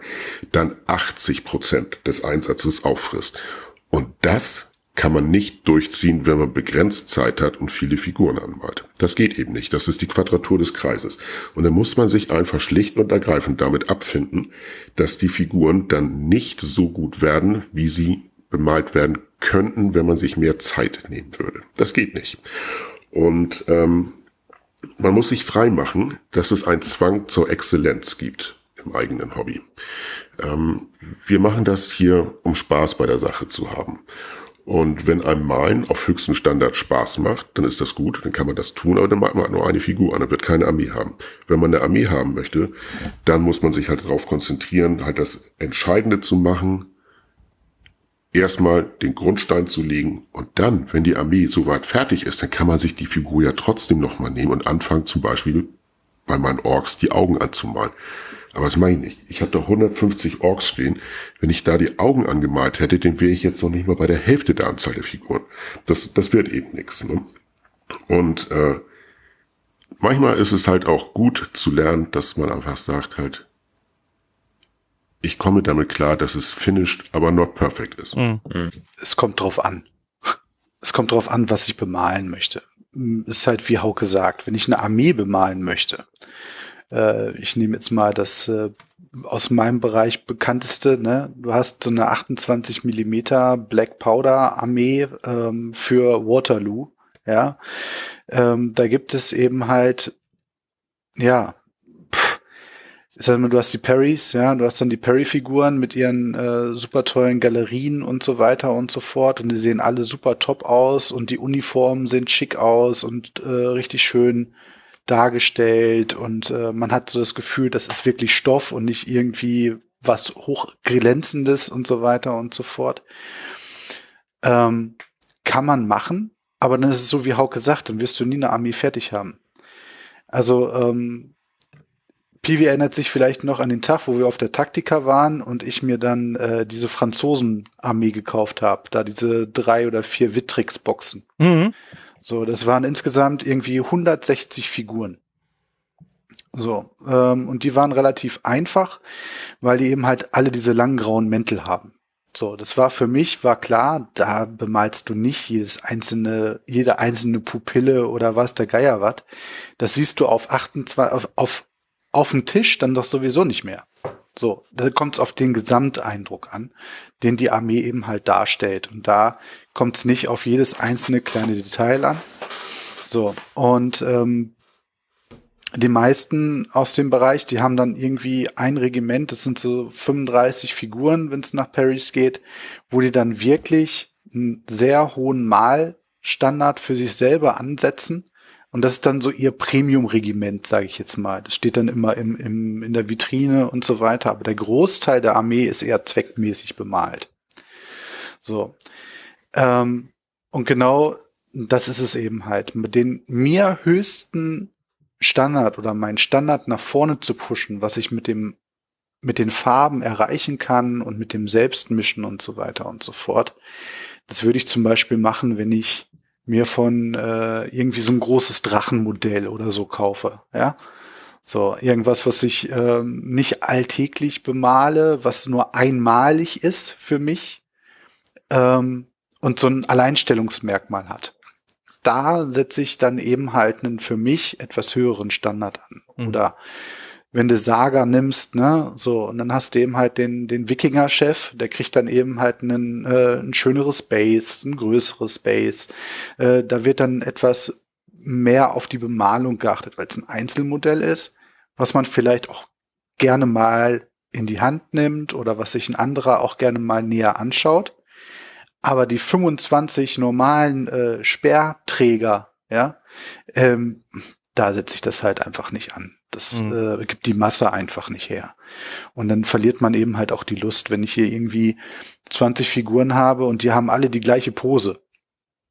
dann 80 Prozent des Einsatzes auffrisst. Und das kann man nicht durchziehen, wenn man begrenzt Zeit hat und viele Figuren anmalt. Das geht eben nicht. Das ist die Quadratur des Kreises. Und dann muss man sich einfach schlicht und ergreifend damit abfinden, dass die Figuren dann nicht so gut werden, wie sie bemalt werden könnten, wenn man sich mehr Zeit nehmen würde. Das geht nicht. Und ähm, man muss sich frei machen, dass es einen Zwang zur Exzellenz gibt im eigenen Hobby. Ähm, wir machen das hier, um Spaß bei der Sache zu haben. Und wenn einem Malen auf höchstem Standard Spaß macht, dann ist das gut, dann kann man das tun, aber dann malt man nur eine Figur an, dann wird keine Armee haben. Wenn man eine Armee haben möchte, dann muss man sich halt darauf konzentrieren, halt das Entscheidende zu machen, erstmal den Grundstein zu legen und dann, wenn die Armee soweit fertig ist, dann kann man sich die Figur ja trotzdem nochmal nehmen und anfangen zum Beispiel bei meinen Orks die Augen anzumalen. Aber das meine ich nicht. Ich habe da 150 Orks stehen. Wenn ich da die Augen angemalt hätte, dann wäre ich jetzt noch nicht mal bei der Hälfte der Anzahl der Figuren. Das, das wird eben nichts. Ne? Und äh, manchmal ist es halt auch gut zu lernen, dass man einfach sagt halt, ich komme damit klar, dass es finished, aber not perfect ist. Mhm. Es kommt drauf an. Es kommt drauf an, was ich bemalen möchte. Es ist halt wie Hauke sagt, wenn ich eine Armee bemalen möchte. Äh, ich nehme jetzt mal das äh, aus meinem Bereich bekannteste, ne? Du hast so eine 28 Millimeter Black Powder Armee ähm, für Waterloo, ja. Ähm, da gibt es eben halt, ja, ich sag mal, du hast die Perrys, ja, du hast dann die Perry-Figuren mit ihren äh, super tollen Galerien und so weiter und so fort und die sehen alle super top aus und die Uniformen sehen schick aus und äh, richtig schön dargestellt und äh, man hat so das Gefühl, das ist wirklich Stoff und nicht irgendwie was hochglänzendes und so weiter und so fort. Ähm, kann man machen, aber dann ist es so wie Hauke sagt, dann wirst du nie eine Armee fertig haben. Also ähm, Pivi erinnert sich vielleicht noch an den Tag, wo wir auf der Taktika waren und ich mir dann äh, diese Franzosen-Armee gekauft habe. Da diese drei oder vier Wittrix-Boxen. Mhm. So, das waren insgesamt irgendwie 160 Figuren. So, ähm, und die waren relativ einfach, weil die eben halt alle diese langen grauen Mäntel haben. So, das war für mich, war klar, da bemalst du nicht jedes einzelne, jede einzelne Pupille oder was der Geier wat. Das siehst du auf 28, auf, auf auf dem Tisch dann doch sowieso nicht mehr. So, da kommt es auf den Gesamteindruck an, den die Armee eben halt darstellt. Und da kommt es nicht auf jedes einzelne kleine Detail an. So, und ähm, die meisten aus dem Bereich, die haben dann irgendwie ein Regiment, das sind so 35 Figuren, wenn es nach Paris geht, wo die dann wirklich einen sehr hohen Malstandard für sich selber ansetzen. Und das ist dann so ihr Premium-Regiment, sage ich jetzt mal. Das steht dann immer im, im, in der Vitrine und so weiter. Aber der Großteil der Armee ist eher zweckmäßig bemalt. So. Ähm, und genau das ist es eben halt. Mit den mir höchsten Standard oder meinen Standard nach vorne zu pushen, was ich mit dem mit den Farben erreichen kann und mit dem Selbstmischen und so weiter und so fort. Das würde ich zum Beispiel machen, wenn ich mir von äh, irgendwie so ein großes Drachenmodell oder so kaufe, ja. So, irgendwas, was ich ähm, nicht alltäglich bemale, was nur einmalig ist für mich ähm, und so ein Alleinstellungsmerkmal hat da setze ich dann eben halt einen für mich etwas höheren Standard an. Mhm. Oder wenn du Saga nimmst, ne, so, und dann hast du eben halt den, den Wikinger-Chef, der kriegt dann eben halt einen, äh, ein schöneres Base, ein größeres Base. Äh, da wird dann etwas mehr auf die Bemalung geachtet, weil es ein Einzelmodell ist, was man vielleicht auch gerne mal in die Hand nimmt oder was sich ein anderer auch gerne mal näher anschaut. Aber die 25 normalen äh, Sperrträger, ja, ähm, da setze ich das halt einfach nicht an. Das mhm. äh, gibt die Masse einfach nicht her. Und dann verliert man eben halt auch die Lust, wenn ich hier irgendwie 20 Figuren habe und die haben alle die gleiche Pose.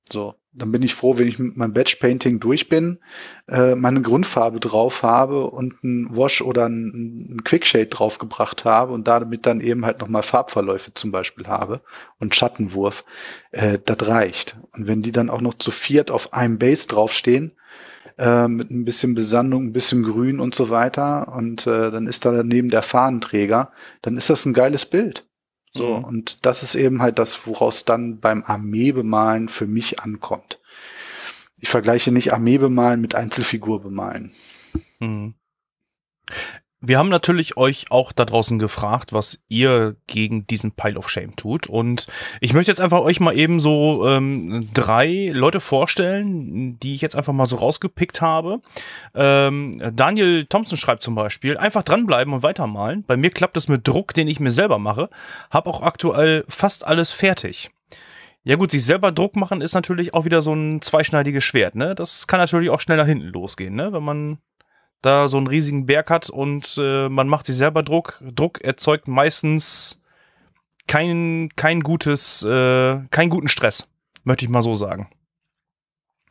So, dann bin ich froh, wenn ich mit meinem Batch Painting durch bin, äh, meine Grundfarbe drauf habe und ein Wash oder ein, ein Quickshade draufgebracht habe und damit dann eben halt nochmal Farbverläufe zum Beispiel habe und Schattenwurf, äh, das reicht. Und wenn die dann auch noch zu viert auf einem Base draufstehen, äh, mit ein bisschen Besandung, ein bisschen Grün und so weiter, und äh, dann ist da daneben der Fahnenträger, dann ist das ein geiles Bild. So, mhm. und das ist eben halt das, woraus dann beim Armeebemalen für mich ankommt. Ich vergleiche nicht Armeebemalen mit Einzelfigur bemalen. Mhm. Wir haben natürlich euch auch da draußen gefragt, was ihr gegen diesen Pile of Shame tut. Und ich möchte jetzt einfach euch mal eben so ähm, drei Leute vorstellen, die ich jetzt einfach mal so rausgepickt habe. Ähm, Daniel Thompson schreibt zum Beispiel, einfach dranbleiben und weitermalen. Bei mir klappt es mit Druck, den ich mir selber mache. Hab auch aktuell fast alles fertig. Ja gut, sich selber Druck machen ist natürlich auch wieder so ein zweischneidiges Schwert, ne? Das kann natürlich auch schnell nach hinten losgehen, ne? Wenn man da so einen riesigen Berg hat und äh, man macht sich selber Druck. Druck erzeugt meistens kein, kein gutes, äh, keinen guten Stress, möchte ich mal so sagen.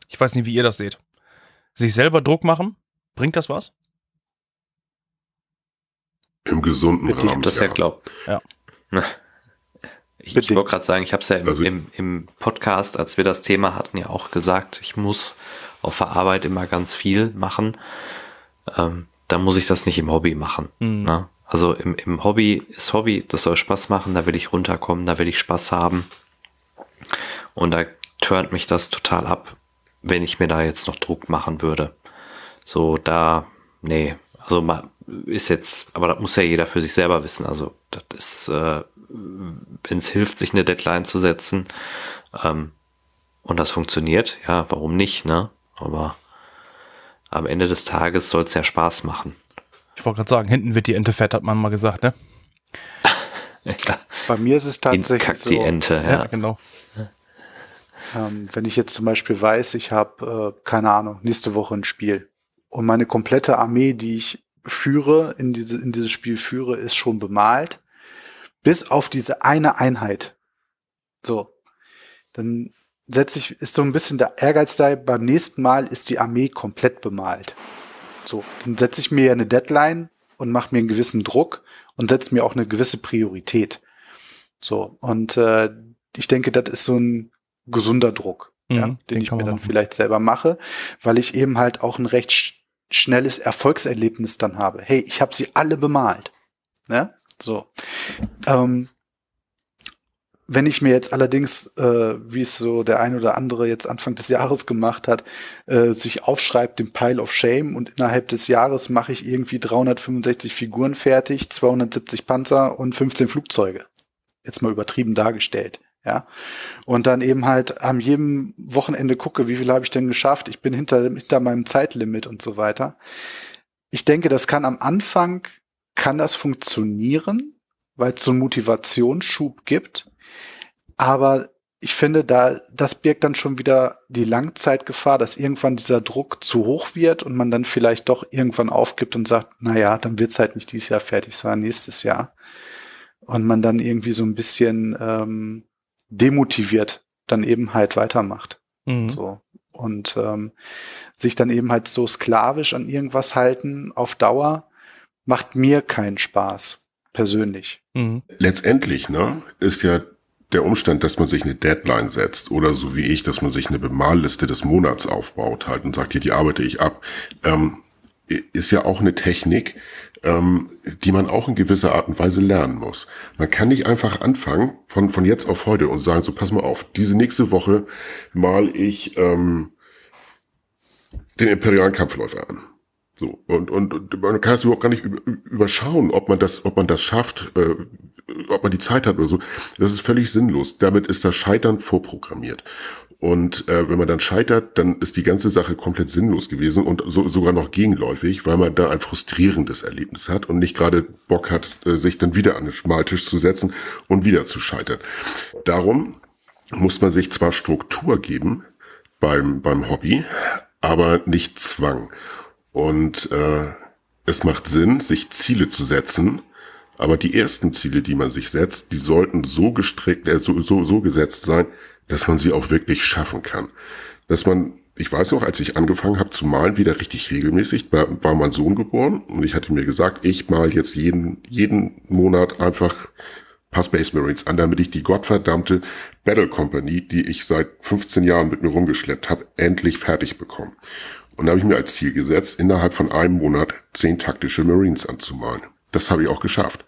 Ich weiß nicht, wie ihr das seht. Sich selber Druck machen, bringt das was? Im gesunden Bitte, Rahmen. Das ja, glaubt. Ja. Ich, ich wollte gerade sagen, ich habe es ja im, also im, im Podcast, als wir das Thema hatten, ja auch gesagt, ich muss auf der Arbeit immer ganz viel machen ähm, dann muss ich das nicht im Hobby machen. Mhm. Ne? Also im, im Hobby ist Hobby, das soll Spaß machen, da will ich runterkommen, da will ich Spaß haben. Und da turnt mich das total ab, wenn ich mir da jetzt noch Druck machen würde. So, da, nee, also ist jetzt, aber das muss ja jeder für sich selber wissen. Also, das ist, äh, wenn es hilft, sich eine Deadline zu setzen, ähm, und das funktioniert, ja, warum nicht, ne? Aber am Ende des Tages soll es ja Spaß machen. Ich wollte gerade sagen, hinten wird die Ente fett, hat man mal gesagt, ne? ja. Bei mir ist es tatsächlich Kackt so. die Ente, ja. ja genau. Ähm, wenn ich jetzt zum Beispiel weiß, ich habe, äh, keine Ahnung, nächste Woche ein Spiel und meine komplette Armee, die ich führe, in, diese, in dieses Spiel führe, ist schon bemalt, bis auf diese eine Einheit. So, dann setze ich, ist so ein bisschen der Ehrgeiz da, beim nächsten Mal ist die Armee komplett bemalt. So, dann setze ich mir eine Deadline und mache mir einen gewissen Druck und setze mir auch eine gewisse Priorität. So, und äh, ich denke, das ist so ein gesunder Druck, mhm, ja, den, den ich mir dann machen. vielleicht selber mache, weil ich eben halt auch ein recht sch schnelles Erfolgserlebnis dann habe. Hey, ich habe sie alle bemalt. Ne? So. Ähm, wenn ich mir jetzt allerdings, äh, wie es so der ein oder andere jetzt Anfang des Jahres gemacht hat, äh, sich aufschreibt, den Pile of Shame und innerhalb des Jahres mache ich irgendwie 365 Figuren fertig, 270 Panzer und 15 Flugzeuge. Jetzt mal übertrieben dargestellt. Ja. Und dann eben halt am jedem Wochenende gucke, wie viel habe ich denn geschafft? Ich bin hinter, hinter meinem Zeitlimit und so weiter. Ich denke, das kann am Anfang, kann das funktionieren, weil es so einen Motivationsschub gibt. Aber ich finde, da, das birgt dann schon wieder die Langzeitgefahr, dass irgendwann dieser Druck zu hoch wird und man dann vielleicht doch irgendwann aufgibt und sagt, na ja, dann wird's halt nicht dieses Jahr fertig, sondern nächstes Jahr. Und man dann irgendwie so ein bisschen ähm, demotiviert dann eben halt weitermacht. Mhm. So. Und ähm, sich dann eben halt so sklavisch an irgendwas halten auf Dauer macht mir keinen Spaß, persönlich. Mhm. Letztendlich, ne, ist ja der Umstand, dass man sich eine Deadline setzt oder so wie ich, dass man sich eine Bemalliste des Monats aufbaut halt und sagt, hier, die arbeite ich ab, ähm, ist ja auch eine Technik, ähm, die man auch in gewisser Art und Weise lernen muss. Man kann nicht einfach anfangen von, von jetzt auf heute und sagen, so pass mal auf, diese nächste Woche mal ich ähm, den imperialen Kampfläufer an. So, und, und, und man kann es überhaupt gar nicht überschauen, ob man das, ob man das schafft, äh, ob man die Zeit hat oder so. Das ist völlig sinnlos. Damit ist das Scheitern vorprogrammiert. Und äh, wenn man dann scheitert, dann ist die ganze Sache komplett sinnlos gewesen und so, sogar noch gegenläufig, weil man da ein frustrierendes Erlebnis hat und nicht gerade Bock hat, äh, sich dann wieder an den Schmaltisch zu setzen und wieder zu scheitern. Darum muss man sich zwar Struktur geben beim, beim Hobby, aber nicht Zwang. Und äh, es macht Sinn, sich Ziele zu setzen, aber die ersten Ziele, die man sich setzt, die sollten so gestrickt, äh, so, so, so gesetzt sein, dass man sie auch wirklich schaffen kann. Dass man, ich weiß noch, als ich angefangen habe zu malen, wieder richtig regelmäßig, war, war mein Sohn geboren und ich hatte mir gesagt, ich mal jetzt jeden, jeden Monat einfach paar Space Marines an, damit ich die gottverdammte Battle Company, die ich seit 15 Jahren mit mir rumgeschleppt habe, endlich fertig bekomme. Und da habe ich mir als Ziel gesetzt, innerhalb von einem Monat zehn taktische Marines anzumalen. Das habe ich auch geschafft.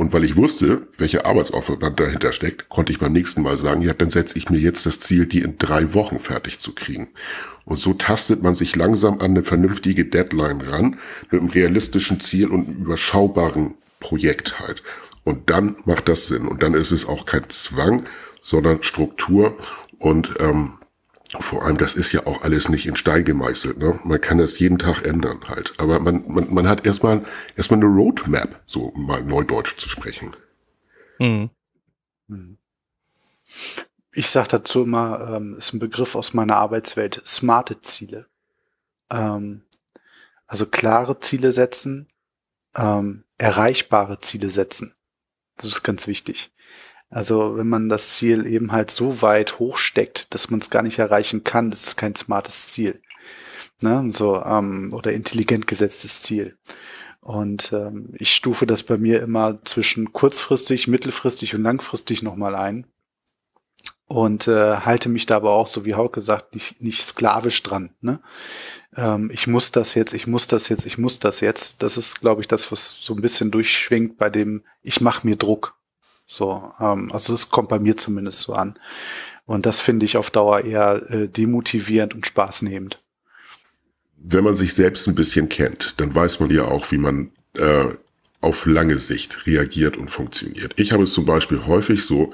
Und weil ich wusste, welche Arbeitsaufwand dahinter steckt, konnte ich beim nächsten Mal sagen, ja, dann setze ich mir jetzt das Ziel, die in drei Wochen fertig zu kriegen. Und so tastet man sich langsam an eine vernünftige Deadline ran, mit einem realistischen Ziel und einem überschaubaren Projekt halt. Und dann macht das Sinn. Und dann ist es auch kein Zwang, sondern Struktur. Und ähm, vor allem, das ist ja auch alles nicht in Stein gemeißelt. Ne? Man kann das jeden Tag ändern halt. Aber man, man, man hat erstmal erstmal eine Roadmap, so mal Neudeutsch zu sprechen. Mhm. Ich sage dazu immer, ähm, ist ein Begriff aus meiner Arbeitswelt, smarte Ziele. Ähm, also klare Ziele setzen, ähm, erreichbare Ziele setzen. Das ist ganz wichtig. Also wenn man das Ziel eben halt so weit hochsteckt, dass man es gar nicht erreichen kann, das ist kein smartes Ziel. Ne? So, ähm, oder intelligent gesetztes Ziel. Und ähm, ich stufe das bei mir immer zwischen kurzfristig, mittelfristig und langfristig nochmal ein. Und äh, halte mich da aber auch, so wie Hauke sagt, nicht, nicht sklavisch dran. Ne? Ähm, ich muss das jetzt, ich muss das jetzt, ich muss das jetzt. Das ist, glaube ich, das, was so ein bisschen durchschwingt bei dem, ich mache mir Druck. So, ähm, also das kommt bei mir zumindest so an. Und das finde ich auf Dauer eher äh, demotivierend und spaßnehmend. Wenn man sich selbst ein bisschen kennt, dann weiß man ja auch, wie man äh, auf lange Sicht reagiert und funktioniert. Ich habe es zum Beispiel häufig so,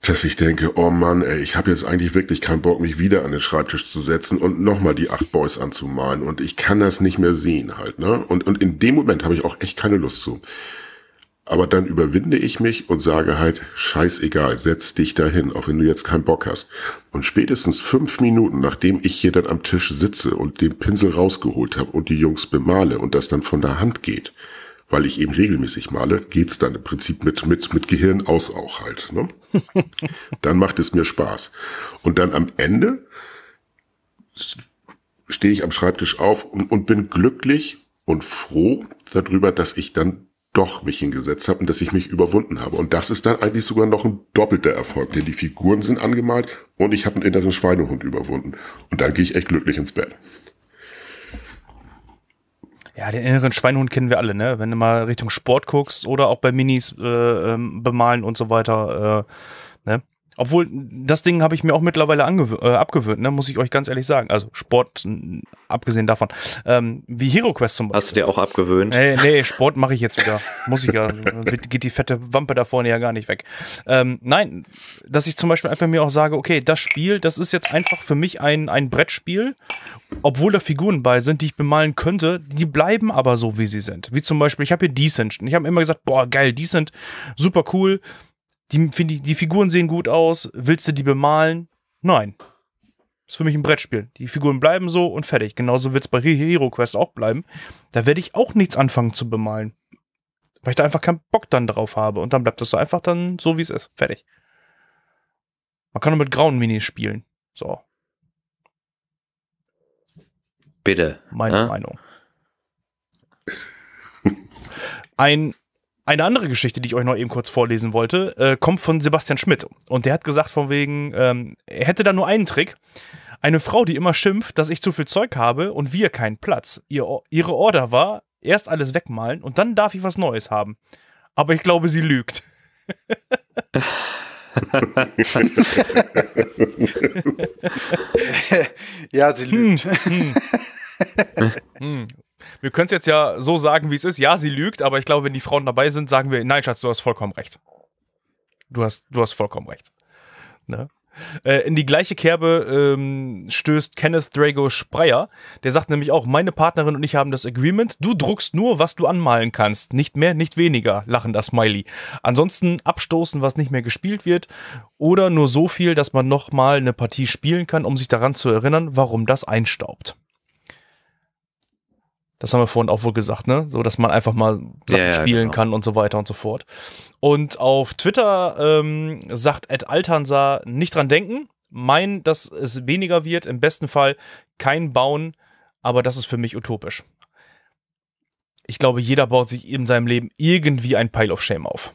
dass ich denke, oh Mann, ey, ich habe jetzt eigentlich wirklich keinen Bock, mich wieder an den Schreibtisch zu setzen und nochmal die acht Boys anzumalen und ich kann das nicht mehr sehen halt, ne? Und, und in dem Moment habe ich auch echt keine Lust zu. Aber dann überwinde ich mich und sage halt, scheißegal, setz dich dahin, auch wenn du jetzt keinen Bock hast. Und spätestens fünf Minuten, nachdem ich hier dann am Tisch sitze und den Pinsel rausgeholt habe und die Jungs bemale und das dann von der Hand geht, weil ich eben regelmäßig male, geht's dann im Prinzip mit, mit, mit Gehirn aus auch halt. Ne? dann macht es mir Spaß. Und dann am Ende stehe ich am Schreibtisch auf und, und bin glücklich und froh darüber, dass ich dann doch mich hingesetzt habe und dass ich mich überwunden habe. Und das ist dann eigentlich sogar noch ein doppelter Erfolg, denn die Figuren sind angemalt und ich habe einen inneren Schweinehund überwunden. Und dann gehe ich echt glücklich ins Bett. Ja, den inneren Schweinehund kennen wir alle, ne? Wenn du mal Richtung Sport guckst oder auch bei Minis äh, ähm, bemalen und so weiter, äh? Obwohl, das Ding habe ich mir auch mittlerweile äh, abgewöhnt, ne? muss ich euch ganz ehrlich sagen. Also Sport, abgesehen davon. Ähm, wie Hero Quest zum Beispiel. Hast du dir auch abgewöhnt? Nee, nee Sport mache ich jetzt wieder. muss ich ja. geht die fette Wampe da vorne ja gar nicht weg. Ähm, nein, dass ich zum Beispiel einfach mir auch sage, okay, das Spiel, das ist jetzt einfach für mich ein, ein Brettspiel, obwohl da Figuren bei sind, die ich bemalen könnte, die bleiben aber so, wie sie sind. Wie zum Beispiel, ich habe hier Decent. Ich habe immer gesagt, boah, geil, Decent, super cool die, ich, die Figuren sehen gut aus. Willst du die bemalen? Nein. ist für mich ein Brettspiel. Die Figuren bleiben so und fertig. Genauso wird es bei Hero Quest auch bleiben. Da werde ich auch nichts anfangen zu bemalen. Weil ich da einfach keinen Bock dann drauf habe. Und dann bleibt das einfach dann so, wie es ist. Fertig. Man kann nur mit grauen Minis spielen. So. Bitte. Meine äh? Meinung. Ein eine andere Geschichte, die ich euch noch eben kurz vorlesen wollte, äh, kommt von Sebastian Schmidt. Und der hat gesagt, von wegen, ähm, er hätte da nur einen Trick. Eine Frau, die immer schimpft, dass ich zu viel Zeug habe und wir keinen Platz. Ihr, ihre Order war, erst alles wegmalen und dann darf ich was Neues haben. Aber ich glaube, sie lügt. ja, sie lügt. Hm, hm. hm. Wir können es jetzt ja so sagen, wie es ist. Ja, sie lügt, aber ich glaube, wenn die Frauen dabei sind, sagen wir, nein, Schatz, du hast vollkommen recht. Du hast, du hast vollkommen recht. Ne? Äh, in die gleiche Kerbe ähm, stößt Kenneth Drago Spreyer. Der sagt nämlich auch, meine Partnerin und ich haben das Agreement. Du druckst nur, was du anmalen kannst. Nicht mehr, nicht weniger. Lachender Smiley. Ansonsten abstoßen, was nicht mehr gespielt wird. Oder nur so viel, dass man nochmal eine Partie spielen kann, um sich daran zu erinnern, warum das einstaubt. Das haben wir vorhin auch wohl gesagt, ne? So, dass man einfach mal Sachen ja, spielen genau. kann und so weiter und so fort. Und auf Twitter ähm, sagt Ed Altansa nicht dran denken. Mein, dass es weniger wird. Im besten Fall kein Bauen, aber das ist für mich utopisch. Ich glaube, jeder baut sich in seinem Leben irgendwie ein Pile of Shame auf.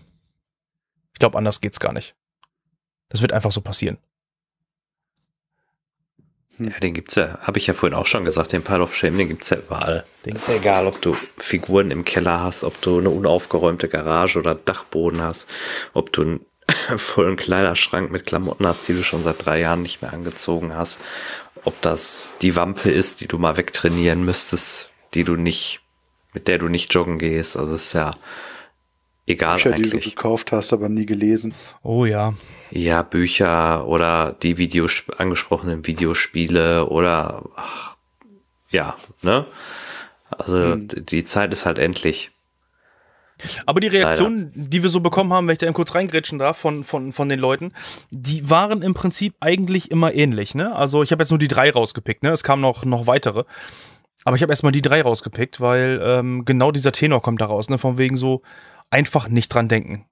Ich glaube, anders geht's gar nicht. Das wird einfach so passieren. Ja, den gibt's ja, habe ich ja vorhin auch schon gesagt, den Pile of Shame, den gibt's ja überall. Den ist ja egal, ob du Figuren im Keller hast, ob du eine unaufgeräumte Garage oder Dachboden hast, ob du einen vollen Kleiderschrank mit Klamotten hast, die du schon seit drei Jahren nicht mehr angezogen hast, ob das die Wampe ist, die du mal wegtrainieren müsstest, die du nicht, mit der du nicht joggen gehst. Also es ist ja egal Bücher, eigentlich. die du gekauft hast, aber nie gelesen. Oh ja. Ja, Bücher oder die Videos angesprochenen Videospiele oder ach, ja, ne? Also hm. die Zeit ist halt endlich. Aber die Reaktionen, die wir so bekommen haben, wenn ich da eben kurz reingrätschen darf, von, von, von den Leuten, die waren im Prinzip eigentlich immer ähnlich. Ne? Also ich habe jetzt nur die drei rausgepickt, ne? es kamen noch, noch weitere. Aber ich habe erstmal die drei rausgepickt, weil ähm, genau dieser Tenor kommt da raus, ne? von wegen so einfach nicht dran denken.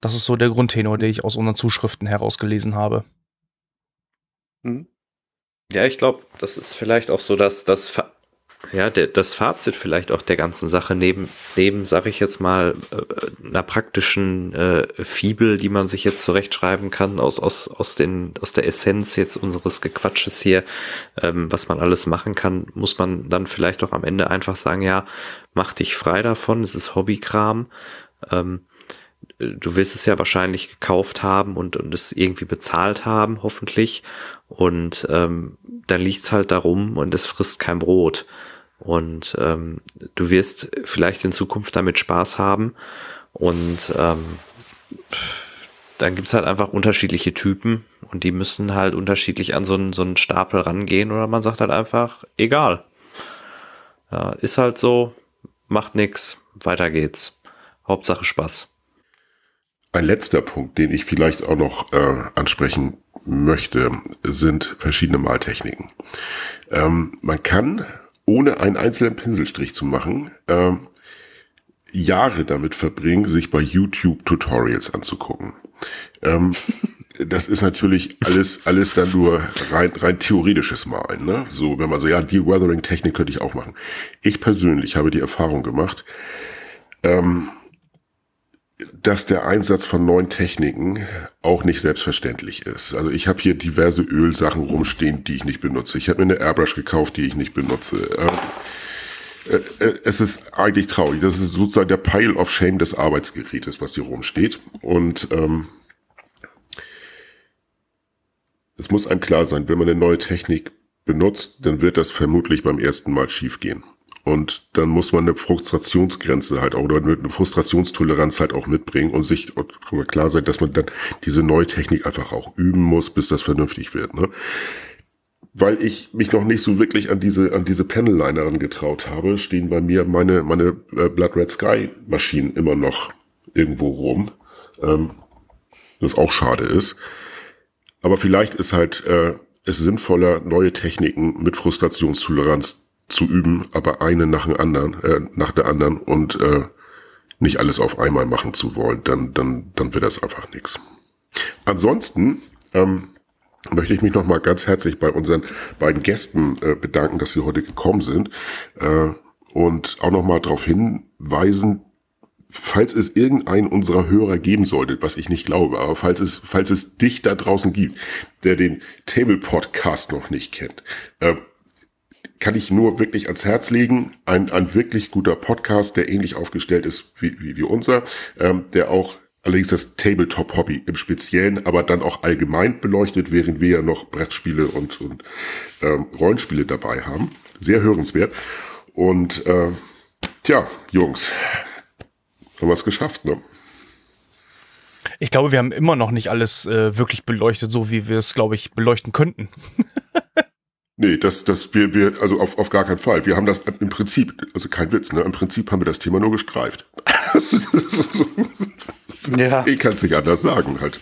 Das ist so der Grundtenor, den ich aus unseren Zuschriften herausgelesen habe. Hm. Ja, ich glaube, das ist vielleicht auch so, dass das ja, der, das Fazit vielleicht auch der ganzen Sache neben, neben, sag ich jetzt mal, äh, einer praktischen äh, Fibel, die man sich jetzt zurechtschreiben kann aus, aus, aus, den, aus der Essenz jetzt unseres Gequatsches hier, ähm, was man alles machen kann, muss man dann vielleicht auch am Ende einfach sagen, ja, mach dich frei davon, es ist Hobbykram. Ähm, du wirst es ja wahrscheinlich gekauft haben und, und es irgendwie bezahlt haben, hoffentlich. Und ähm, dann liegt's halt darum und es frisst kein Brot. Und ähm, du wirst vielleicht in Zukunft damit Spaß haben. Und ähm, dann gibt's halt einfach unterschiedliche Typen und die müssen halt unterschiedlich an so einen, so einen Stapel rangehen oder man sagt halt einfach, egal. Ja, ist halt so, macht nix, weiter geht's. Hauptsache Spaß. Ein letzter Punkt, den ich vielleicht auch noch äh, ansprechen möchte, sind verschiedene Maltechniken. Ähm, man kann, ohne einen einzelnen Pinselstrich zu machen, äh, Jahre damit verbringen, sich bei YouTube Tutorials anzugucken. Ähm, das ist natürlich alles, alles dann nur rein, rein theoretisches Malen, ne? So, wenn man so, ja, die Weathering-Technik könnte ich auch machen. Ich persönlich habe die Erfahrung gemacht, ähm, dass der Einsatz von neuen Techniken auch nicht selbstverständlich ist. Also ich habe hier diverse Ölsachen rumstehen, die ich nicht benutze. Ich habe mir eine Airbrush gekauft, die ich nicht benutze. Äh, äh, es ist eigentlich traurig. Das ist sozusagen der Pile of Shame des Arbeitsgerätes, was hier rumsteht. Und ähm, es muss einem klar sein, wenn man eine neue Technik benutzt, dann wird das vermutlich beim ersten Mal schiefgehen. Und dann muss man eine Frustrationsgrenze halt auch, oder eine Frustrationstoleranz halt auch mitbringen und sich klar sein, dass man dann diese neue Technik einfach auch üben muss, bis das vernünftig wird. Ne? Weil ich mich noch nicht so wirklich an diese, an diese Panel-Liner getraut habe, stehen bei mir meine, meine äh, Blood Red Sky Maschinen immer noch irgendwo rum. Ähm, was auch schade ist. Aber vielleicht ist halt äh, es sinnvoller, neue Techniken mit Frustrationstoleranz zu üben, aber eine nach, dem anderen, äh, nach der anderen und äh, nicht alles auf einmal machen zu wollen, dann, dann, dann wird das einfach nichts. Ansonsten ähm, möchte ich mich nochmal ganz herzlich bei unseren beiden Gästen äh, bedanken, dass sie heute gekommen sind äh, und auch nochmal darauf hinweisen, falls es irgendeinen unserer Hörer geben sollte, was ich nicht glaube, aber falls es, falls es dich da draußen gibt, der den Table Podcast noch nicht kennt, äh, kann ich nur wirklich ans Herz legen. Ein, ein wirklich guter Podcast, der ähnlich aufgestellt ist wie, wie, wie unser, ähm, der auch allerdings das Tabletop-Hobby im Speziellen, aber dann auch allgemein beleuchtet, während wir ja noch Brettspiele und, und ähm, Rollenspiele dabei haben. Sehr hörenswert. Und äh, tja, Jungs, haben wir es geschafft, ne? Ich glaube, wir haben immer noch nicht alles äh, wirklich beleuchtet, so wie wir es, glaube ich, beleuchten könnten. Nee, das, das, wir, wir, also auf, auf gar keinen Fall. Wir haben das im Prinzip, also kein Witz, ne? Im Prinzip haben wir das Thema nur gestreift. ja. Ich kann es nicht anders sagen, halt.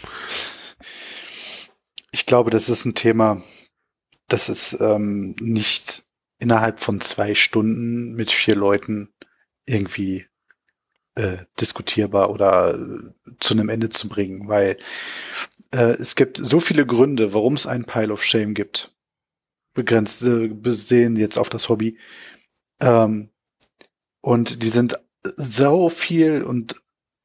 Ich glaube, das ist ein Thema, das ist ähm, nicht innerhalb von zwei Stunden mit vier Leuten irgendwie äh, diskutierbar oder äh, zu einem Ende zu bringen, weil äh, es gibt so viele Gründe, warum es einen Pile of Shame gibt begrenzt äh, sehen jetzt auf das Hobby. Ähm, und die sind so viel und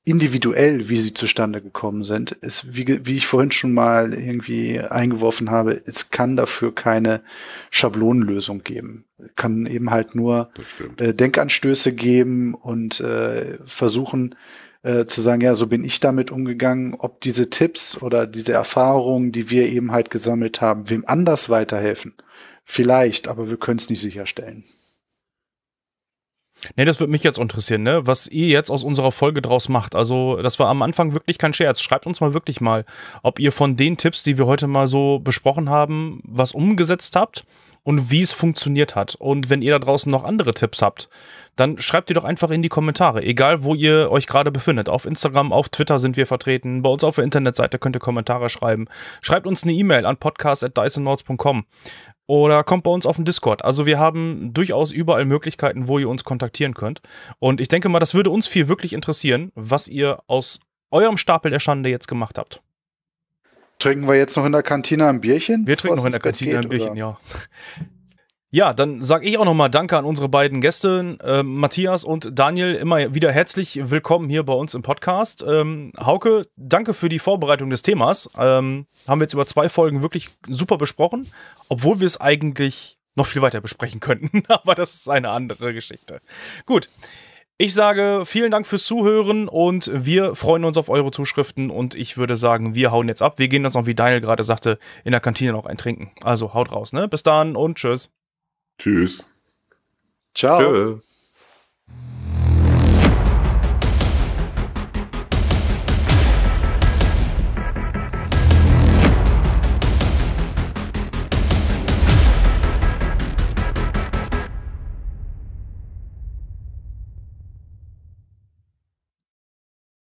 individuell, wie sie zustande gekommen sind, ist, wie, wie ich vorhin schon mal irgendwie eingeworfen habe, es kann dafür keine Schablonenlösung geben. Kann eben halt nur äh, Denkanstöße geben und äh, versuchen äh, zu sagen, ja, so bin ich damit umgegangen, ob diese Tipps oder diese Erfahrungen, die wir eben halt gesammelt haben, wem anders weiterhelfen Vielleicht, aber wir können es nicht sicherstellen. Nee, das würde mich jetzt interessieren, ne? Was ihr jetzt aus unserer Folge draus macht. Also, das war am Anfang wirklich kein Scherz. Schreibt uns mal wirklich mal, ob ihr von den Tipps, die wir heute mal so besprochen haben, was umgesetzt habt und wie es funktioniert hat. Und wenn ihr da draußen noch andere Tipps habt, dann schreibt die doch einfach in die Kommentare, egal wo ihr euch gerade befindet. Auf Instagram, auf Twitter sind wir vertreten, bei uns auf der Internetseite könnt ihr Kommentare schreiben. Schreibt uns eine E-Mail an podcast.dysonnotes.com oder kommt bei uns auf den Discord. Also wir haben durchaus überall Möglichkeiten, wo ihr uns kontaktieren könnt. Und ich denke mal, das würde uns viel wirklich interessieren, was ihr aus eurem Stapel der Schande jetzt gemacht habt. Trinken wir jetzt noch in der Kantine ein Bierchen? Wir trinken noch in der Kantine geht, ein Bierchen, oder? ja. Ja, dann sage ich auch nochmal Danke an unsere beiden Gäste, äh, Matthias und Daniel. Immer wieder herzlich willkommen hier bei uns im Podcast. Ähm, Hauke, danke für die Vorbereitung des Themas. Ähm, haben wir jetzt über zwei Folgen wirklich super besprochen, obwohl wir es eigentlich noch viel weiter besprechen könnten. Aber das ist eine andere Geschichte. Gut. Ich sage vielen Dank fürs Zuhören und wir freuen uns auf eure Zuschriften und ich würde sagen, wir hauen jetzt ab. Wir gehen uns noch, wie Daniel gerade sagte, in der Kantine noch ein Trinken. Also haut raus, ne? Bis dann und tschüss. Tschüss. Ciao. Tschö.